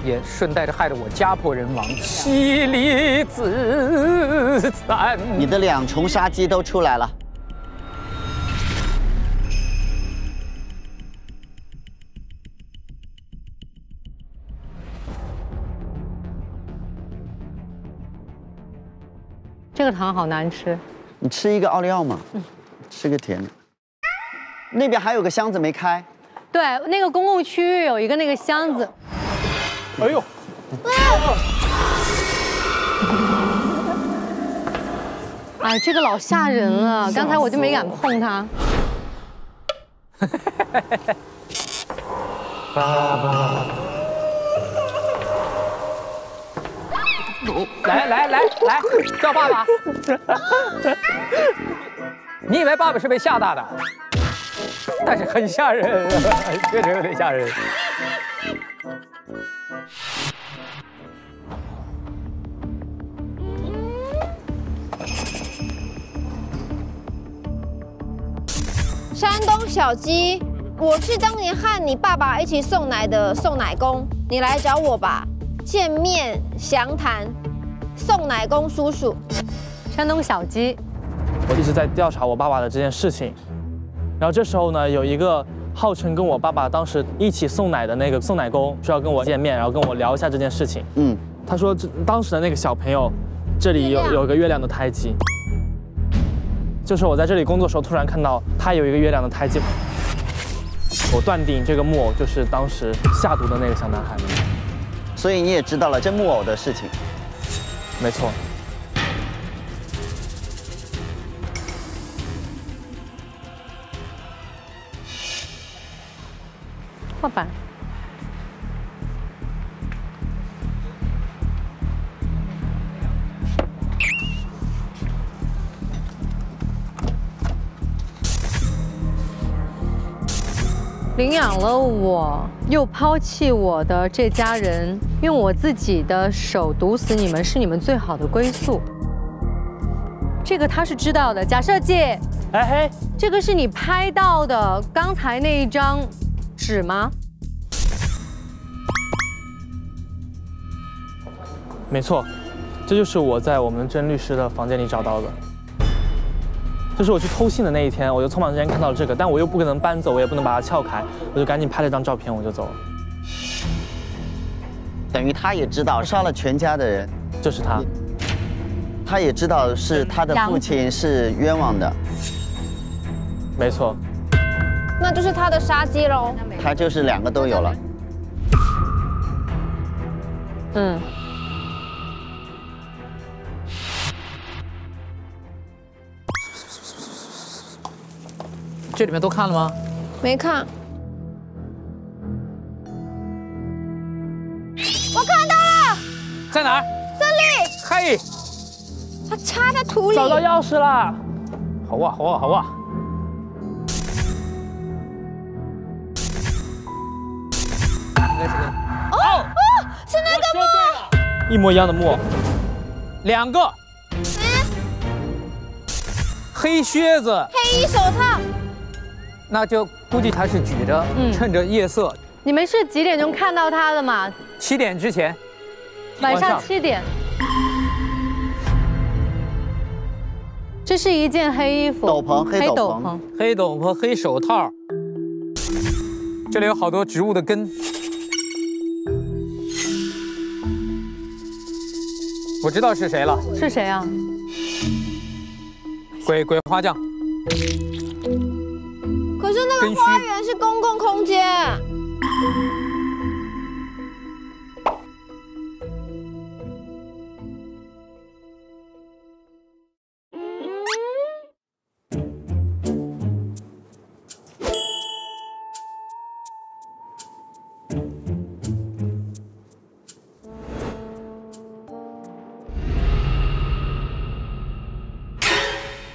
也顺带着害得我家破人亡，妻离子散。你的两重杀机都出来了。这个糖好难吃，你吃一个奥利奥嘛，吃个甜的。那边还有个箱子没开，对，那个公共区域有一个那个箱子。哎呦！哎，这个老吓人了，刚才我就没敢碰它。爸爸。[LAUGHS] 来来来来，叫爸爸！你以为爸爸是被吓大的？但是很吓人，确实有点吓人。山东小鸡，我是当年和你爸爸一起送奶的送奶工，你来找我吧。见面详谈，送奶工叔叔，山东小鸡。我一直在调查我爸爸的这件事情，然后这时候呢，有一个号称跟我爸爸当时一起送奶的那个送奶工，说要跟我见面，然后跟我聊一下这件事情。嗯，他说这当时的那个小朋友，这里有有一个月亮的胎记。就是我在这里工作的时候，突然看到他有一个月亮的胎记，我断定这个木偶就是当时下毒的那个小男孩。所以你也知道了这木偶的事情。没错。画板。领养了我，又抛弃我的这家人，用我自己的手毒死你们，是你们最好的归宿。这个他是知道的。假设计，哎嘿，这个是你拍到的刚才那一张纸吗？没错，这就是我在我们甄律师的房间里找到的。就是我去偷信的那一天，我就匆忙之间看到了这个，但我又不可能搬走，我也不能把它撬开，我就赶紧拍了张照片，我就走了。等于他也知道杀了全家的人就是他，他也知道是他的父亲是冤枉的，没错，那就是他的杀机喽。他就是两个都有了。嗯。这里面都看了吗？没看。我看到了，在哪儿？这里。嘿，它插在土里。找到钥匙了。好啊，好啊，好啊。应该是个。哦哦，是那个木。一模一样的木。两个。黑靴子。黑衣手套。那就估计他是举着，趁着夜色。你们是几点钟看到他的嘛？七点之前，晚上七点。这是一件黑衣服，斗篷，黑斗篷，黑斗篷，黑手套。这里有好多植物的根。我知道是谁了。是谁啊？鬼鬼花匠。可是那个花园是公共空间。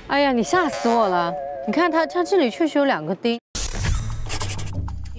哎呀，你吓死我了！你看它，它这里确实有两个钉，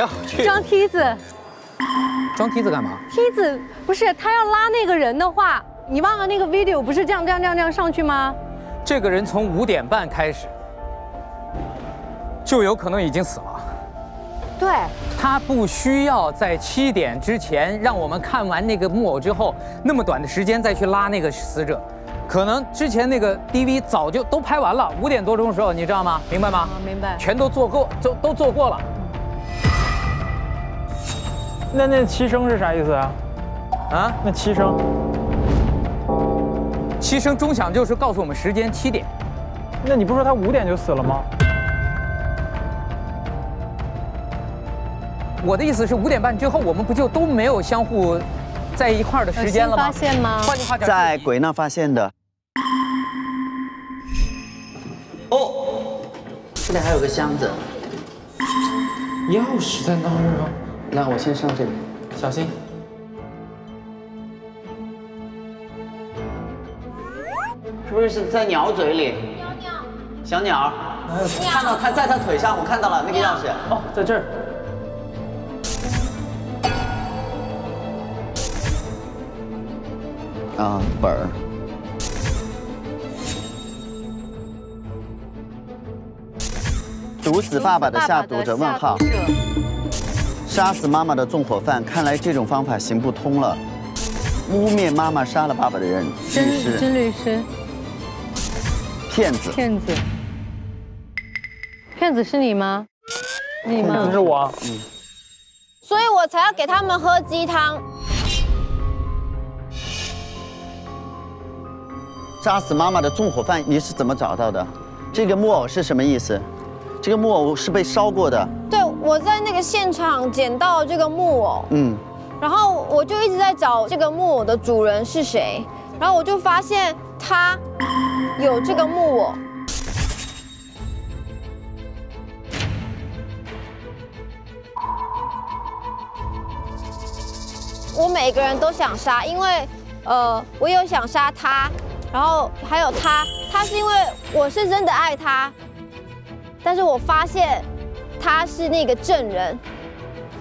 然后去装梯子。装梯子干嘛？梯子不是他要拉那个人的话，你忘了那个 video 不是这样这样这样这样上去吗？这个人从五点半开始，就有可能已经死了。对。他不需要在七点之前让我们看完那个木偶之后，那么短的时间再去拉那个死者。可能之前那个 DV 早就都拍完了，五点多钟的时候，你知道吗？明白吗？明白。全都做过，都都做过了。那那七声是啥意思啊？啊？那七声？七声钟响就是告诉我们时间七点。那你不说他五点就死了吗？我的意思是五点半之后，我们不就都没有相互在一块儿的时间了吗？发现吗？换句话讲，在鬼那发现的。哦，这里还有个箱子，钥匙在哪儿啊？来，我先上这边，小心。是不是是在鸟嘴里？小鸟。小鸟。看到它在它腿上，我看到了那个钥匙。哦，在这儿。啊，本儿。毒死爸爸的下毒者？问号。杀死妈妈的纵火犯，看来这种方法行不通了。污蔑妈妈杀了爸爸的人，律真师。真律师，骗子。骗子，骗子是你吗？你吗？这是我。嗯。所以我才要给他们喝鸡汤。杀死妈妈的纵火犯，你是怎么找到的？这个木偶是什么意思？这个木偶是被烧过的。对，我在那个现场捡到这个木偶，嗯，然后我就一直在找这个木偶的主人是谁，然后我就发现他有这个木偶。我每个人都想杀，因为呃，我有想杀他，然后还有他，他是因为我是真的爱他，但是我发现他是那个证人，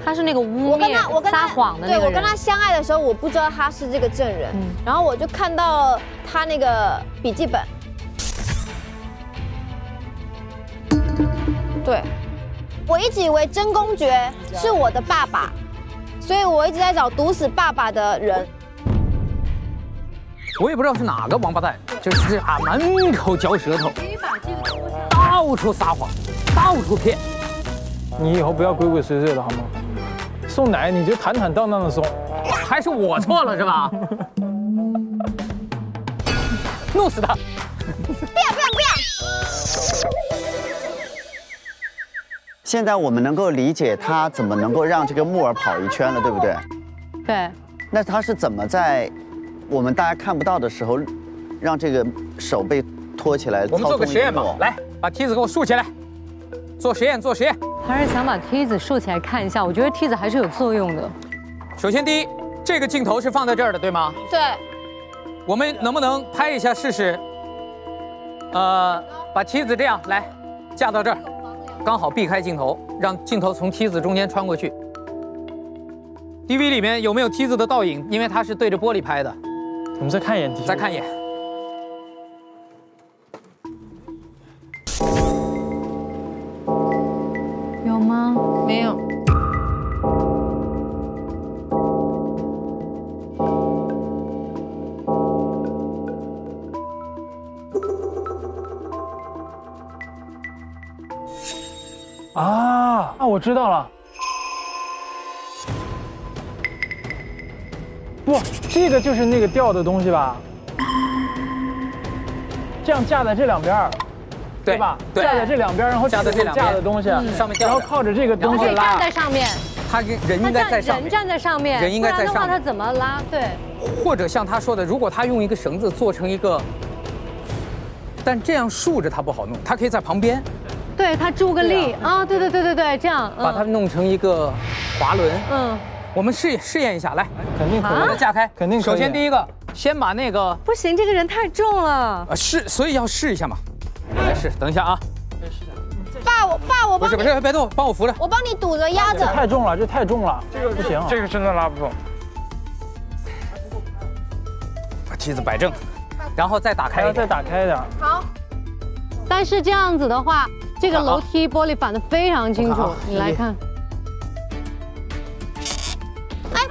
他是那个污我跟蔑他我跟他撒谎的那个。对我跟他相爱的时候，我不知道他是这个证人，然后我就看到他那个笔记本，对，我一直以为真公爵是我的爸爸，所以我一直在找毒死爸爸的人。我也不知道是哪个王八蛋，就是啊，满口嚼舌头，到处撒谎，到处骗。你以后不要鬼鬼祟祟的好吗？送奶你就坦坦荡荡的送，还是我错了是吧？弄死他！不要不要不要！现在我们能够理解他怎么能够让这个木耳跑一圈了，对不对？对。那他是怎么在我们大家看不到的时候，让这个手被托起来？我们做个实验吧来，把梯子给我竖起来，做实验，做实验。还是想把梯子竖起来看一下，我觉得梯子还是有作用的。首先，第一，这个镜头是放在这儿的，对吗？对。我们能不能拍一下试试？呃，把梯子这样来架到这儿，刚好避开镜头，让镜头从梯子中间穿过去。DV 里面有没有梯子的倒影？因为它是对着玻璃拍的。我们再看一眼，再看一眼。有吗？没有。啊那！我知道了。不，这个就是那个吊的东西吧？这样架在这两边儿，对吧？对架在这两边儿，然后架在这两边架的东西，嗯上面吊着然后靠着这个东西可以站拉在。上面，他人人应该在上面，人站在上面，人应该在上面不然的话他怎么拉？对，或者像他说的，如果他用一个绳子做成一个，但这样竖着他不好弄，他可以在旁边对他助个力啊！对对对对对，这样把它弄成一个滑轮。嗯，我们试试验一下，来，肯定可以架开，肯定可以首先第一个，先把那个不行，这个人太重了。呃试，所以要试一下嘛。来试，等一下啊，爸，我爸，我帮你，不是不是，别动，帮我扶着。我帮你堵着压这着。太重了，这太重了，这个不行。这个真的拉不动。把梯子摆正，然后再打开要再打开一点。好，但是这样子的话，这个楼梯玻璃反的非常清楚你来看。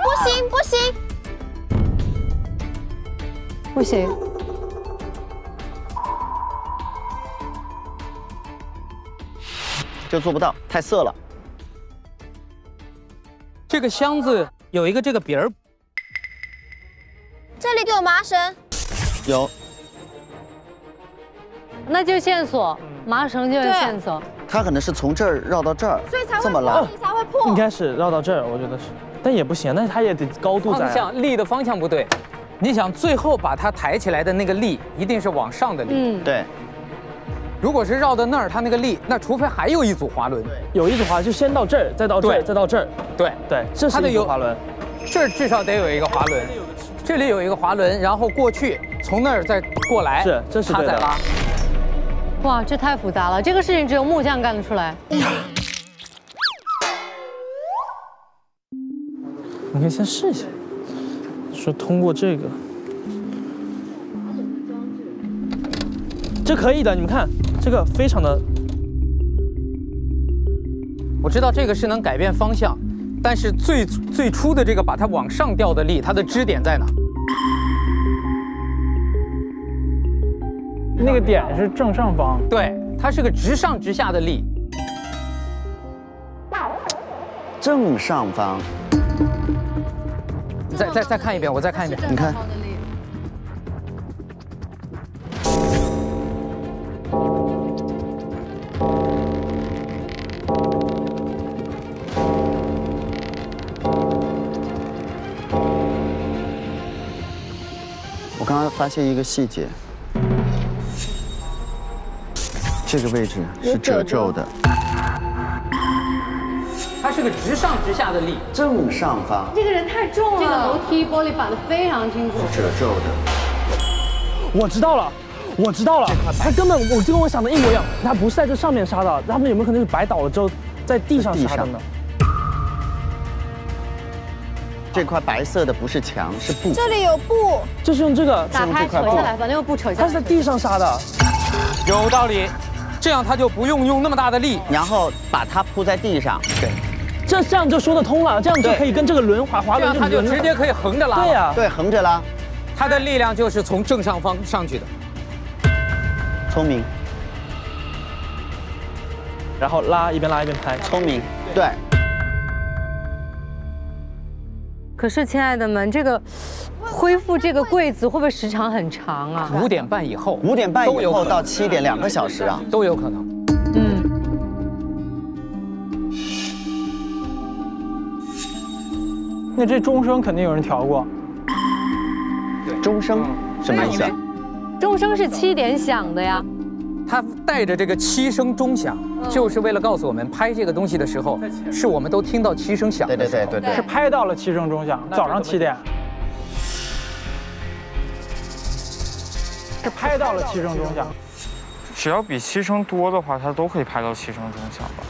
不行不行，不行，就做不到，太涩了。这个箱子有一个这个鼻儿，这里给我麻绳。有，那就线索，麻绳就是线索。他可能是从这儿绕到这儿，所以才会这么拉，。才会破。应该是绕到这儿，我觉得是，但也不行，那它也得高度在啊。方向力的方向不对。你想最后把它抬起来的那个力一定是往上的力，嗯，对，如果是绕到那儿，它那个力，那除非还有一组滑轮，有一组滑，就先到这儿，再到这儿，对再到这儿。对，对，这是一组滑轮。这儿至少得有一个滑轮，这里有一个滑轮，然后过去，从那儿再过来，是这是对的它再拉。哇，这太复杂了，这个事情只有木匠干得出来。你可以先试一下，说通过这个，这可以的。你们看，这个非常的，我知道这个是能改变方向，但是最最初的这个把它往上吊的力，它的支点在哪？那个点是正上方，对，它是个直上直下的力。正上方，再再再看一遍，我再看一遍，你看。我刚刚发现一个细节，这个位置是褶皱的，是个直上直下的力，正上方这个人太重了，这个楼梯玻璃板的非常清楚。褶皱的。我知道了，我知道了，他根本我就跟我想的一模一样，他不是在这上面杀的，他们有没有可能是摆倒了之后在地上杀的呢？这块白色的不是墙，是布。这里有布，就是用这个打开扯下来，把那个布扯下来。他是在地上杀的，有道理，这样他就不用用那么大的力，然后把它铺在地上。对，这这样就说得通了，这样就可以跟这个轮滑滑轮，它就直接可以横着拉。对呀，对，横着拉，它的力量就是从正上方上去的。聪明。然后拉一边拉一边拍，聪明，对。可是，亲爱的们，这个恢复这个柜子会不会时长很长啊？五点半以后，五点半以后到七点，两个小时啊，都有可能。那这钟声肯定有人调过。对，钟声什么意思？钟声是七点响的呀。它带着这个七声钟响，就是为了告诉我们拍这个东西的时候，是我们都听到七声响。对对对对对，是拍到了七声钟响，早上七点。是拍到了七声钟响，只要比七声多的话，它都可以拍到七声钟响吧？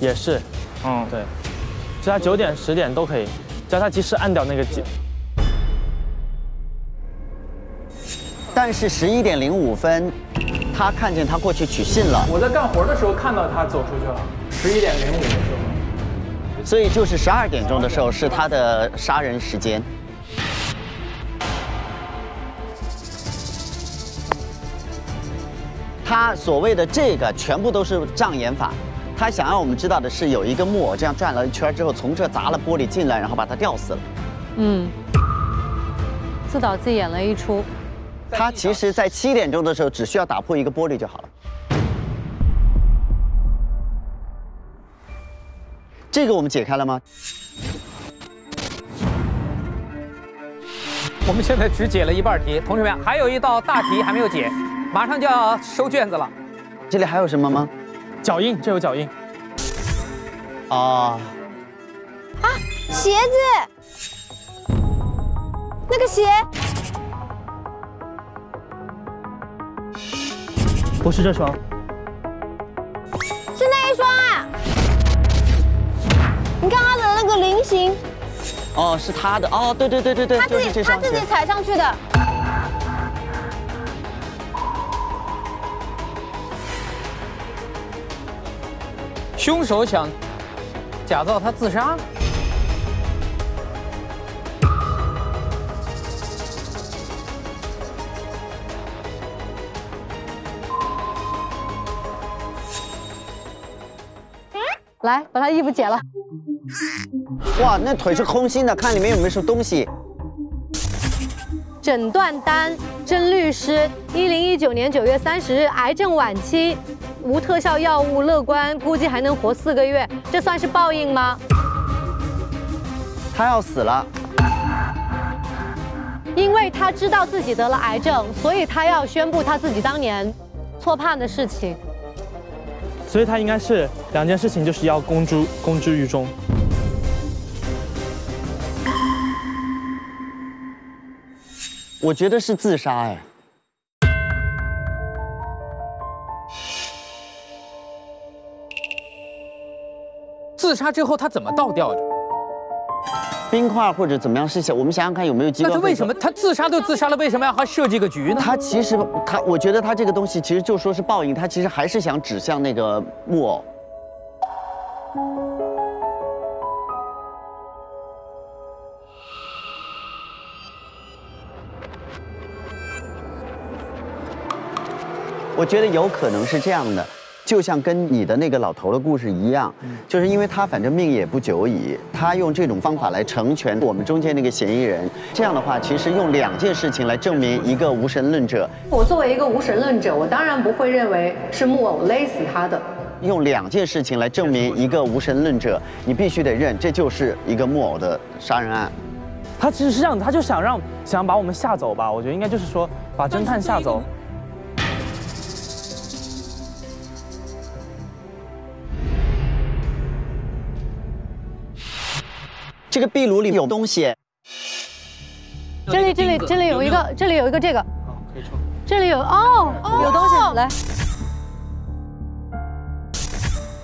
也是，嗯，对，其他九点、十点都可以，只要他及时按掉那个键。但是十一点零五分，他看见他过去取信了。我在干活的时候看到他走出去了。十一点零五的时候，所以就是十二点钟的时候是他的杀人时间。他所谓的这个全部都是障眼法，他想让我们知道的是有一个木偶这样转了一圈之后，从这砸了玻璃进来，然后把他吊死了。嗯，自导自演了一出。他其实，在七点钟的时候，只需要打破一个玻璃就好了。这个我们解开了吗？我们现在只解了一半题，同学们还有一道大题还没有解，马上就要收卷子了。这里还有什么吗？脚印，这有脚印。啊啊！鞋子，那个鞋。不是这双，是那一双啊！你看他的那个菱形，哦，是他的哦，对对对对对，他自己他自己踩上去的。凶手想假造他自杀。来，把他衣服解了。哇，那腿是空心的，看里面有没有什么东西。诊断单：甄律师，一零一九年九月三十日，癌症晚期，无特效药物，乐观，估计还能活四个月。这算是报应吗？他要死了。因为他知道自己得了癌症，所以他要宣布他自己当年错判的事情。所以他应该是两件事情，就是要公诸公之于众。我觉得是自杀哎。自杀之后他怎么倒吊的？冰块或者怎么样是想我们想想看有没有机会。那他为什么他自杀都自杀了，为什么要还设计个局呢？他其实他，我觉得他这个东西其实就说是报应，他其实还是想指向那个木偶。我觉得有可能是这样的，就像跟你的那个老头的故事一样，就是因为他反正命也不久矣，他用这种方法来成全我们中间那个嫌疑人。这样的话，其实用两件事情来证明一个无神论者。我作为一个无神论者，我当然不会认为是木偶勒死他的。用两件事情来证明一个无神论者，你必须得认，这就是一个木偶的杀人案。他其实是这样的，他就想让想把我们吓走吧。我觉得应该就是说把侦探吓走。这个壁炉里有东西。这里这里这里有一个，这里有一个这个。可以抽。这里有哦，有东西来。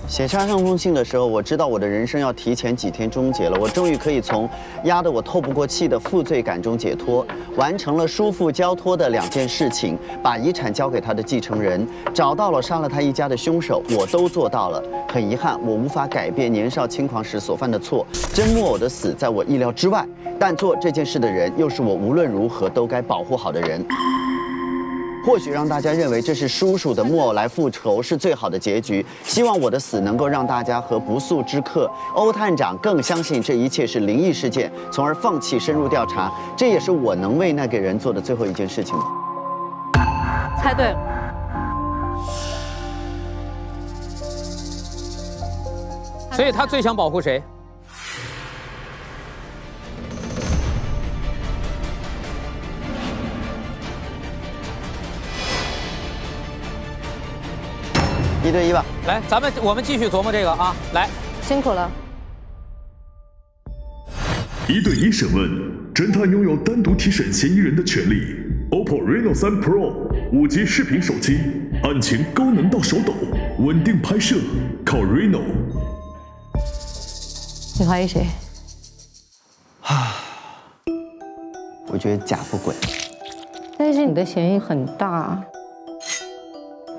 写下这封信的时候，我知道我的人生要提前几天终结了。我终于可以从压得我透不过气的负罪感中解脱，完成了叔父交托的两件事情：把遗产交给他的继承人，找到了杀了他一家的凶手，我都做到了。很遗憾，我无法改变年少轻狂时所犯的错。真木偶的死在我意料之外，但做这件事的人又是我无论如何都该保护好的人。或许让大家认为这是叔叔的木偶来复仇是最好的结局。希望我的死能够让大家和不速之客欧探长更相信这一切是灵异事件，从而放弃深入调查。这也是我能为那个人做的最后一件事情了。猜对了。所以他最想保护谁？一对一吧，来，咱们我们继续琢磨这个啊，来，辛苦了。一对一审问，侦探拥有单独提审嫌疑人的权利。OPPO Reno 3 Pro 五 G 视频手机，案情高能到手抖，稳定拍摄，靠 Reno。你怀疑谁？啊，我觉得假不鬼。但是你的嫌疑很大。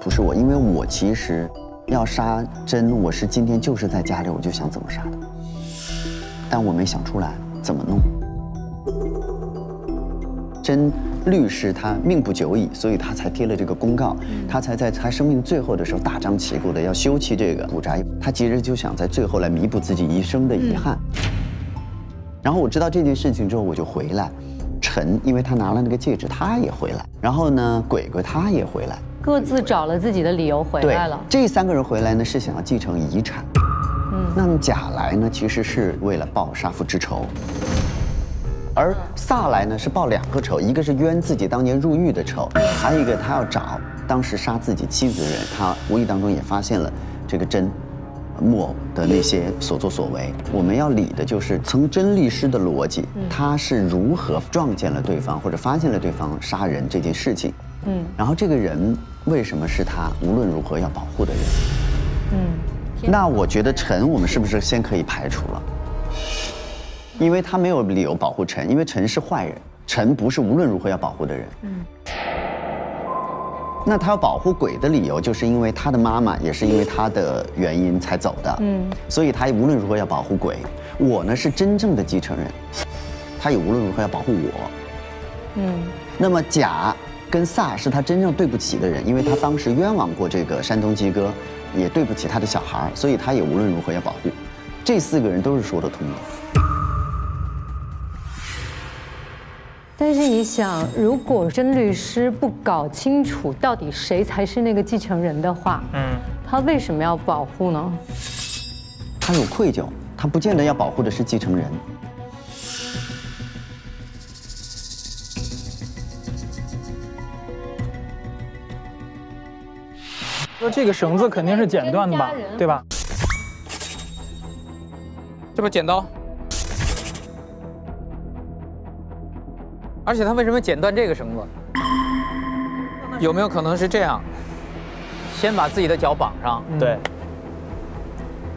不是我，因为我其实要杀真，我是今天就是在家里我就想怎么杀的，但我没想出来怎么弄。真律师他命不久矣，所以他才贴了这个公告，他才在他生命最后的时候大张旗鼓的要修葺这个古宅，他其实就想在最后来弥补自己一生的遗憾。然后我知道这件事情之后，我就回来。陈，因为他拿了那个戒指，他也回来。然后呢，鬼鬼他也回来。各自找了自己的理由回来了。这三个人回来呢，是想要继承遗产。嗯，那么贾来呢，其实是为了报杀父之仇，而萨来呢是报两个仇，一个是冤自己当年入狱的仇，还有一个他要找当时杀自己妻子的人。他无意当中也发现了这个真木偶的那些所作所为。我们要理的就是从真律师的逻辑，他是如何撞见了对方或者发现了对方杀人这件事情。嗯，然后这个人。为什么是他无论如何要保护的人？嗯，那我觉得陈，我们是不是先可以排除了？因为他没有理由保护陈，因为陈是坏人，陈不是无论如何要保护的人。嗯，那他要保护鬼的理由，就是因为他的妈妈也是因为他的原因才走的。嗯，所以他无论如何要保护鬼。我呢是真正的继承人，他也无论如何要保护我。嗯，那么甲。跟萨是他真正对不起的人，因为他当时冤枉过这个山东鸡哥，也对不起他的小孩，所以他也无论如何要保护。这四个人都是说得通的。但是你想，如果甄律师不搞清楚到底谁才是那个继承人的话，嗯，他为什么要保护呢？他有愧疚，他不见得要保护的是继承人。说这个绳子肯定是剪断的吧，对吧？这把剪刀，而且他为什么剪断这个绳子？有没有可能是这样？先把自己的脚绑上，对，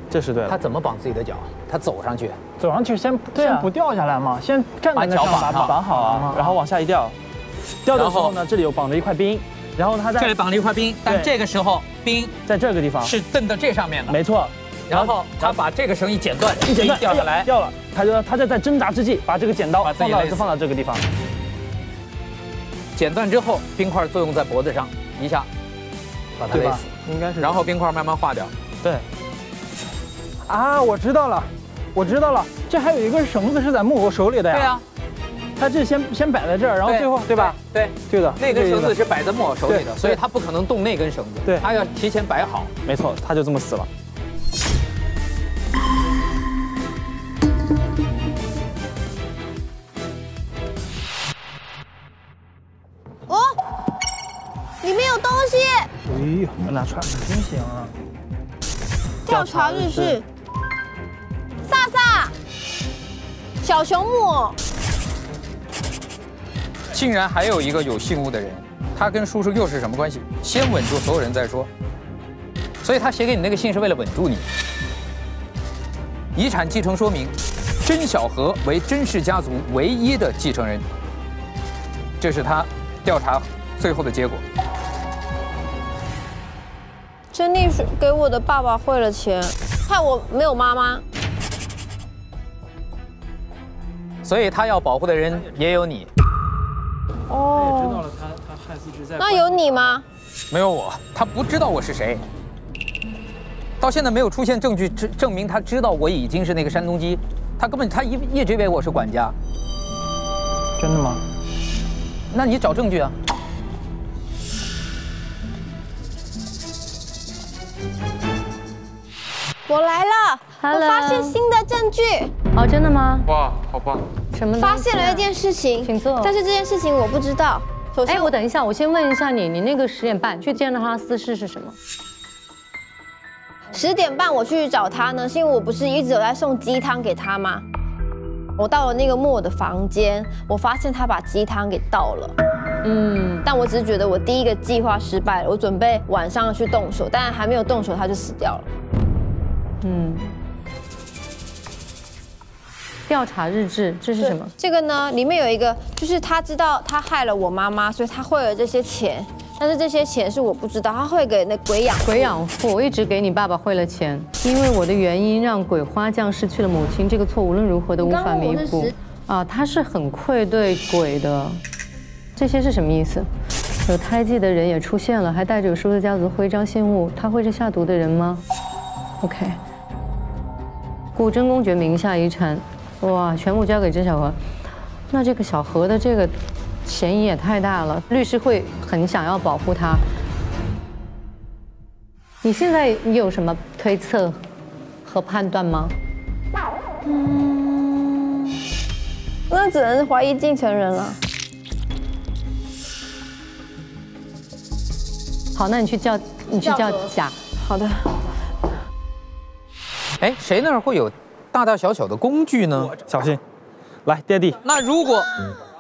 这是对的。他怎么绑自己的脚？他走上去，走上去先对啊。先不掉下来嘛，先站在那上把把绑好啊，然后往下一掉，掉的时候呢，这里有绑着一块冰，然后他在这里绑了一块冰，但这个时候冰在这个地方。是蹬到这上面的，没错。然后他把这个绳一剪断，一剪断掉下来，掉了，他就他就在挣扎之际，把这个剪刀放到就放到这个地方，剪断之后，冰块作用在脖子上，一下把它勒死，应该是然后冰块慢慢化掉。对，啊，我知道了，我知道了，这还有一根绳子是在木偶手里的呀。对呀，他这先先摆在这儿，然后最后对吧？对，对的，那根绳子是摆在木偶手里的，所以他不可能动那根绳子，对他要提前摆好。没错，他就这么死了。哦，里面有东西。哎呦，拿出来真行啊！调查日志，萨萨，小熊木偶，竟然还有一个有信物的人，他跟叔叔又是什么关系？先稳住所有人再说。所以他写给你那个信是为了稳住你。遗产继承说明：甄小荷为甄氏家族唯一的继承人。这是他调查最后的结果。甄丽是给我的爸爸汇了钱，害我没有妈妈。所以他要保护的人也有你，哦，知道了，他他害死之在。那有你吗？没有我。他不知道我是谁。到现在没有出现证据证证明他知道我已经是那个山东鸡，他根本他一一直以为我是管家。真的吗？那你找证据啊！我来了，我发现新的证据，哦，真的吗？哇，好棒！什么啊？发现了一件事情，请坐。但是这件事情我不知道。首先，哎，我等一下，我先问一下你，你那个十点半去见到他的私事是什么？十点半我去找他呢，是因为我不是一直有在送鸡汤给他吗？我到了那个木偶的房间，我发现他把鸡汤给倒了。嗯，但我只是觉得我第一个计划失败了，我准备晚上去动手，但还没有动手他就死掉了。嗯，调查日志，这是什么？这个呢，里面有一个，就是他知道他害了我妈妈，所以他汇了这些钱，但是这些钱是我不知道，他会给那鬼养鬼养父。我一直给你爸爸汇了钱，因为我的原因让鬼花匠失去了母亲，这个错无论如何都无法弥补。啊，他是很愧对鬼的。这些是什么意思？有胎记的人也出现了，还带着有叔的家族徽章信物，他会是下毒的人吗？OK。古真公爵名下遗产，哇，全部交给甄小河。那这个小何的这个嫌疑也太大了，律师会很想要保护他。你现在你有什么推测和判断吗？嗯，那只能怀疑继承人了。好，那你去叫你去叫甲。好的。哎，谁那儿会有大大小小的工具呢？小心，来，爹地。那如果，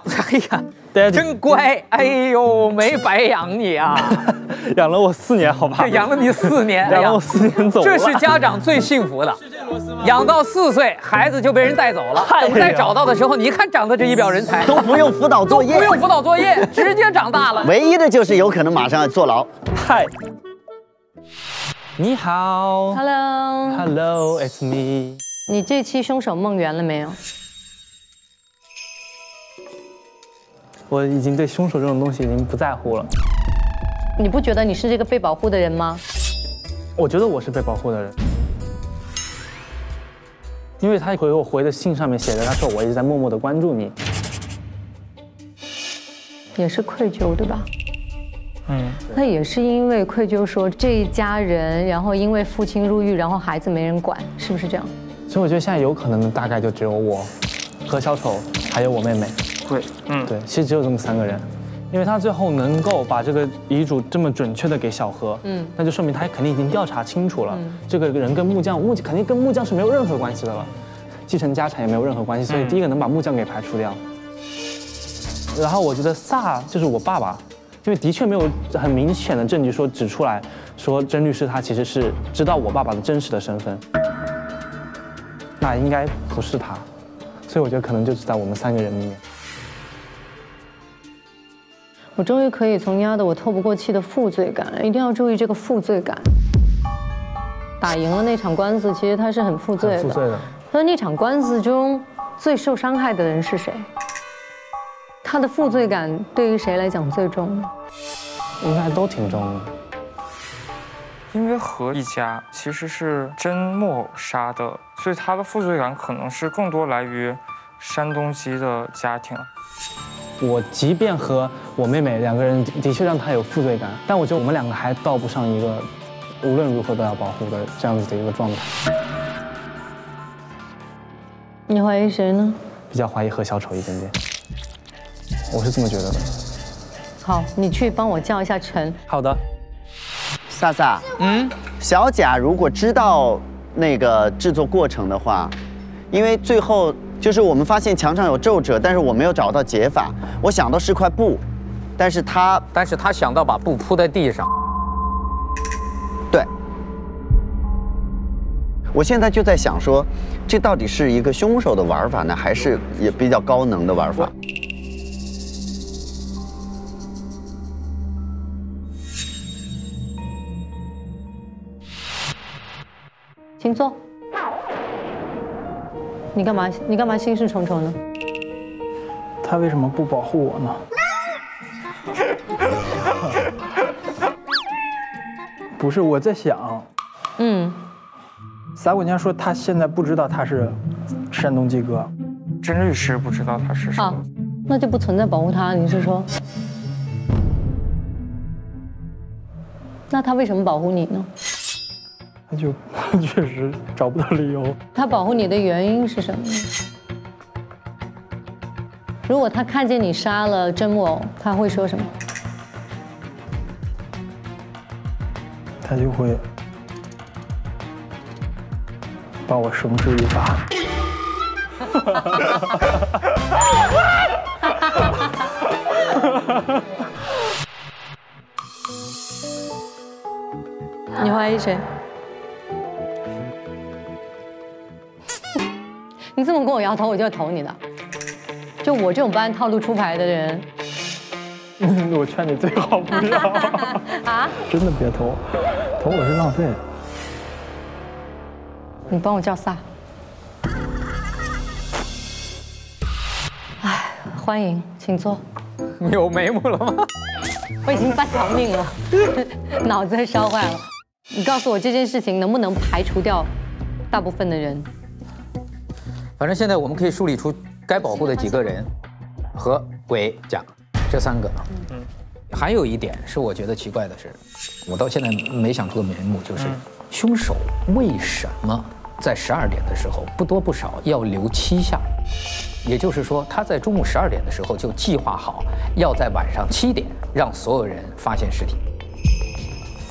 哎呀，爹地真乖，哎呦，没白养你啊，[LAUGHS] 养了我四年，好吧？[LAUGHS] 养了你四年，养了我四年走了。这是家长最幸福的，养到四岁，孩子就被人带走了，等再找到的时候，你看长得这一表人才，都不用辅导作业，不用辅导作业，[LAUGHS] 直接长大了。唯一的就是有可能马上要坐牢。嗨。你好，Hello，Hello，It's me。你这期凶手梦圆了没有？我已经对凶手这种东西已经不在乎了。你不觉得你是这个被保护的人吗？我觉得我是被保护的人，因为他回我回的信上面写着，他说我一直在默默的关注你，也是愧疚，对吧？嗯，那也是因为愧疚，说这一家人，然后因为父亲入狱，然后孩子没人管，是不是这样？所以我觉得现在有可能的大概就只有我，和小丑，还有我妹妹。对，嗯，对，其实只有这么三个人，因为他最后能够把这个遗嘱这么准确的给小何，嗯，那就说明他肯定已经调查清楚了，这个人跟木匠，木肯定跟木匠是没有任何关系的了，继承家产也没有任何关系，所以第一个能把木匠给排除掉。然后我觉得萨就是我爸爸。因为的确没有很明显的证据说指出来说甄律师他其实是知道我爸爸的真实的身份，那应该不是他，所以我觉得可能就是在我们三个人里面。我终于可以从压得我透不过气的负罪感，一定要注意这个负罪感。打赢了那场官司，其实他是很负罪的。负罪的。那那场官司中最受伤害的人是谁？他的负罪感对于谁来讲最重？应该都挺重的。因为何一家其实是真木偶杀的，所以他的负罪感可能是更多来于山东籍的家庭。我即便和我妹妹两个人的确让他有负罪感，但我觉得我们两个还到不上一个无论如何都要保护的这样子的一个状态。你怀疑谁呢？比较怀疑何小丑一点点，我是这么觉得的。好，你去帮我叫一下陈。好的。萨萨，嗯，小贾如果知道那个制作过程的话，因为最后就是我们发现墙上有皱褶，但是我没有找到解法。我想到是块布，但是他，但是他想到把布铺在地上。对。我现在就在想说，这到底是一个凶手的玩法呢，还是也比较高能的玩法？请坐。你干嘛？你干嘛心事重重呢？他为什么不保护我呢？[LAUGHS] 不是我在想，嗯，撒滚家说他现在不知道他是山东鸡哥，甄律师不知道他是谁，那就不存在保护他。你是说？那他为什么保护你呢？他就确实找不到理由。他保护你的原因是什么？如果他看见你杀了真木偶，他会说什么？他就会把我绳之以法。你怀疑谁？你这么跟我摇头，我就要投你的。就我这种不按套路出牌的人，[LAUGHS] 我劝你最好不要 [LAUGHS] 啊！真的别投，投我是浪费。你帮我叫萨。哎，欢迎，请坐。有眉目了吗？[LAUGHS] 我已经半条命了，脑子烧坏了。你告诉我这件事情能不能排除掉大部分的人？反正现在我们可以梳理出该保护的几个人，和鬼甲这三个。嗯，还有一点是我觉得奇怪的是，我到现在没想出个眉目，就是凶手为什么在十二点的时候不多不少要留七下？也就是说，他在中午十二点的时候就计划好要在晚上七点让所有人发现尸体。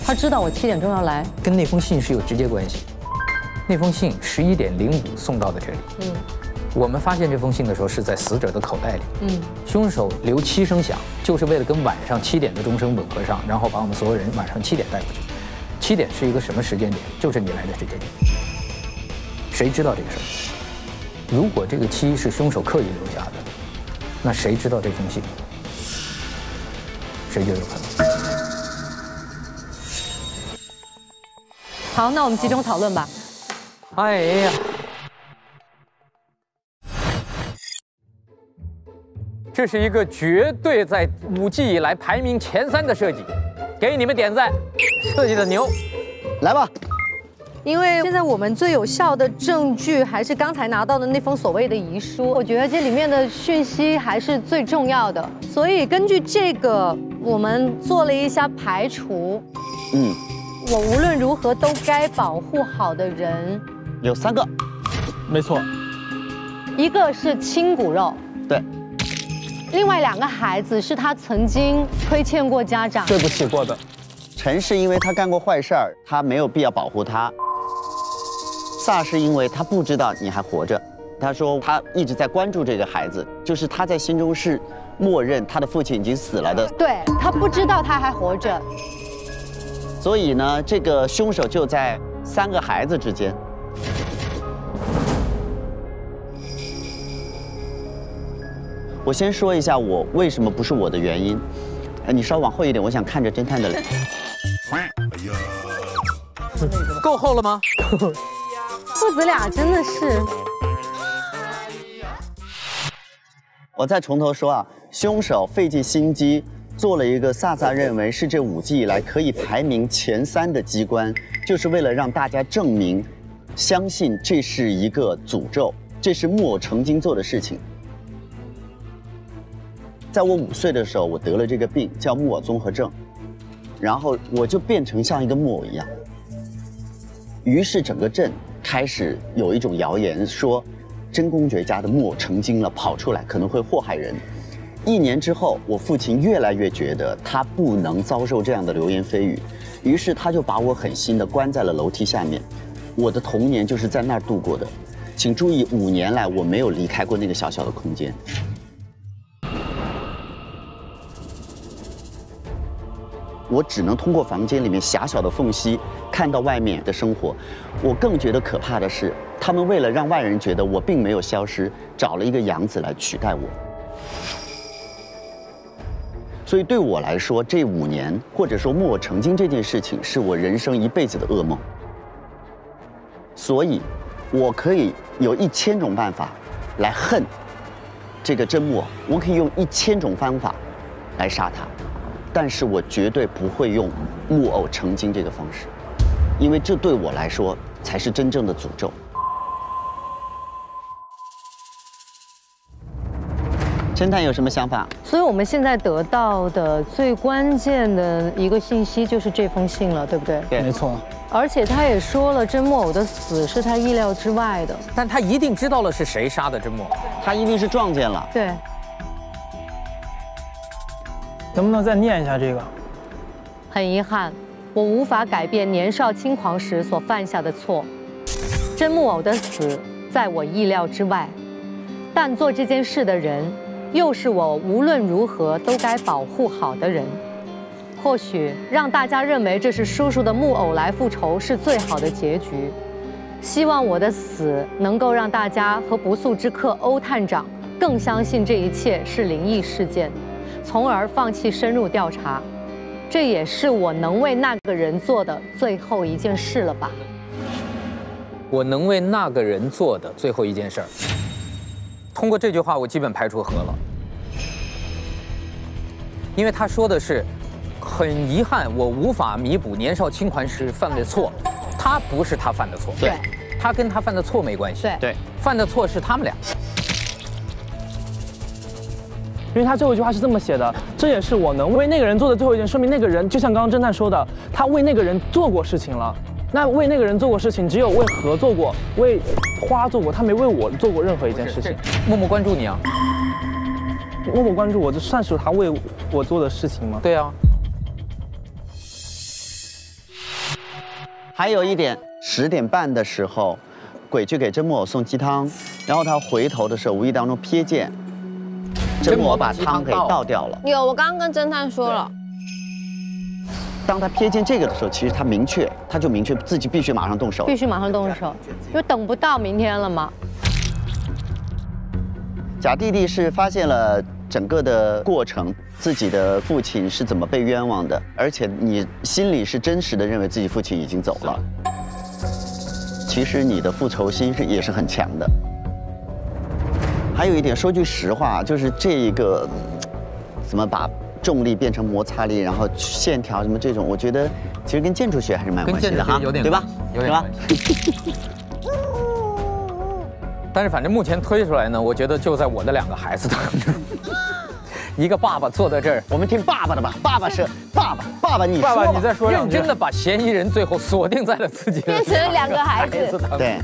他知道我七点钟要来，跟那封信是有直接关系。那封信十一点零五送到的这里。嗯，我们发现这封信的时候是在死者的口袋里。嗯，凶手留七声响，就是为了跟晚上七点的钟声吻合上，然后把我们所有人晚上七点带过去。七点是一个什么时间点？就是你来的时间点。谁知道这个事儿？如果这个七是凶手刻意留下的，那谁知道这封信？谁就有可能。好，那我们集中讨论吧。哎呀，这是一个绝对在五 G 以来排名前三的设计，给你们点赞，设计的牛，来吧。因为现在我们最有效的证据还是刚才拿到的那封所谓的遗书，我觉得这里面的讯息还是最重要的，所以根据这个，我们做了一下排除。嗯，我无论如何都该保护好的人。有三个，没错，一个是亲骨肉，对，另外两个孩子是他曾经亏欠过家长，对不起过的。陈是因为他干过坏事儿，他没有必要保护他。萨是因为他不知道你还活着，他说他一直在关注这个孩子，就是他在心中是默认他的父亲已经死了的，对他不知道他还活着，所以呢，这个凶手就在三个孩子之间。我先说一下我为什么不是我的原因。哎，你稍往后一点，我想看着侦探的脸。够厚了吗？父子俩真的是。我再从头说啊，凶手费尽心机做了一个萨萨认为是这五季以来可以排名前三的机关，就是为了让大家证明，相信这是一个诅咒，这是木偶曾经做的事情。在我五岁的时候，我得了这个病，叫木偶综合症，然后我就变成像一个木偶一样。于是整个镇开始有一种谣言说，真公爵家的木偶成精了，跑出来可能会祸害人。一年之后，我父亲越来越觉得他不能遭受这样的流言蜚语，于是他就把我狠心的关在了楼梯下面。我的童年就是在那儿度过的。请注意，五年来我没有离开过那个小小的空间。我只能通过房间里面狭小的缝隙看到外面的生活。我更觉得可怕的是，他们为了让外人觉得我并没有消失，找了一个养子来取代我。所以对我来说，这五年或者说木偶成精这件事情，是我人生一辈子的噩梦。所以，我可以有一千种办法来恨这个真木，我可以用一千种方法来杀他。但是我绝对不会用木偶成精这个方式，因为这对我来说才是真正的诅咒。侦探有什么想法？所以我们现在得到的最关键的一个信息就是这封信了，对不对？对，没错。而且他也说了，真木偶的死是他意料之外的，但他一定知道了是谁杀的真木偶，他一定是撞见了。对。能不能再念一下这个？很遗憾，我无法改变年少轻狂时所犯下的错。真木偶的死在我意料之外，但做这件事的人，又是我无论如何都该保护好的人。或许让大家认为这是叔叔的木偶来复仇是最好的结局。希望我的死能够让大家和不速之客欧探长更相信这一切是灵异事件。从而放弃深入调查，这也是我能为那个人做的最后一件事了吧？我能为那个人做的最后一件事儿，通过这句话，我基本排除和了，因为他说的是，很遗憾，我无法弥补年少轻狂时犯的错，他不是他犯的错，对，他跟他犯的错没关系，对，犯的错是他们俩。因为他最后一句话是这么写的，这也是我能为那个人做的最后一件，说明那个人就像刚刚侦探说的，他为那个人做过事情了。那为那个人做过事情，只有为何做过，为花做过，他没为我做过任何一件事情。[LAUGHS] 默默关注你啊，默默关注我，这算是他为我做的事情吗？对啊。还有一点，十点半的时候，鬼去给真木偶送鸡汤，然后他回头的时候，无意当中瞥见。真木偶把汤给倒掉了。有，我刚刚跟侦探说了。当他瞥见这个的时候，其实他明确，他就明确自己必须马上动手。必须马上动手，就等不到明天了吗？假弟弟是发现了整个的过程，自己的父亲是怎么被冤枉的，而且你心里是真实的认为自己父亲已经走了。其实你的复仇心是也是很强的。还有一点，说句实话，就是这一个怎么把重力变成摩擦力，然后线条什么这种，我觉得其实跟建筑学还是蛮有关系的哈，对吧？有点吧？[LAUGHS] 但是反正目前推出来呢，我觉得就在我的两个孩子当中，[LAUGHS] 一个爸爸坐在这儿，我们听爸爸的吧。爸爸是爸爸，爸爸你爸爸你再说认真的把嫌疑人最后锁定在了自己变成 [LAUGHS] 两个孩子。对。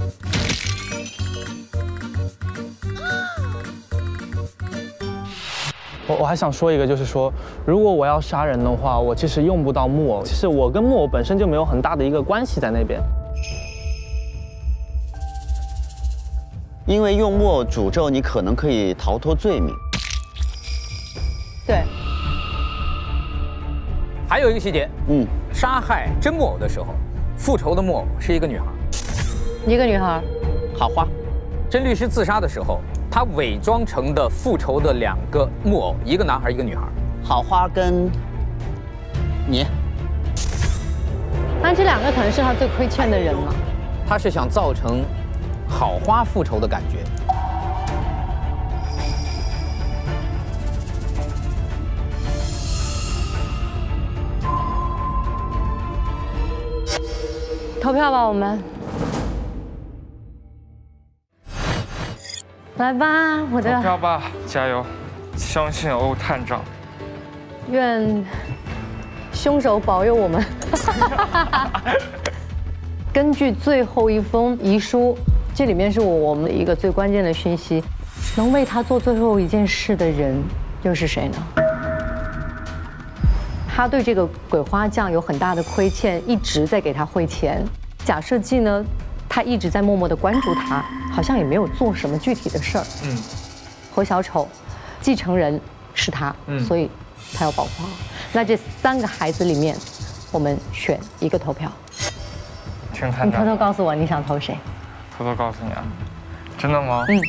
我我还想说一个，就是说，如果我要杀人的话，我其实用不到木偶。其实我跟木偶本身就没有很大的一个关系在那边。因为用木偶诅咒你，可能可以逃脱罪名。对。还有一个细节，嗯，杀害真木偶的时候，复仇的木偶是一个女孩。一个女孩。好花。真律师自杀的时候。他伪装成的复仇的两个木偶，一个男孩，一个女孩。好花跟你，那这两个可能是他最亏欠的人了？他是想造成好花复仇的感觉。投票吧，我们来吧，我投的票吧，加油！相信欧探长。愿凶手保佑我们。[LAUGHS] 根据最后一封遗书，这里面是我我们的一个最关键的讯息，能为他做最后一件事的人又是谁呢？他对这个鬼花匠有很大的亏欠，一直在给他汇钱。假设计呢，他一直在默默的关注他，好像也没有做什么具体的事儿。嗯，活小丑，继承人是他，嗯所以他要保护好。那这三个孩子里面，我们选一个投票。听探长你偷，偷告诉我你想投谁？偷偷告诉你啊，真的吗？嗯，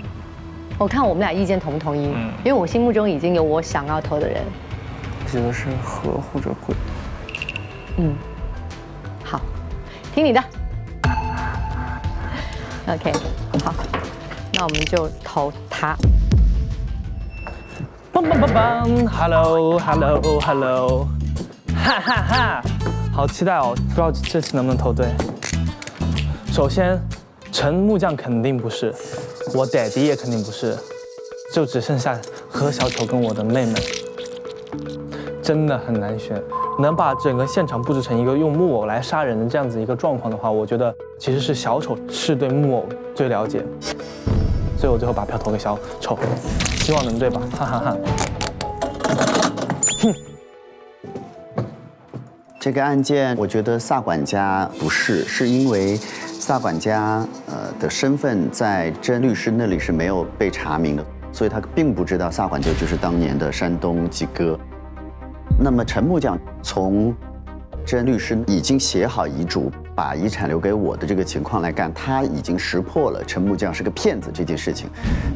我看我们俩意见同不同意？嗯因为我心目中已经有我想要投的人。我觉得是和或者鬼。嗯，好，听你的。OK，好，那我们就投他。梆梆梆梆，Hello Hello Hello，哈哈哈，好期待哦！不知道这次能不能投对。首先，陈木匠肯定不是，我爹地也肯定不是，就只剩下何小丑跟我的妹妹，真的很难选。能把整个现场布置成一个用木偶来杀人的这样子一个状况的话，我觉得其实是小丑是对木偶最了解，所以我最后把票投给小丑，希望能对吧？哈哈哈。哼这个案件，我觉得萨管家不是，是因为萨管家呃的身份在甄律师那里是没有被查明的，所以他并不知道萨管家就是当年的山东鸡哥。那么陈木匠从甄律师已经写好遗嘱，把遗产留给我的这个情况来看，他已经识破了陈木匠是个骗子这件事情，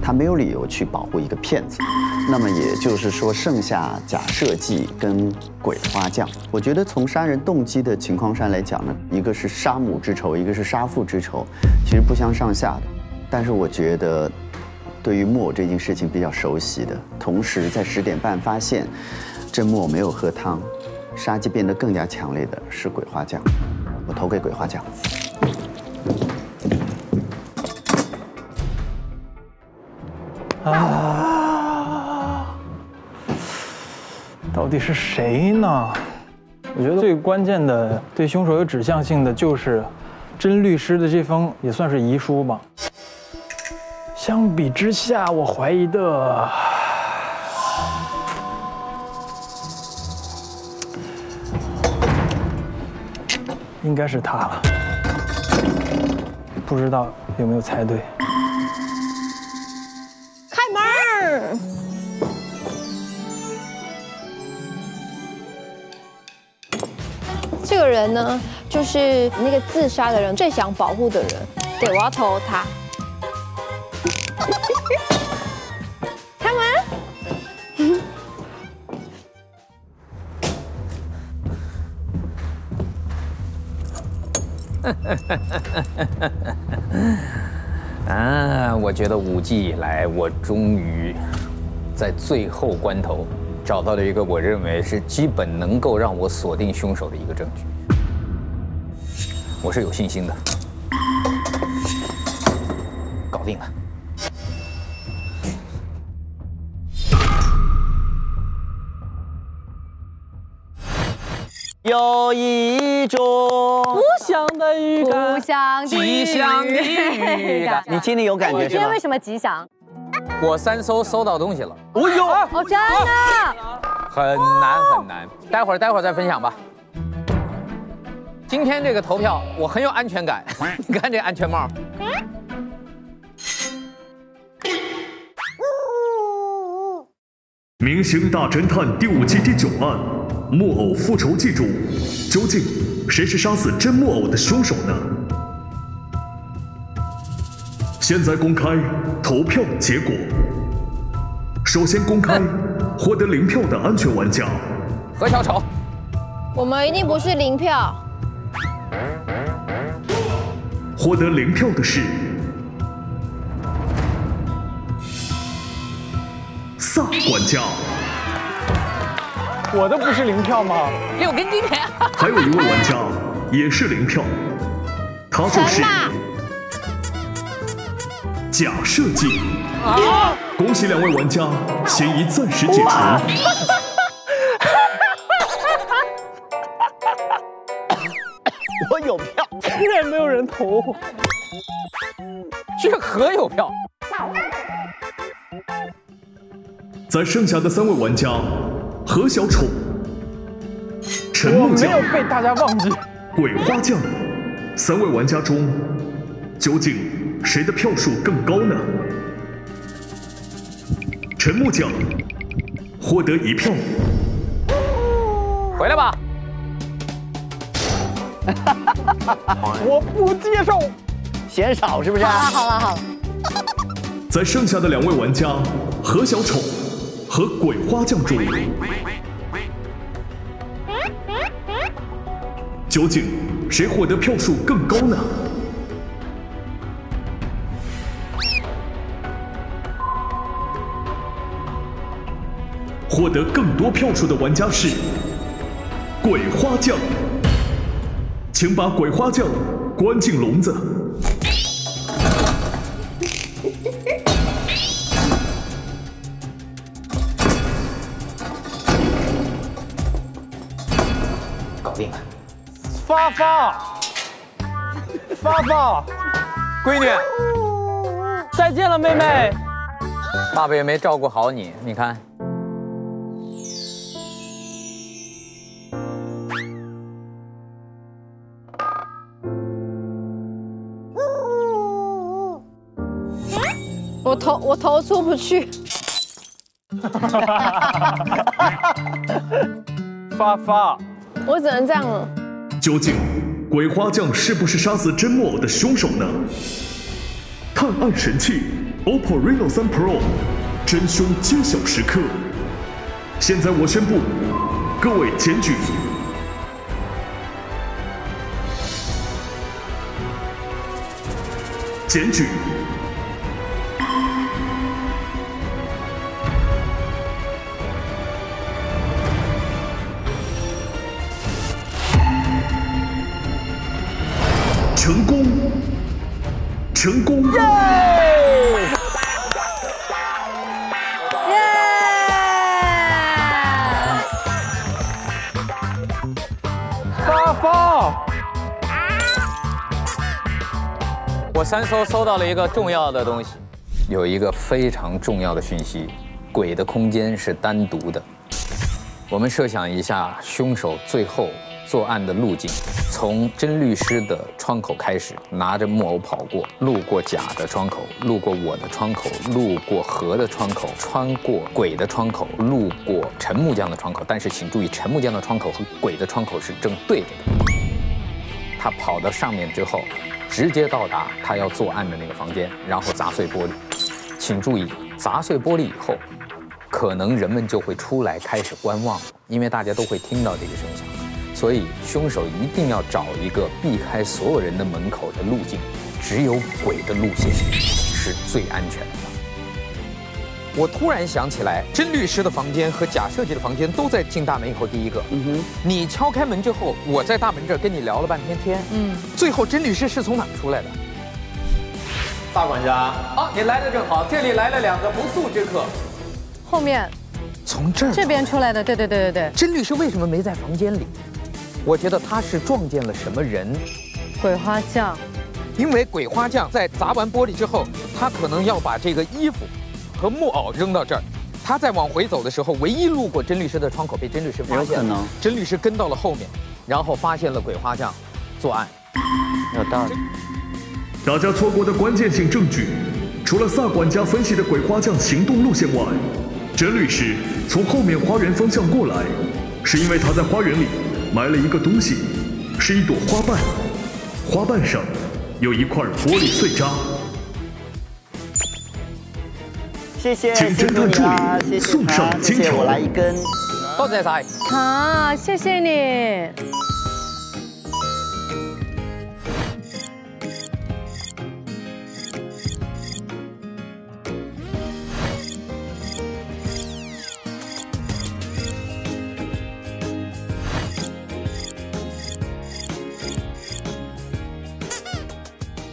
他没有理由去保护一个骗子。那么也就是说，剩下假设计跟鬼花匠，我觉得从杀人动机的情况上来讲呢，一个是杀母之仇，一个是杀父之仇，其实不相上下的。但是我觉得，对于木偶这件事情比较熟悉的，同时在十点半发现真墨没有喝汤，杀机变得更加强烈的是鬼花匠，我投给鬼花匠。啊，到底是谁呢？我觉得最关键的、对凶手有指向性的，就是甄律师的这封也算是遗书吧。相比之下，我怀疑的，应该是他了。不知道有没有猜对？开门！这个人呢，就是那个自杀的人最想保护的人。对，我要投他。哈，哈，哈，哈，哈，哈啊，我觉得五季以来，我终于在最后关头找到了一个我认为是基本能够让我锁定凶手的一个证据。我是有信心的，搞定了。有一种不祥的预感，不祥的吉祥的预感你心里有感觉是吧今天为？什么吉祥？我三搜搜到东西了，哦呦，哦，真的？很难很难。待会儿待会儿再分享吧。今天这个投票我很有安全感，[LAUGHS] 你看这安全帽。《明星大侦探》第五季第九案：木偶复仇记住，究竟谁是杀死真木偶的凶手呢？现在公开投票结果。首先公开获得零票的安全玩家，何小丑。我们一定不是零票。获得零票的是萨管家，我的不是零票吗？六根金钱。还有一位玩家也是零票，他就是假设计。啊！恭喜两位玩家，嫌疑暂时解除。[LAUGHS] 我有票，居然没有人投。这何有票？在剩下的三位玩家，何小丑、陈木匠，没有被大家忘记。鬼花匠，三位玩家中，究竟谁的票数更高呢？陈木匠获得一票。回来吧。[LAUGHS] 我不接受，嫌少是不是？好了好了好了。在剩下的两位玩家何小丑和鬼花匠中，究竟谁获得票数更高呢？获得更多票数的玩家是鬼花匠，请把鬼花匠关进笼子。发发，发发，闺女，再见了，妹妹。爸爸也没照顾好你，你看。我头我头出不去。[LAUGHS] 发发，我只能这样了。究竟鬼花匠是不是杀死真木偶的凶手呢？探案神器 OPPO Reno 3 Pro，真凶揭晓时刻。现在我宣布，各位检举。检举。三搜搜到了一个重要的东西，有一个非常重要的讯息：鬼的空间是单独的。我们设想一下，凶手最后作案的路径，从甄律师的窗口开始，拿着木偶跑过，路过甲的窗口，路过我的窗口，路过何的窗口，穿过鬼的窗口，路过陈木匠的窗口。但是请注意，陈木匠的窗口和鬼的窗口是正对着的。他跑到上面之后，直接到达他要作案的那个房间，然后砸碎玻璃。请注意，砸碎玻璃以后。可能人们就会出来开始观望，因为大家都会听到这个声响，所以凶手一定要找一个避开所有人的门口的路径，只有鬼的路线是最安全的。我突然想起来，甄律师的房间和贾设计的房间都在进大门以后第一个。嗯哼，你敲开门之后，我在大门这儿跟你聊了半天天。嗯，最后甄律师是从哪出来的？大管家，哦，你来的正好，这里来了两个不速之客。后面，从这儿这边出来的，对对对对对。甄律师为什么没在房间里？我觉得他是撞见了什么人。鬼花匠，因为鬼花匠在砸完玻璃之后，他可能要把这个衣服和木偶扔到这儿。他在往回走的时候，唯一路过甄律师的窗口，被甄律师发现。有可能。甄律师跟到了后面，然后发现了鬼花匠作案。有道理。大家错过的关键性证据，除了萨管家分析的鬼花匠行动路线外。甄律师从后面花园方向过来，是因为他在花园里埋了一个东西，是一朵花瓣，花瓣上有一块玻璃碎渣。谢谢，辛苦你啦，谢谢他，谢谢我来一根。多谢晒。啊，谢谢你。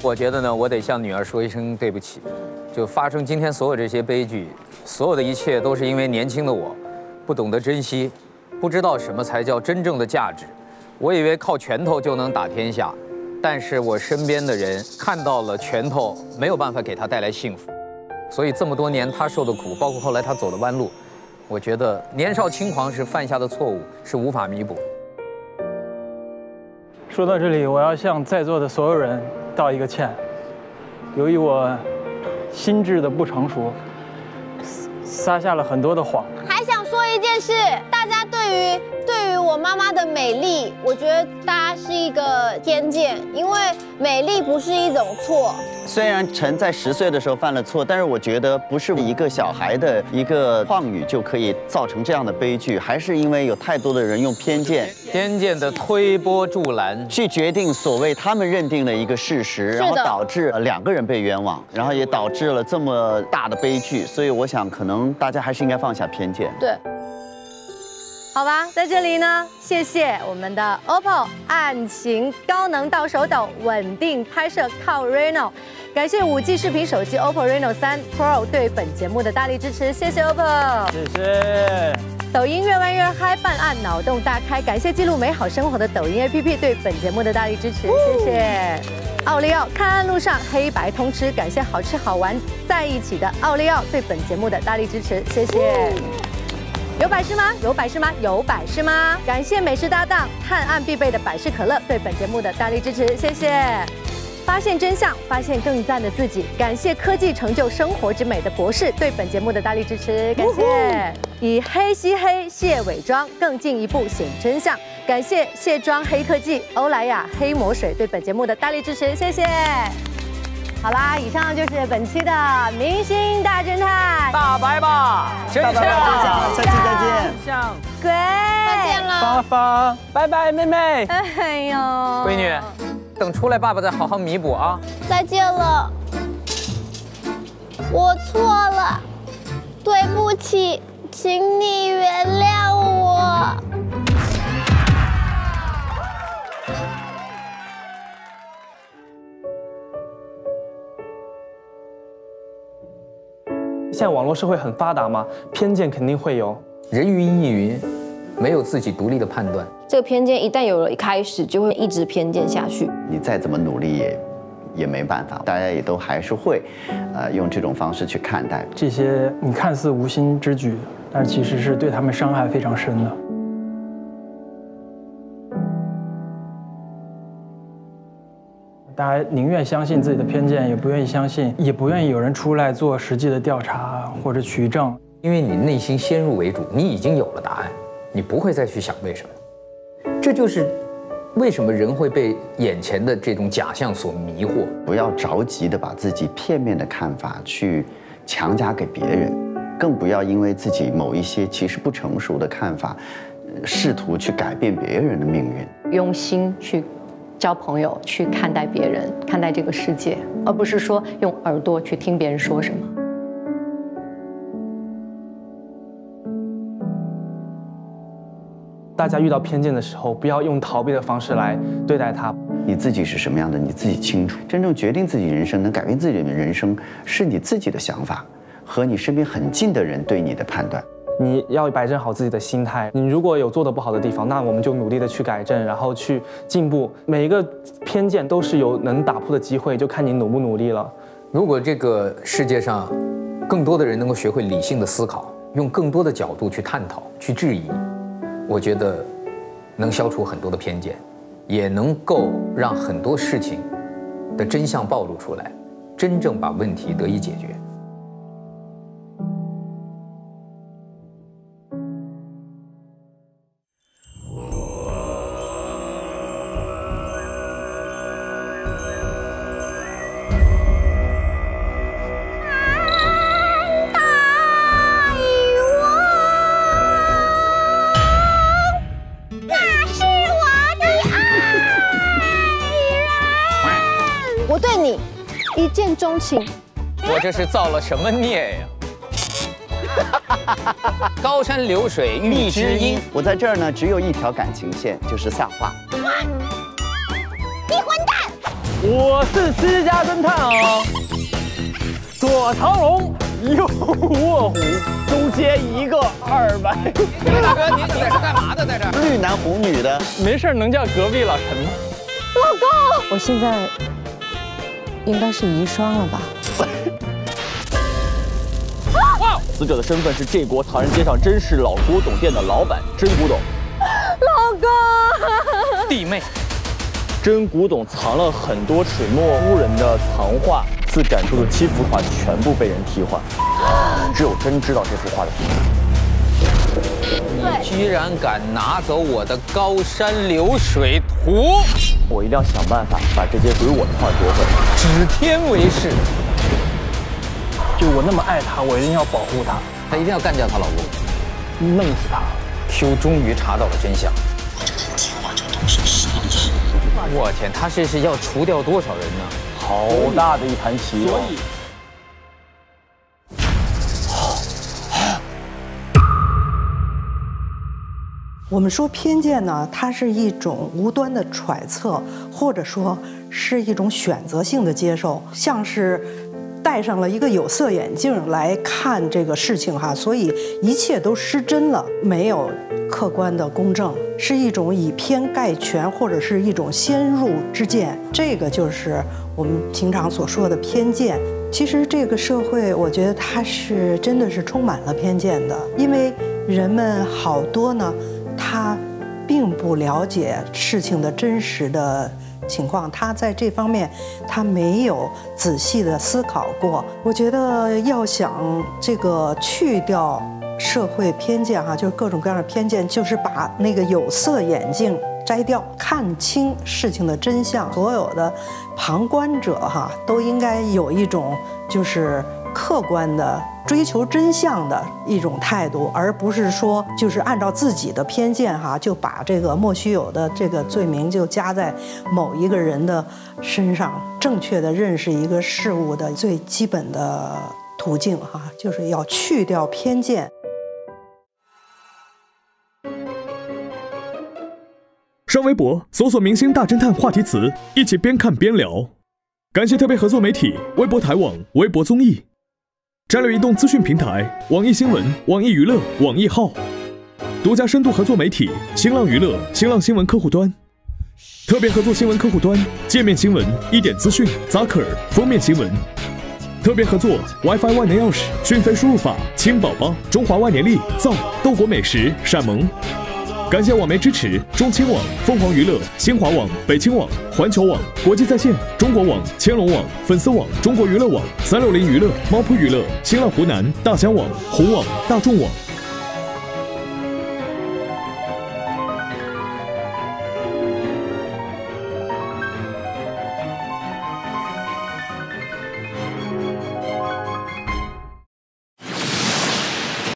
我觉得呢，我得向女儿说一声对不起。就发生今天所有这些悲剧，所有的一切都是因为年轻的我，不懂得珍惜，不知道什么才叫真正的价值。我以为靠拳头就能打天下，但是我身边的人看到了拳头没有办法给他带来幸福，所以这么多年他受的苦，包括后来他走的弯路，我觉得年少轻狂时犯下的错误，是无法弥补。说到这里，我要向在座的所有人道一个歉。由于我心智的不成熟，撒下了很多的谎。还想说一件事，大家对于对于我妈妈的美丽，我觉得大家是一个偏见，因为美丽不是一种错。虽然陈在十岁的时候犯了错，但是我觉得不是一个小孩的一个妄语就可以造成这样的悲剧，还是因为有太多的人用偏见、偏见的推波助澜去决定所谓他们认定的一个事实，然后导致两个人被冤枉，然后也导致了这么大的悲剧。所以我想，可能大家还是应该放下偏见。对。好吧，在这里呢，谢谢我们的 OPPO 案情高能到手抖，稳定拍摄靠 Reno，感谢五 G 视频手机 OPPO Reno 3 Pro 对本节目的大力支持，谢谢 OPPO，谢谢。抖音越玩越嗨，办案脑洞大开，感谢记录美好生活的抖音 APP 对本节目的大力支持，谢谢。奥利奥看案路上黑白通吃，感谢好吃好玩在一起的奥利奥对本节目的大力支持，谢谢。有百事吗？有百事吗？有百事吗？感谢美食搭档探案必备的百事可乐对本节目的大力支持，谢谢。发现真相，发现更赞的自己，感谢科技成就生活之美的博士对本节目的大力支持，感谢。以黑吸黑，卸伪装，更进一步显真相，感谢卸妆黑科技欧莱雅黑魔水对本节目的大力支持，谢谢。好啦，以上就是本期的明星大侦探，大白吧，真相，下期再见，真相，鬼，再见了，芳芳，拜拜，妹妹，哎呦，闺女，等出来，爸爸再好好弥补啊，再见了，我错了，对不起，请你原谅我。现在网络社会很发达嘛，偏见肯定会有。人云亦云，没有自己独立的判断。这个偏见一旦有了一开始，就会一直偏见下去。你再怎么努力也也没办法，大家也都还是会，呃，用这种方式去看待这些你看似无心之举，但其实是对他们伤害非常深的。大家宁愿相信自己的偏见，也不愿意相信，也不愿意有人出来做实际的调查或者取证，因为你内心先入为主，你已经有了答案，你不会再去想为什么。这就是为什么人会被眼前的这种假象所迷惑。不要着急的把自己片面的看法去强加给别人，更不要因为自己某一些其实不成熟的看法，试图去改变别人的命运。用心去。交朋友，去看待别人，看待这个世界，而不是说用耳朵去听别人说什么。大家遇到偏见的时候，不要用逃避的方式来对待它。你自己是什么样的，你自己清楚。真正决定自己人生、能改变自己的人生，是你自己的想法和你身边很近的人对你的判断。你要摆正好自己的心态。你如果有做的不好的地方，那我们就努力的去改正，然后去进步。每一个偏见都是有能打破的机会，就看你努不努力了。如果这个世界上更多的人能够学会理性的思考，用更多的角度去探讨、去质疑，我觉得能消除很多的偏见，也能够让很多事情的真相暴露出来，真正把问题得以解决。钟情。我这是造了什么孽呀？[LAUGHS] 高山流水遇知音，我在这儿呢，只有一条感情线，就是撒花。你混蛋！我是私家侦探哦，左藏龙，右卧虎，中间一个二百。大哥，你你是干嘛的在这儿？绿男红女的，没事能叫隔壁老陈吗？老公，我现在应该是遗孀了吧？死者的身份是这国唐人街上真实老古董店的老板真古董。老公，弟妹，真古董藏了很多水墨污人的藏画，自展出的七幅画全部被人替换，只有真知道这幅画的图。你居然敢拿走我的高山流水图！我一定要想办法把这些属于我的画夺回来。指天为誓。就我那么爱他，我一定要保护他。他一定要干掉她老公，弄死他。Q 终于查到了真相。我天，他这是要除掉多少人呢？好大的一盘棋哦！我们说偏见呢，它是一种无端的揣测，或者说是一种选择性的接受，像是戴上了一个有色眼镜来看这个事情哈，所以一切都失真了，没有客观的公正，是一种以偏概全，或者是一种先入之见，这个就是我们平常所说的偏见。其实这个社会，我觉得它是真的是充满了偏见的，因为人们好多呢。他并不了解事情的真实的情况，他在这方面他没有仔细的思考过。我觉得要想这个去掉社会偏见哈，就是各种各样的偏见，就是把那个有色眼镜摘掉，看清事情的真相。所有的旁观者哈，都应该有一种就是客观的。追求真相的一种态度，而不是说就是按照自己的偏见哈，就把这个莫须有的这个罪名就加在某一个人的身上。正确的认识一个事物的最基本的途径哈，就是要去掉偏见。上微博搜索“明星大侦探”话题词，一起边看边聊。感谢特别合作媒体微博台网、微博综艺。战略移动资讯平台、网易新闻、网易娱乐、网易号，独家深度合作媒体新浪娱乐、新浪新闻客户端，特别合作新闻客户端界面新闻、一点资讯、扎克尔封面新闻，特别合作 WiFi 万能钥匙、讯飞输入法、亲宝宝、中华万年历、造豆果美食、闪萌。感谢网媒支持：中青网、凤凰娱乐、新华网、北青网、环球网、国际在线、中国网、千龙网、粉丝网、中国娱乐网、三六零娱乐、猫扑娱乐、新浪湖南、大疆网、红网、大众网。